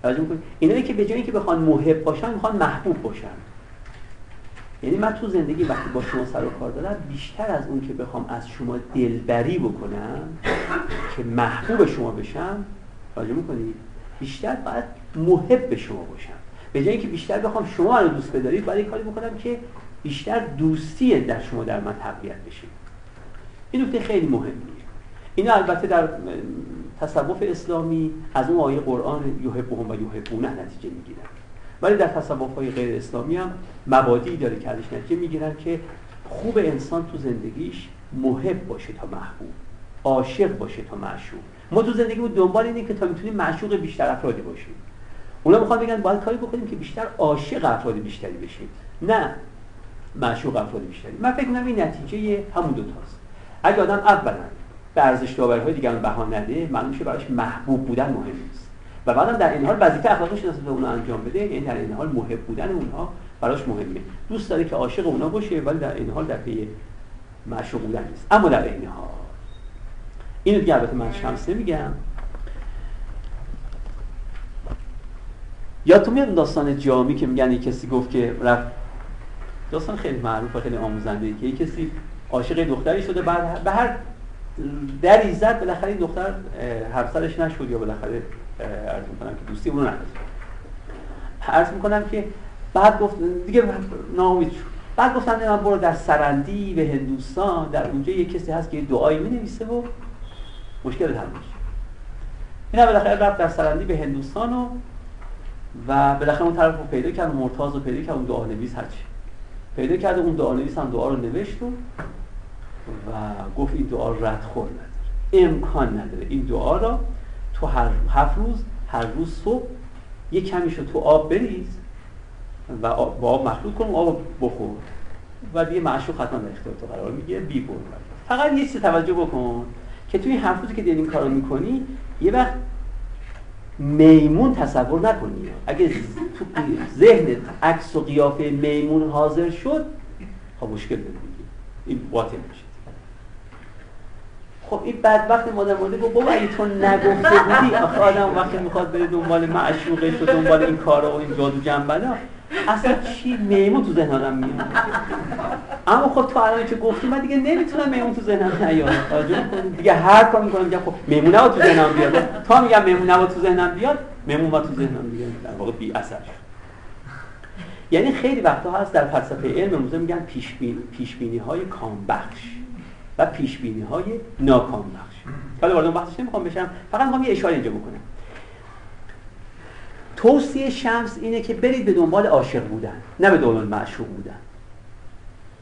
توجه اینایی که به جای اینکه بخوان محب باشن می‌خوان محبوب باشن. یعنی من تو زندگی وقتی با شما سر و کار دارم بیشتر از اون که بخوام از شما دلبری بکنم که محبوب شما بشم توجه می‌کنید بیشتر باید محب به شما باشم. به جای اینکه بیشتر بخوام شما رو دوست بدارید باید کاری بکنم که بیشتر دوستی در شما در من تقویت بشه. این نکته خیلی مهمیه. اینا البته در تصوف اسلامی از اون آیه قرآن یحبهم و یحبونه نتیجه می‌گیرن ولی در تصوف های غیر اسلامی هم مبادی داره که ازش نتیجه می‌گیرن که خوب انسان تو زندگیش محب باشه تا محبوب عاشق باشه تا معشوق. ما تو زندگیمون دنبال اینه که تا می‌تونیم معشوق بیشتر افرادی باشیم. اونا می‌خوان بگن باید کاری بکنیم که بیشتر عاشق افراد بیشتری بشیم. نه معشوق افراد بیشتری. من فکر می‌کنم این نتیجه همون دو تاست اگه آدم اولا به ارزش داوری‌های دیگران بها نده معلوم میشه براش محبوب بودن مهم نیست. و بعدم در این حال وظیفه اخلاقیش نسبت به اونها انجام بده یعنی در این حال محب بودن اونها براش مهمه. دوست داره که عاشق اونها باشه ولی در این حال در پی معشوق بودن نیست. اما در این حال. اینو دیگه البته من شمس نمیگم. یا تو میاد داستان جامی که میگن کسی گفت که رفت؟ داستان خیلی معروف و خیلی آموزنده که کسی عاشق دختری شده بعد به هر در ایزد بالاخره این دختر همسرش نشد یا بالاخره عرض می‌کنم که دوستی اونو نداشت. عرض می‌کنم که بعد گفت دیگه ناامید شد. بعد گفتم من برو در سرندی به هندوستان در اونجا یه کسی هست که یه دعایی می نویسه و مشکل حل میشه. این بالاخره رفت در سرندی به هندوستان و و بالاخره اون طرف رو پیدا کرد مرتاز رو پیدا کرد اون دعا نویس هرچی. پیدا کرد اون دعا نویس هم دعا رو نوشت و و گفت این دعا ردخور نداره. امکان نداره. این دعا را تو هر هفت روز هر روز صبح یه کمیشو تو آب بریز و با آب مخلوط کن آب بخور. و دیگه معشوق حتما در اختیار تو قرار می‌گیره. بی فقط یه چیز توجه بکن که توی هفت روزی که داری این کارو می‌کنی یه وقت میمون تصور نکنی. اگه تو ذهن عکس و قیافه میمون حاضر شد خب مشکل داری این باطل میشه خب این بدبخت مادر مورد گفت بابا اگه تو نگفته بودی آخه آدم وقتی می‌خواد بره دنبال معشوقش و دنبال این کارا و این جادو جنبلا اصلا چی میمون تو ذهن آدم میاد؟ اما خب تو الان که گفتی من دیگه نمی‌تونم میمون تو ذهنم نیاد. دیگه هر کار می‌کنم میگم خب میمون نباید تو ذهنم بیاد. تا میگم میمون نباید تو ذهنم بیاد میمون با تو ذهنم دیگه در واقع بی اثر. یعنی خیلی وقتا هست در فلسفه علم میگن پیش بینی های کامبخش. و پیش بینی های ناکامبخش حالا وارد بحثش نمی‌خوام بشم. فقط می‌خوام یه اشاره اینجا بکنم. توصیه شمس اینه که برید به دنبال عاشق بودن نه به دنبال معشوق بودن.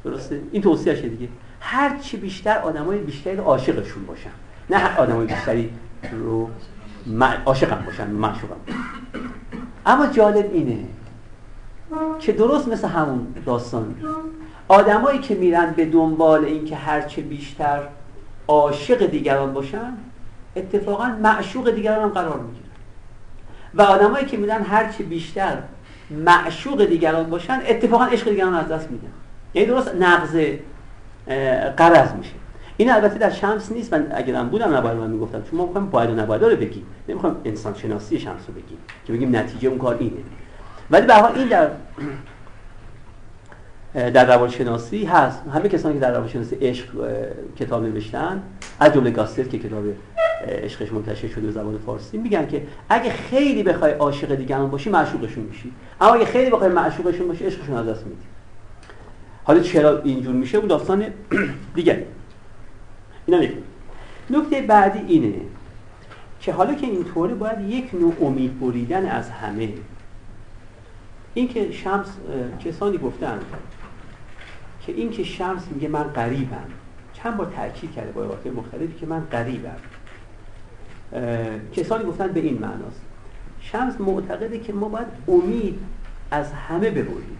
درسته؟ این توصیهشه دیگه. هر چی بیشتر آدمای بیشتری عاشقشون باشن. نه آدمای بیشتری رو عاشقم باشن معشوقم. اما جالب اینه که درست مثل همون داستان آدمایی که میرن به دنبال اینکه هرچه بیشتر عاشق دیگران باشن اتفاقا معشوق دیگران هم قرار می‌گیرن. و آدمایی که میدن هرچی بیشتر معشوق دیگران باشن اتفاقا عشق دیگران از دست میدن. یعنی درست نقض قرض میشه. این البته در شمس نیست. من اگر هم بودم نباید من می‌گفتم. چون ما می‌خوایم باید و نباید رو بگیم. نمی‌خوایم انسان شناسی شمس رو بگیم. که بگیم نتیجه اون کار اینه. ولی به این در در روانشناسی هست. همه کسانی که در روانشناسی عشق کتاب نوشتن از جمله گاستر که کتاب عشقش منتشر شده به زبان فارسی میگن که اگه خیلی بخوای عاشق دیگران باشی معشوقشون میشی. اما اگه خیلی بخوای معشوقشون باشی عشقشون از دست میدی. حالا چرا اینجور میشه؟ اون داستان دیگه. اینا میگه نکته. بعدی اینه که حالا که اینطوره باید یک نوع امید بریدن از همه. این که شمس کسانی گفتن که این که شمس میگه من قریبم چند بار تاکید کرده با عبارات مختلفی که من قریبم کسانی گفتن به این معناست. شمس معتقده که ما باید امید از همه ببریم.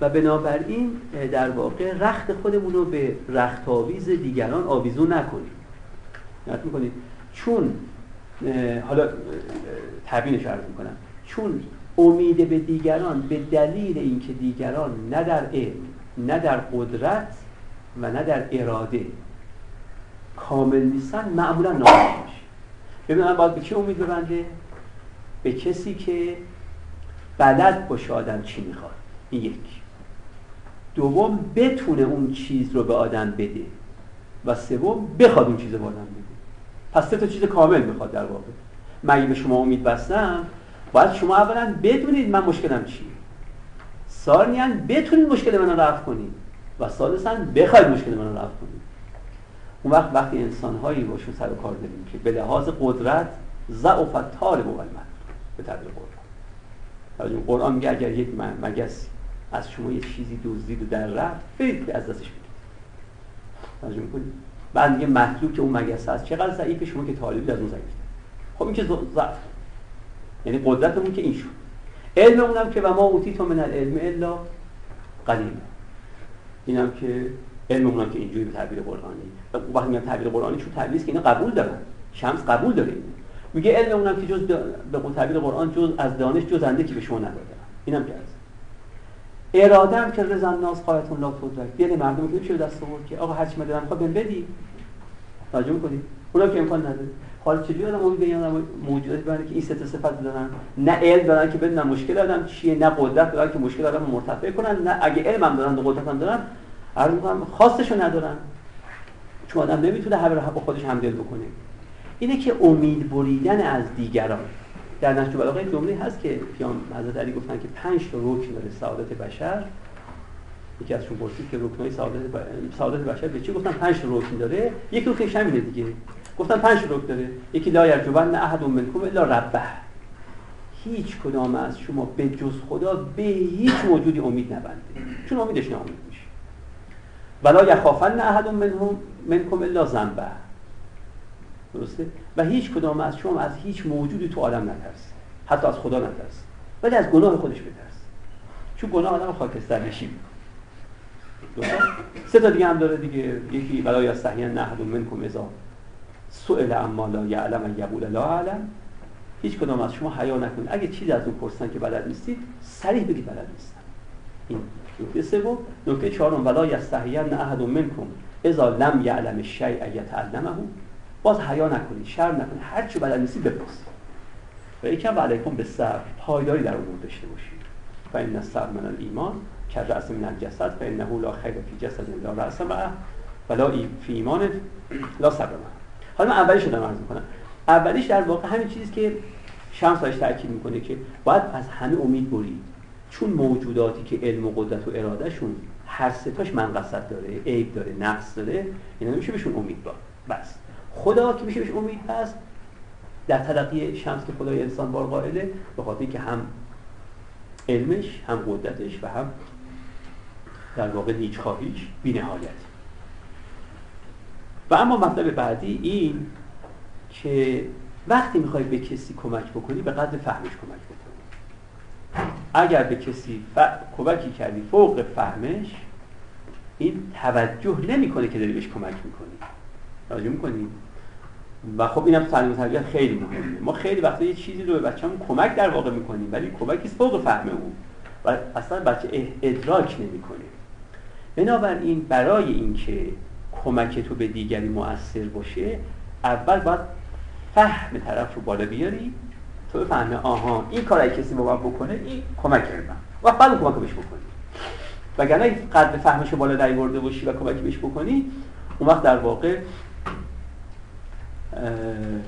و بنابراین در واقع رخت خودمون رو به رخت آویز دیگران آویزون نکنیم. یاد می‌کنید. چون حالا تبینش عرض می‌کنم. چون امید به دیگران به دلیل اینکه دیگران نه در علم نه در قدرت و نه در اراده. کامل نیستن معمولا ناکام میشه ببینم باید به چه امید ببنده به کسی که بلد باشه آدم چی می‌خواد. این یک. دوم بتونه اون چیز رو به آدم بده و سوم بخواد اون چیز رو به آدم بده. پس سه تا چیز کامل می‌خواد در واقع. مگه به شما امید بستم باید شما اولا بدونید من مشکلم چیه. ثانیا بتونید مشکل من رو رفع کنید و ثالثا بخواید مشکل من رو رفع کنید. اون وقت وقتی انسان هایی باشون سر و کار داریم که به لحاظ قدرت ضعف طالب و به تعبیر قرآن. قرآن میگه اگر یک مگس از شما یه چیزی دزدید و در رفت برید که از دستش بدید بعد میگه مطلوب که اون مگس هست. چقدر ضعیف شما که طالبی از اون ضعیف خب این که ضعف. یعنی قدرتمون که این شد. علم اونم که و ما اوتیتم من العلم الا قلیل. اینم که علم اونم که اینجوری به تعبیر قرآنی. وقتی میگم تعبیر قرآنی چون تعبیری که اینا قبول دارن. شمس قبول داره میگه علم اونم که جز به تعبیر قرآن جز از دانش جز که به شما نداده. اینم که هست. اراده هم که رضا الناس قایتون لا تدرک دل مردم که میشه دست که آقا هر چی من دارم خب بهم بدی. راجع کنید اونم که امکان نداره. حالا چجوری آدم امید به این موجوداتی که این سه صفت دارن. نه علم دارن که بدونن مشکل آدم چیه نه قدرت دارن که مشکل آدم مرتفع کنن نه اگه علم هم دارن و قدرت هم دارن عرض می‌کنم خواستشو ندارن. چون آدم نمی‌تونه رو با خودش همدل بکنه. اینه که امید بریدن از دیگران. در نهج بلاغه جمله هست که پیام حضرت علی گفتن که پنج تا رکن داره سعادت بشر. یکی ازشون پرسید که رکنای سعادت, ب... سعادت بشر به چی گفتن؟ پنج تا رکن داره. یک رکنش همینه دیگه. گفتن پنج رکن داره. یکی لا یرجون احد منکم الا ربه. هیچ کدام از شما به جز خدا به هیچ موجودی امید نبنده. چون امیدش ناامید میشه. ولا یخافن احد منهم منکم الا ذنبه. درسته؟ و هیچ کدام از شما از هیچ موجودی تو عالم نترس حتی از خدا نترس ولی از گناه خودش بترس چون گناه آدم خاکستر نشی سه تا دیگه هم داره دیگه. یکی ولا یستحین احد منکم اذا سئل اما لا یعلم یقول لا اعلم هیچ کدام از شما حیا نکنید. اگه چیزی از اون پرسن که بلد نیستید سریع بگید بلد نیستم. این نکته سوم. نکته چهارم. ولا یستحین احد منکم اذا لم یعلم الشیء یتعلمه. باز حیا نکنید شرم نکنید. هر چی بلد نیستید بپرسید. و یکم علیکم به صبر پایداری در امور داشته باشید. و این الصبر من الایمان که رأس من الجسد فانه لا خیر فی جسد لا رأس معه. ولا فی ایمان لا صبر معه حالا من اولیش رو عرض می‌کنم. اولیش در واقع همین چیزی که شمس داشت تاکید می‌کنه که باید از همه امید برید. چون موجوداتی که علم و قدرت و ارادهشون هر ستاش منقصت داره عیب داره نقص داره اینا نمیشه بهشون امید با بس. خدا که میشه بهش امید هست در تلقی شمس که خدای انسان بار قائله به خاطر که هم علمش هم قدرتش و هم در واقع نیچ خواهیش بی نهایت. و اما مطلب بعدی این که وقتی می‌خوای به کسی کمک بکنی به قدر فهمش کمک بکنی. اگر به کسی ف... کمکی کردی فوق فهمش این توجه نمی‌کنه که داری بهش کمک می‌کنی. توجه می‌کنی؟ و خب اینم تعلیم تربیت خیلی مهمه. ما خیلی وقتا یه چیزی رو به بچه‌مون کمک در واقع می‌کنیم ولی کمکی فوق فهم اون و اصلا بچه ادراک نمی‌کنه. بنابراین برای اینکه کمک تو به دیگری مؤثر باشه اول باید فهم طرف رو بالا بیاری تو بفهمه آها این کار کسی با بکنه این کمک من و بعد کمک بهش بکنی. وگرنه قدر فهمش رو بالا برده باشی و کمکی بهش بکنی اون وقت در واقع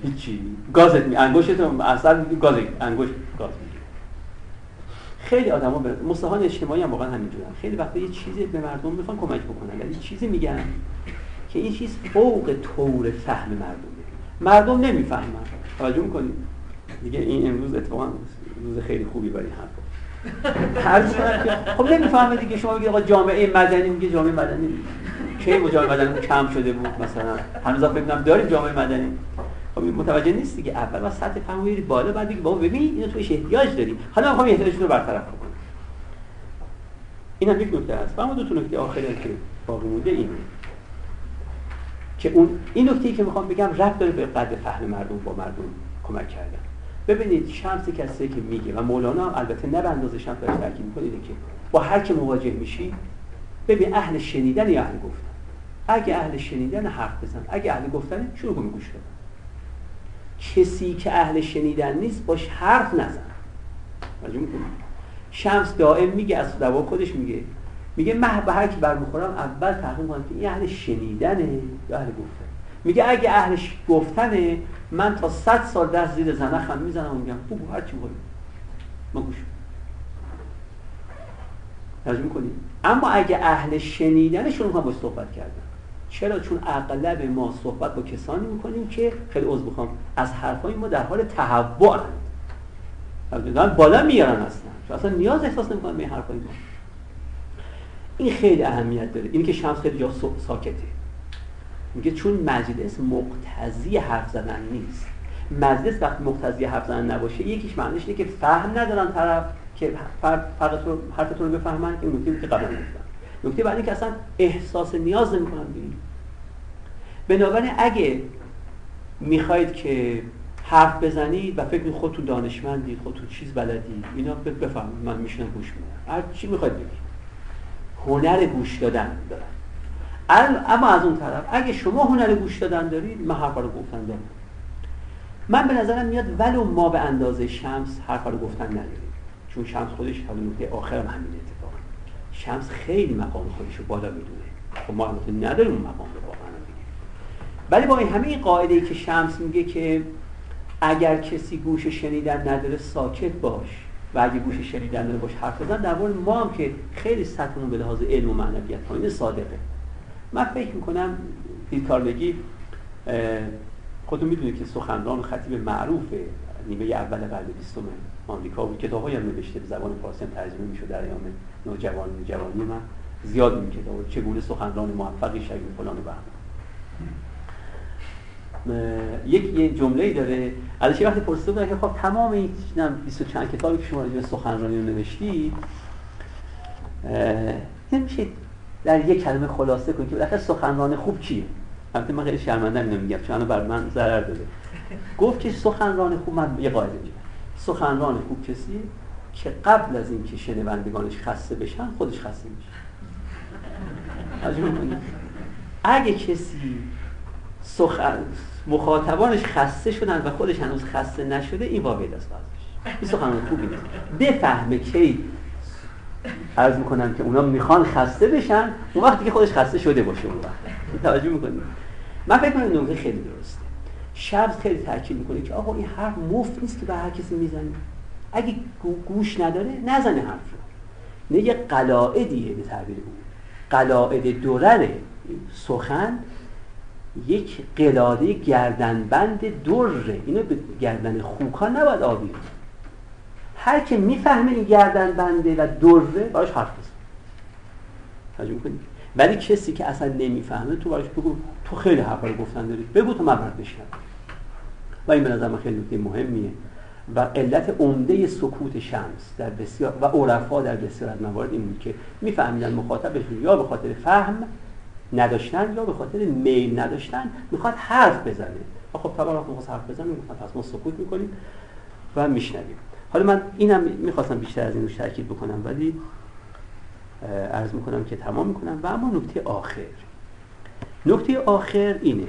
هیچی. گازت می انگشت اصلا گاز انگشت گاز می‌گیره. خیلی آدما به مصاحان اجتماعی هم واقعا همینجورن. خیلی وقتا یه چیزی به مردم می‌خوان کمک بکنن. ولی چیزی میگن که این چیز فوق طور فهم مردمه. مردم نمی‌فهمن. توجه می‌کنید؟ دیگه این امروز اتفاقا روز خیلی خوبی برای این حرف خب نمی‌فهمه دیگه. شما بگید آقا جامعه مدنی میگه جامعه مدنی. کی با جامعه مدنی کم شده بود مثلا؟ هنوز فکر کنم داریم جامعه مدنی. خب متوجه نیست دیگه. اول با سطح فهم بالا بعد دیگه بابا ببین اینو توش احتیاج داری حالا می‌خوام احتیاج رو برطرف کنم این هم یک نکته است و اما دو تا نکته آخری که باقی مونده اینه. که اون این نکته که می‌خوام بگم ربط داره به قدر فهم مردم با مردم کمک کردن. ببینید شمس کسی که میگه و مولانا هم البته نه به اندازه شمس داره تاکید می‌کنه که با هر که مواجه میشی ببین اهل شنیدن یا اهل گفتن. اگه اهل شنیدن حرف بزن اگه اهل گفتن شروع کن گوش بدن کسی که اهل شنیدن نیست باش حرف نزن. شمس دائم میگه از دوا خودش میگه. میگه من به هر کی برمیخورم اول تحقیق کنم که این اهل شنیدنه یا اهل گفتن. میگه اگه اهل گفتنه من تا صد سال دست زیر زنخم می‌زنم و میگم خوب هر چی بگی ما گوش توجه می‌کنید؟ اما اگه اهل شنیدن شروع کنم با صحبت کردن. چرا؟ چون اغلب ما صحبت با کسانی می‌کنیم که خیلی عذر بخوام از حرفای ما در حال تهوع بالا میارن اصلا. چون اصلا نیاز احساس نمی‌کنن به حرفای ما. این خیلی اهمیت داره. اینی که شمس خیلی جا ساکته. میگه چون مجلس مقتضی حرف زدن نیست. مجلس وقتی مقتضی حرف زدن نباشه یکیش معنیش اینه که فهم ندارن طرف که فرق رو حرفتون رو بفهمن این نکته که قبلا گفتم نکته بعدی که اصلا احساس نیاز نمی‌کنن به این بنابراین اگه می‌خواید که حرف بزنید و فکر خودتون دانشمندید خودتون چیز بلدید اینا بفهمید من میشنم گوش میدم. هر چی می‌خواید بگید. هنر گوش دادن دارن. اما از اون طرف اگه شما هنر گوش دادن دارید من حرف رو گفتن دارم. من به نظرم میاد ولو ما به اندازه شمس حرف رو گفتن نداریم. چون شمس خودش حالا نکته آخرم همین اتفاق شمس خیلی مقام خودش رو بالا می‌دونه. خب ما البته نداریم مقام رو واقعا ولی با این همه این قاعده ای که شمس میگه که اگر کسی گوش شنیدن نداره ساکت باش. و اگه گوش شنیدن داره باش حرف بزن در مورد ما هم که خیلی سطحمون به لحاظ علم و معنویت پایین صادقه. من فکر می‌کنم پیل کارلگی خودتون می‌دونید که سخنران و خطیب معروف نیمه اول قرن بیستم آمریکا بود کتابایی هم نوشته به زبان فارسی هم ترجمه می‌شد در ایام نوجوانی جوانی من. زیاد این کتاب چگونه سخنران موفقی شوی فلان و یک یه جمله داره. ازش وقتی پرسیده که خب تمام این 20 چند کتابی که شما راجع سخنرانی رو نوشتی نمیشه در یک کلمه خلاصه کنید که بالاخره سخنران خوب کیه؟ البته من خیلی شرمنده میگم چون بر من ضرر داده گفت که سخنران خوب من یه قاعده میگم. سخنران خوب کسی که قبل از اینکه شنوندگانش خسته بشن خودش خسته میشه. اگه کسی سخن مخاطبانش خسته شدن و خودش هنوز خسته نشده این واقعی است. این سخنان خوبی نیست. بفهمه کی عرض می‌کنم که اونا می‌خوان خسته بشن اون وقتی که خودش خسته شده باشه اون وقت. توجه می‌کنید؟ من فکر کنم نکته خیلی درسته. شب خیلی تاکید می‌کنه که آقا این حرف مفت نیست که به هر کسی می‌زنه. اگه گوش نداره نزنه حرف رو. نه یه قلاعدیه به تعبیر اون قلاعد دورره سخن یک قلاده گردنبند دره اینو به گردن خوکا نباید آبی هر که می‌فهمه این گردنبنده و دره باش حرف بزن. کنید ولی کسی که اصلا نمی‌فهمه تو باش بگو تو خیلی حرفا رو گفتن دارید. بگو تو من بشنم و این به نظر من خیلی نکته مهمیه. و علت عمده سکوت شمس در بسیار و عرفا در بسیار از موارد این بود که میفهمیدن مخاطبشون یا به خاطر فهم نداشتن یا به خاطر میل نداشتن می‌خواد حرف بزنه. خب طبعا وقتی می‌خواد حرف بزنه می‌خواد پس ما سکوت می‌کنیم و میشنویم. حالا من اینم می‌خواستم بیشتر از این روش تاکید بکنم ولی عرض می‌کنم که تمام می‌کنم. و اما نکته آخر. نکته آخر اینه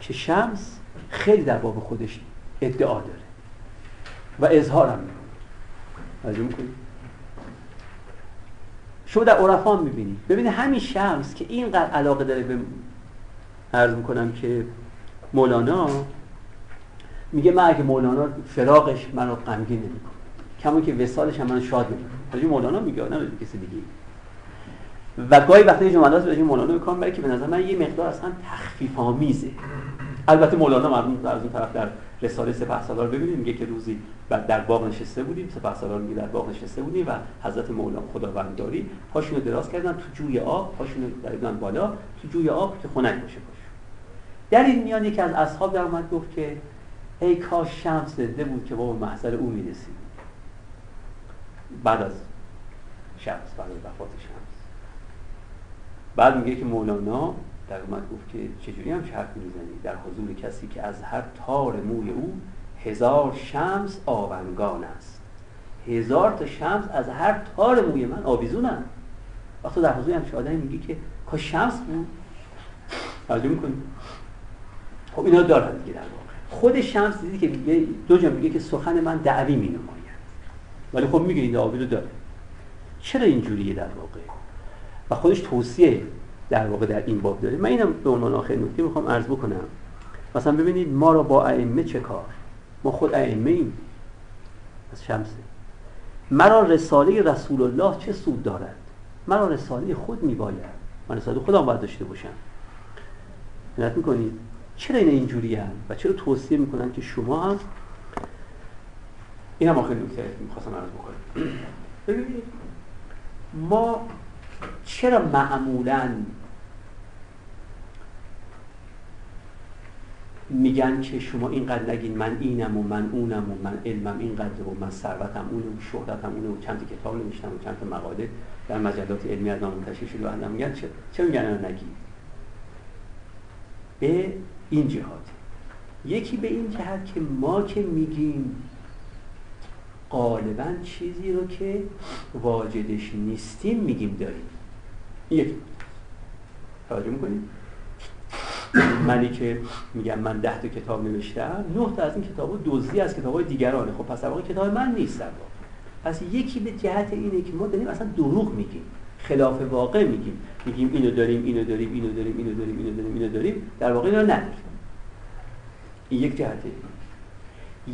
که شمس خیلی در باب خودش ادعا داره و اظهارم می‌کنه. شما در عرفان می‌بینید ببینید همین شمس که اینقدر علاقه داره به عرض می‌کنم که مولانا میگه من اگه مولانا فراغش منو غمگین نمی‌کنه. کما که وسالش هم منو شاد می‌کنه. مولانا میگه نه کسی دیگه و گاهی وقتی جملات به مولانا می‌کنم برای که به نظر من یه مقدار اصلا تخفیف آمیزه البته مولانا مرمون از اون طرف در رساله سپه سالار ببینید میگه که روزی در باغ نشسته بودیم. سپه سالار میگه در باغ نشسته بودیم و حضرت مولانا خداوندداری پاشونو دراز کردن تو جوی آب پاشونو دریدن بالا تو جوی آب که خنک باشه باشه در این میان یکی از اصحاب در اومد گفت که ای کاش شمس زنده بود که با محضر او می‌رسید بعد از شمس بعد از وفات شمس. بعد میگه که مولانا در اومد گفت که چجوری هم حرف می‌زنی؟ در حضور کسی که از هر تار موی او هزار شمس آونگان است. هزار تا شمس از هر تار موی من آویزونن. وقتی در حضور همچه آدمی میگه که کاش شمس بود؟ توجه می‌کنی؟ خب اینا دارن دیگه در واقع. خود شمس دیدی که میگه دو جا میگه که سخن من دعوی می ولی خب میگه این دعوی رو داره. چرا اینجوریه در واقع؟ و خودش توصیه در واقع در این باب داره. من اینم به عنوان آخر نکته می‌خوام عرض بکنم. مثلا ببینید ما را با ائمه چه کار؟ ما خود ائمه ایم. از شمسه مرا رساله رسول الله چه سود دارد؟ مرا رساله خود میباید. من رساله خودم باید داشته باشم. نت می‌کنید؟ چرا این اینجوری هم و چرا توصیه می‌کنن که شما هم این هم آخر نکته می‌خواستم عرض بکنم. ببینید ما چرا معمولا میگن که شما اینقدر نگین من اینم و من اونم و من علمم اینقدر و من ثروتم اونه و شهرتم اونه و چند کتاب نمیشتم و چند مقاله در مجلات علمی از منتشر شده و میگن. چه چه میگن نگی به این جهات یکی به این جهت که ما که میگیم غالبا چیزی رو که واجدش نیستیم میگیم داریم. یک. توجه می‌کنید منی که میگم من ده تا کتاب نوشتم نه تا از این کتاب دزدی از کتاب های دیگرانه. خب پس واقع کتاب من نیست پس یکی به جهت اینه که ما داریم اصلا دروغ میگیم. خلاف واقع میگیم. میگیم اینو داریم اینو داریم اینو داریم اینو داریم اینو داریم اینو داریم. در واقع اینو نداریم. این یک جهته.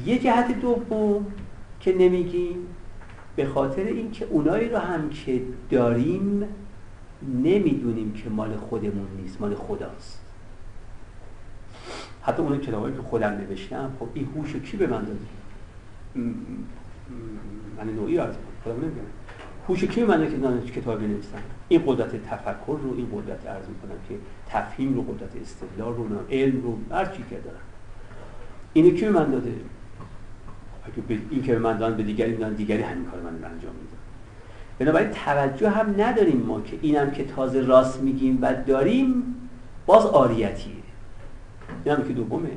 یه جهت دوم که نمیگیم. به خاطر اینکه اونایی رو هم که داریم نمی‌دونیم که مال خودمون نیست مال خداست. حتی اون کتابایی که خودم نوشتم خب این هوش کی به من داده؟ من نوعی از خودم نمیگم هوش کی من که کتاب بنویسم؟ این قدرت تفکر رو این قدرت عرض می‌کنم که تفهیم رو قدرت استدلال رو علم رو هر چی که دارم. اینو کی من داده؟ این که به من دادن به دیگری دادن دیگری همین کار من انجام میده بنابراین توجه هم نداریم ما که اینم که تازه راست میگیم و داریم باز آریتیه. اینم که دومه.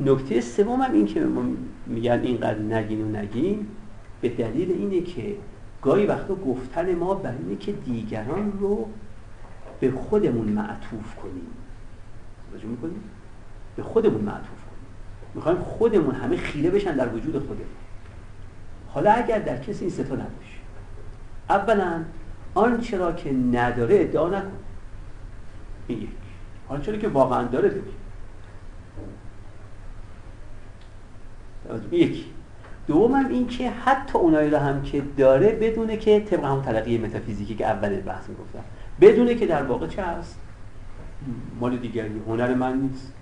نکته سوم هم این که میگن اینقدر نگین و نگین به دلیل اینه که گاهی وقتا گفتن ما بر اینه که دیگران رو به خودمون معطوف کنیم. توجه می‌کنیم به خودمون معطوف می‌خوایم خودمون همه خیره بشن در وجود خودمون. حالا اگر در کسی این ستا نباشه. اولا آنچه را که نداره ادعا نکن. این یک. آنچه را که واقعا داره ببین یکی. دومم این که حتی اونایی رو هم که داره بدونه که طبق همون تلقی متافیزیکی که اول بحث می‌گفتم بدونه که در واقع چه هست. مال دیگری هنر من نیست.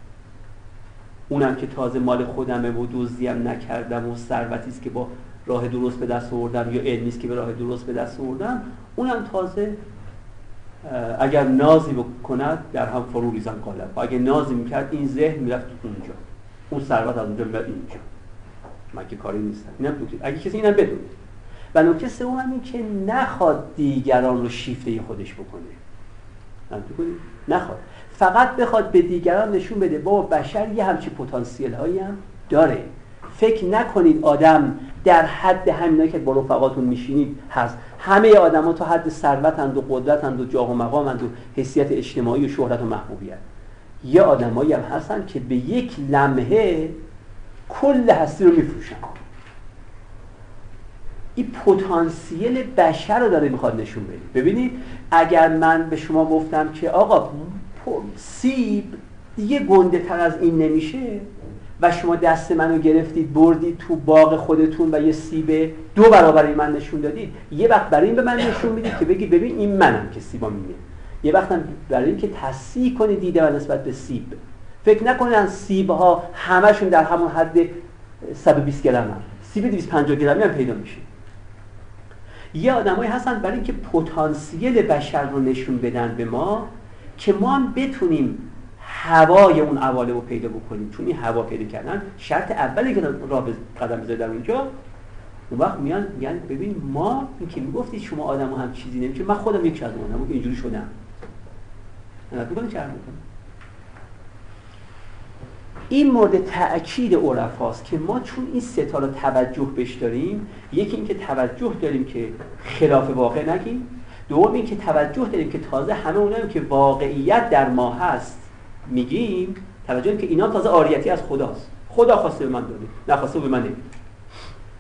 اونم که تازه مال خودمه و دزدیم نکردم و ثروتی است که با راه درست به دست آوردم یا علمی است که به راه درست به دست آوردم اونم تازه اگر نازی بکند در هم فرو ریزن قالب و اگر نازی می‌کرد این ذهن می‌رفت اونجا. اون ثروت از اونجا می‌رفت اینجا. که کاری نیستم. اینم اگه کسی اینم بدونه. و نکته سوم این که نخواد دیگران رو شیفته خودش بکنه. نخواد. فقط بخواد به دیگران نشون بده بابا بشر یه همچی پتانسیل هایی هم داره. فکر نکنید آدم در حد همینا که با رفقاتون میشینید هست. همه آدما تا حد ثروتند و قدرتند و جاه و مقامند و حسیت اجتماعی و شهرت و محبوبیت. یه آدمایی هم هستن که به یک لمحه کل هستی رو میفروشن. این پتانسیل بشر رو داره می‌خواد نشون بده. ببینید اگر من به شما گفتم که آقا سیب دیگه گنده تر از این نمیشه؟ و شما دست منو گرفتید بردید تو باغ خودتون و یه سیب دو برابر من نشون دادید. یه وقت برای این به من نشون می‌دید که بگی ببین این منم که سیبا میگه. یه وقت برای اینکه تصحیح کنید دیده و نسبت به سیب. فکر نکنن سیب ها همشون در همون حد 120 گرم هم. سیب 250 گرمی هم پیدا میشه. یه آدمایی هستن برای اینکه پتانسیل بشر رو نشون بدن به ما که ما هم بتونیم هوای اون عوالم رو پیدا بکنیم. چون این هوا پیدا کردن شرط اولی که راه قدم بذاره در اونجا اون وقت میان میگن ببین ما این که می‌گفتید شما آدم هم چیزی نمیشه من خودم یک از اونم اینجوری شدم. نه چه این مورد تأکید عرفاست که ما چون این ستا رو توجه بش داریم یکی اینکه توجه داریم که خلاف واقع نگیم. دوم اینکه توجه داریم که تازه همه اونایی که واقعیت در ما هست میگیم توجه داریم که اینا تازه آریتی از خداست. خدا خواسته به من داده نخواسته به من نمیده.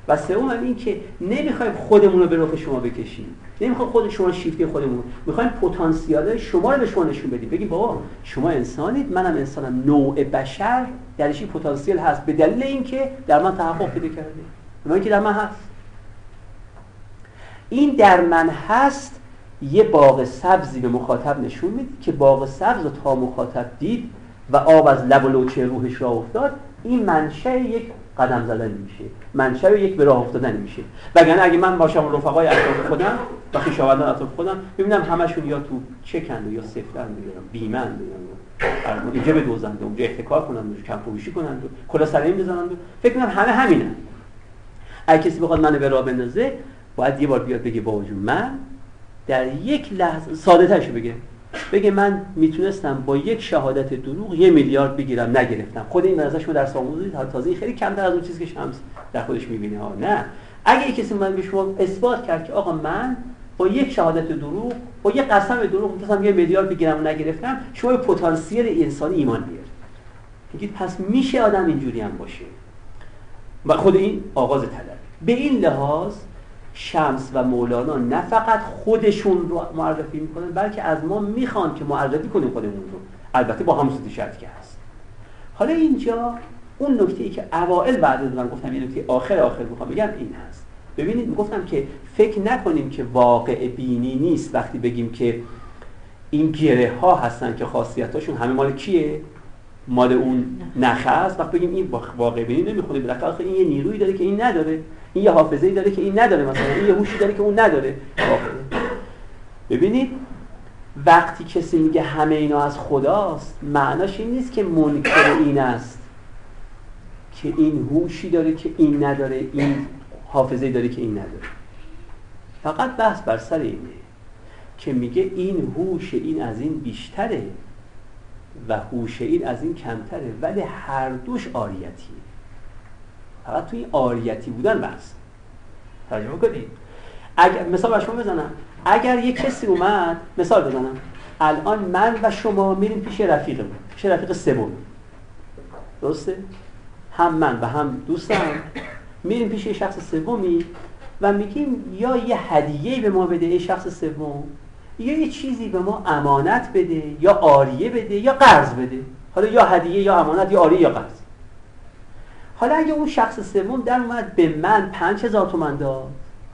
و سوم هم این که نمی‌خوایم خودمون رو به رخ شما بکشیم. نمی‌خوایم خود شما شیفتی خودمون می‌خوایم پتانسیال شما رو به شما نشون بدیم. بگیم بابا شما انسانید منم انسانم. نوع بشر درش پتانسیل هست. به دلیل اینکه در من تحقق پیدا کرده. اینکه در من هست. این در من هست یه باغ سبزی به مخاطب نشون میده که باغ سبز رو تا مخاطب دید و آب از لب و لوچه روحش را افتاد این منشه یک قدم زدن میشه. منشأ یک به راه افتادن میشه. وگرنه اگه من باشم رفقای اطراف خودم و خویشاوندان اطراف خودم ببینم همشون یا تو چکند یا صفرند یا بیمند یا اینجا به دوزند اونجا احتکار کنند کم فروشی کنند و کلا سرین بزنند فکر کنم همه همینن. اگه کسی بخواد منو به راه بندازه باید یه بار بیاد بگه با من در یک لحظه ساده ترشو بگه. بگه من می‌تونستم با یک شهادت دروغ یه میلیارد بگیرم نگرفتم. خود این ازش در ساموزی تازه خیلی کمتر از اون چیزی که شمس در خودش می‌بینه. ها نه. اگه کسی من به شما اثبات کرد که آقا من با یک شهادت دروغ با یک قسم دروغ می‌تونستم یه میلیارد بگیرم و نگرفتم شما پتانسیل انسانی ایمان بیارید. میگید پس میشه آدم اینجوری هم باشه. و خود این آغاز طلب به این لحاظ شمس و مولانا نه فقط خودشون رو معرفی می‌کنن بلکه از ما می‌خوان که معرفی کنیم خودمون رو. البته با هم شرط که هست. حالا اینجا اون نکته ای که اوائل بعد از من گفتم این نکته آخر آخر می‌خوام بگم این هست. ببینید گفتم که فکر نکنیم که واقع بینی نیست وقتی بگیم که این گره ها هستن که خاصیتاشون همه مال کیه؟ مال اون نخه است وقتی بگیم این واقع بینی نمی‌خونه بالاخره این یه نیرویی داره که این نداره. این یه حافظه ای داره که این نداره مثلا این یه هوشی داره که اون نداره. ببینید وقتی کسی میگه همه اینا از خداست معناش این نیست که منکر این است که این هوشی داره که این نداره این حافظه داره که این نداره. فقط بحث بر سر اینه که میگه این هوش این از این بیشتره و هوش این از این کمتره ولی هر دوش آریتی فقط توی آریتی بودن بحث. ترجمه کنید اگر مثال بر شما بزنم. اگر یک کسی اومد مثال بزنم. الان من و شما میریم پیش رفیقمون. پیش رفیق سوم. درسته؟ هم من و هم دوستم. میریم پیش شخص سومی و میگیم یا یه هدیه به ما بده شخص سوم یا یه چیزی به ما امانت بده یا آریه بده یا قرض بده. حالا یا هدیه یا امانت یا آریه یا قرض. حالا اگه اون شخص سوم در اومد به من پنج هزار تومن داد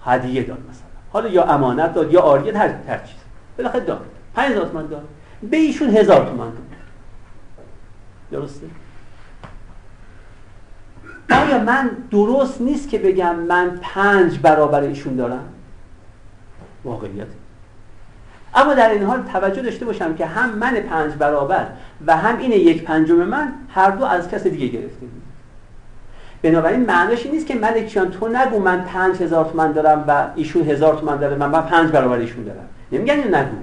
هدیه داد مثلا. حالا یا امانت داد یا آریه هر هر چیز. بالاخره داد. پنج هزار تومن داد. به ایشون هزار تومن داد. درسته؟ آیا من درست نیست که بگم من پنج برابر ایشون دارم؟ واقعیت. اما در این حال توجه داشته باشم که هم من پنج برابر و هم این یک پنجم من هر دو از کس دیگه گرفته بنابراین معناش نیست که ملکیان تو نگو من پنج هزار تومن دارم و ایشون هزار تومن داره من, من پنج برابر ایشون دارم. نمیگن اینو نگو.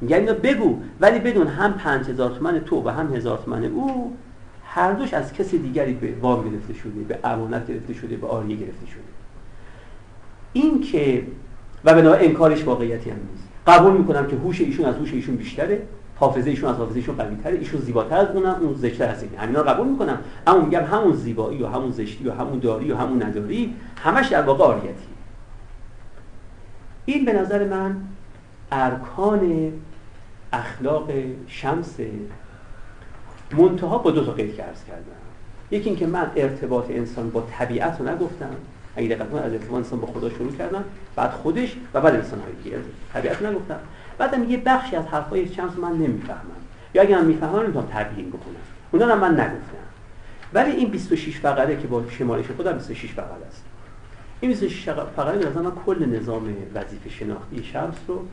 میگن اینو بگو. ولی بدون هم پنج هزار تومن تو و هم هزار تومن او هر دوش از کسی دیگری به وام گرفته شده به امانت گرفته شده به آریه گرفته شده. این که و بنابراین انکارش واقعیتی هم نیست. قبول می‌کنم که هوش ایشون از هوش ایشون بیشتره. حافظه ایشون از حافظه ایشون قوی تره ایشون زیباتر از اونم اون زشتر از این همینا قبول می‌کنم. اما میگم همون زیبایی و همون زشتی و همون داری و همون نداری همش در واقع آریتی این به نظر من ارکان اخلاق شمس منتها با دو تا قید که کردم. یکی اینکه من ارتباط انسان با طبیعت رو نگفتم. اگه دقت از ارتباط انسان با خدا شروع کردم. بعد خودش و بعد انسان دیگه. طبیعت نگفتم. بعدم یه بخشی از حرفای شمس من نمی‌فهمم. یا اگه من می‌فهمم نمی‌تونم تبیین بکنم. اونا من نگفتم. ولی این 26 فقره که با شمارش خودم 26 فقره است. این 26 فقره به من کل نظام وظیفه شناختی شمس رو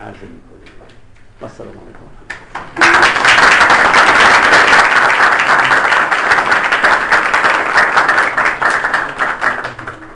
عرضه می‌کنه. و سلام علیکم.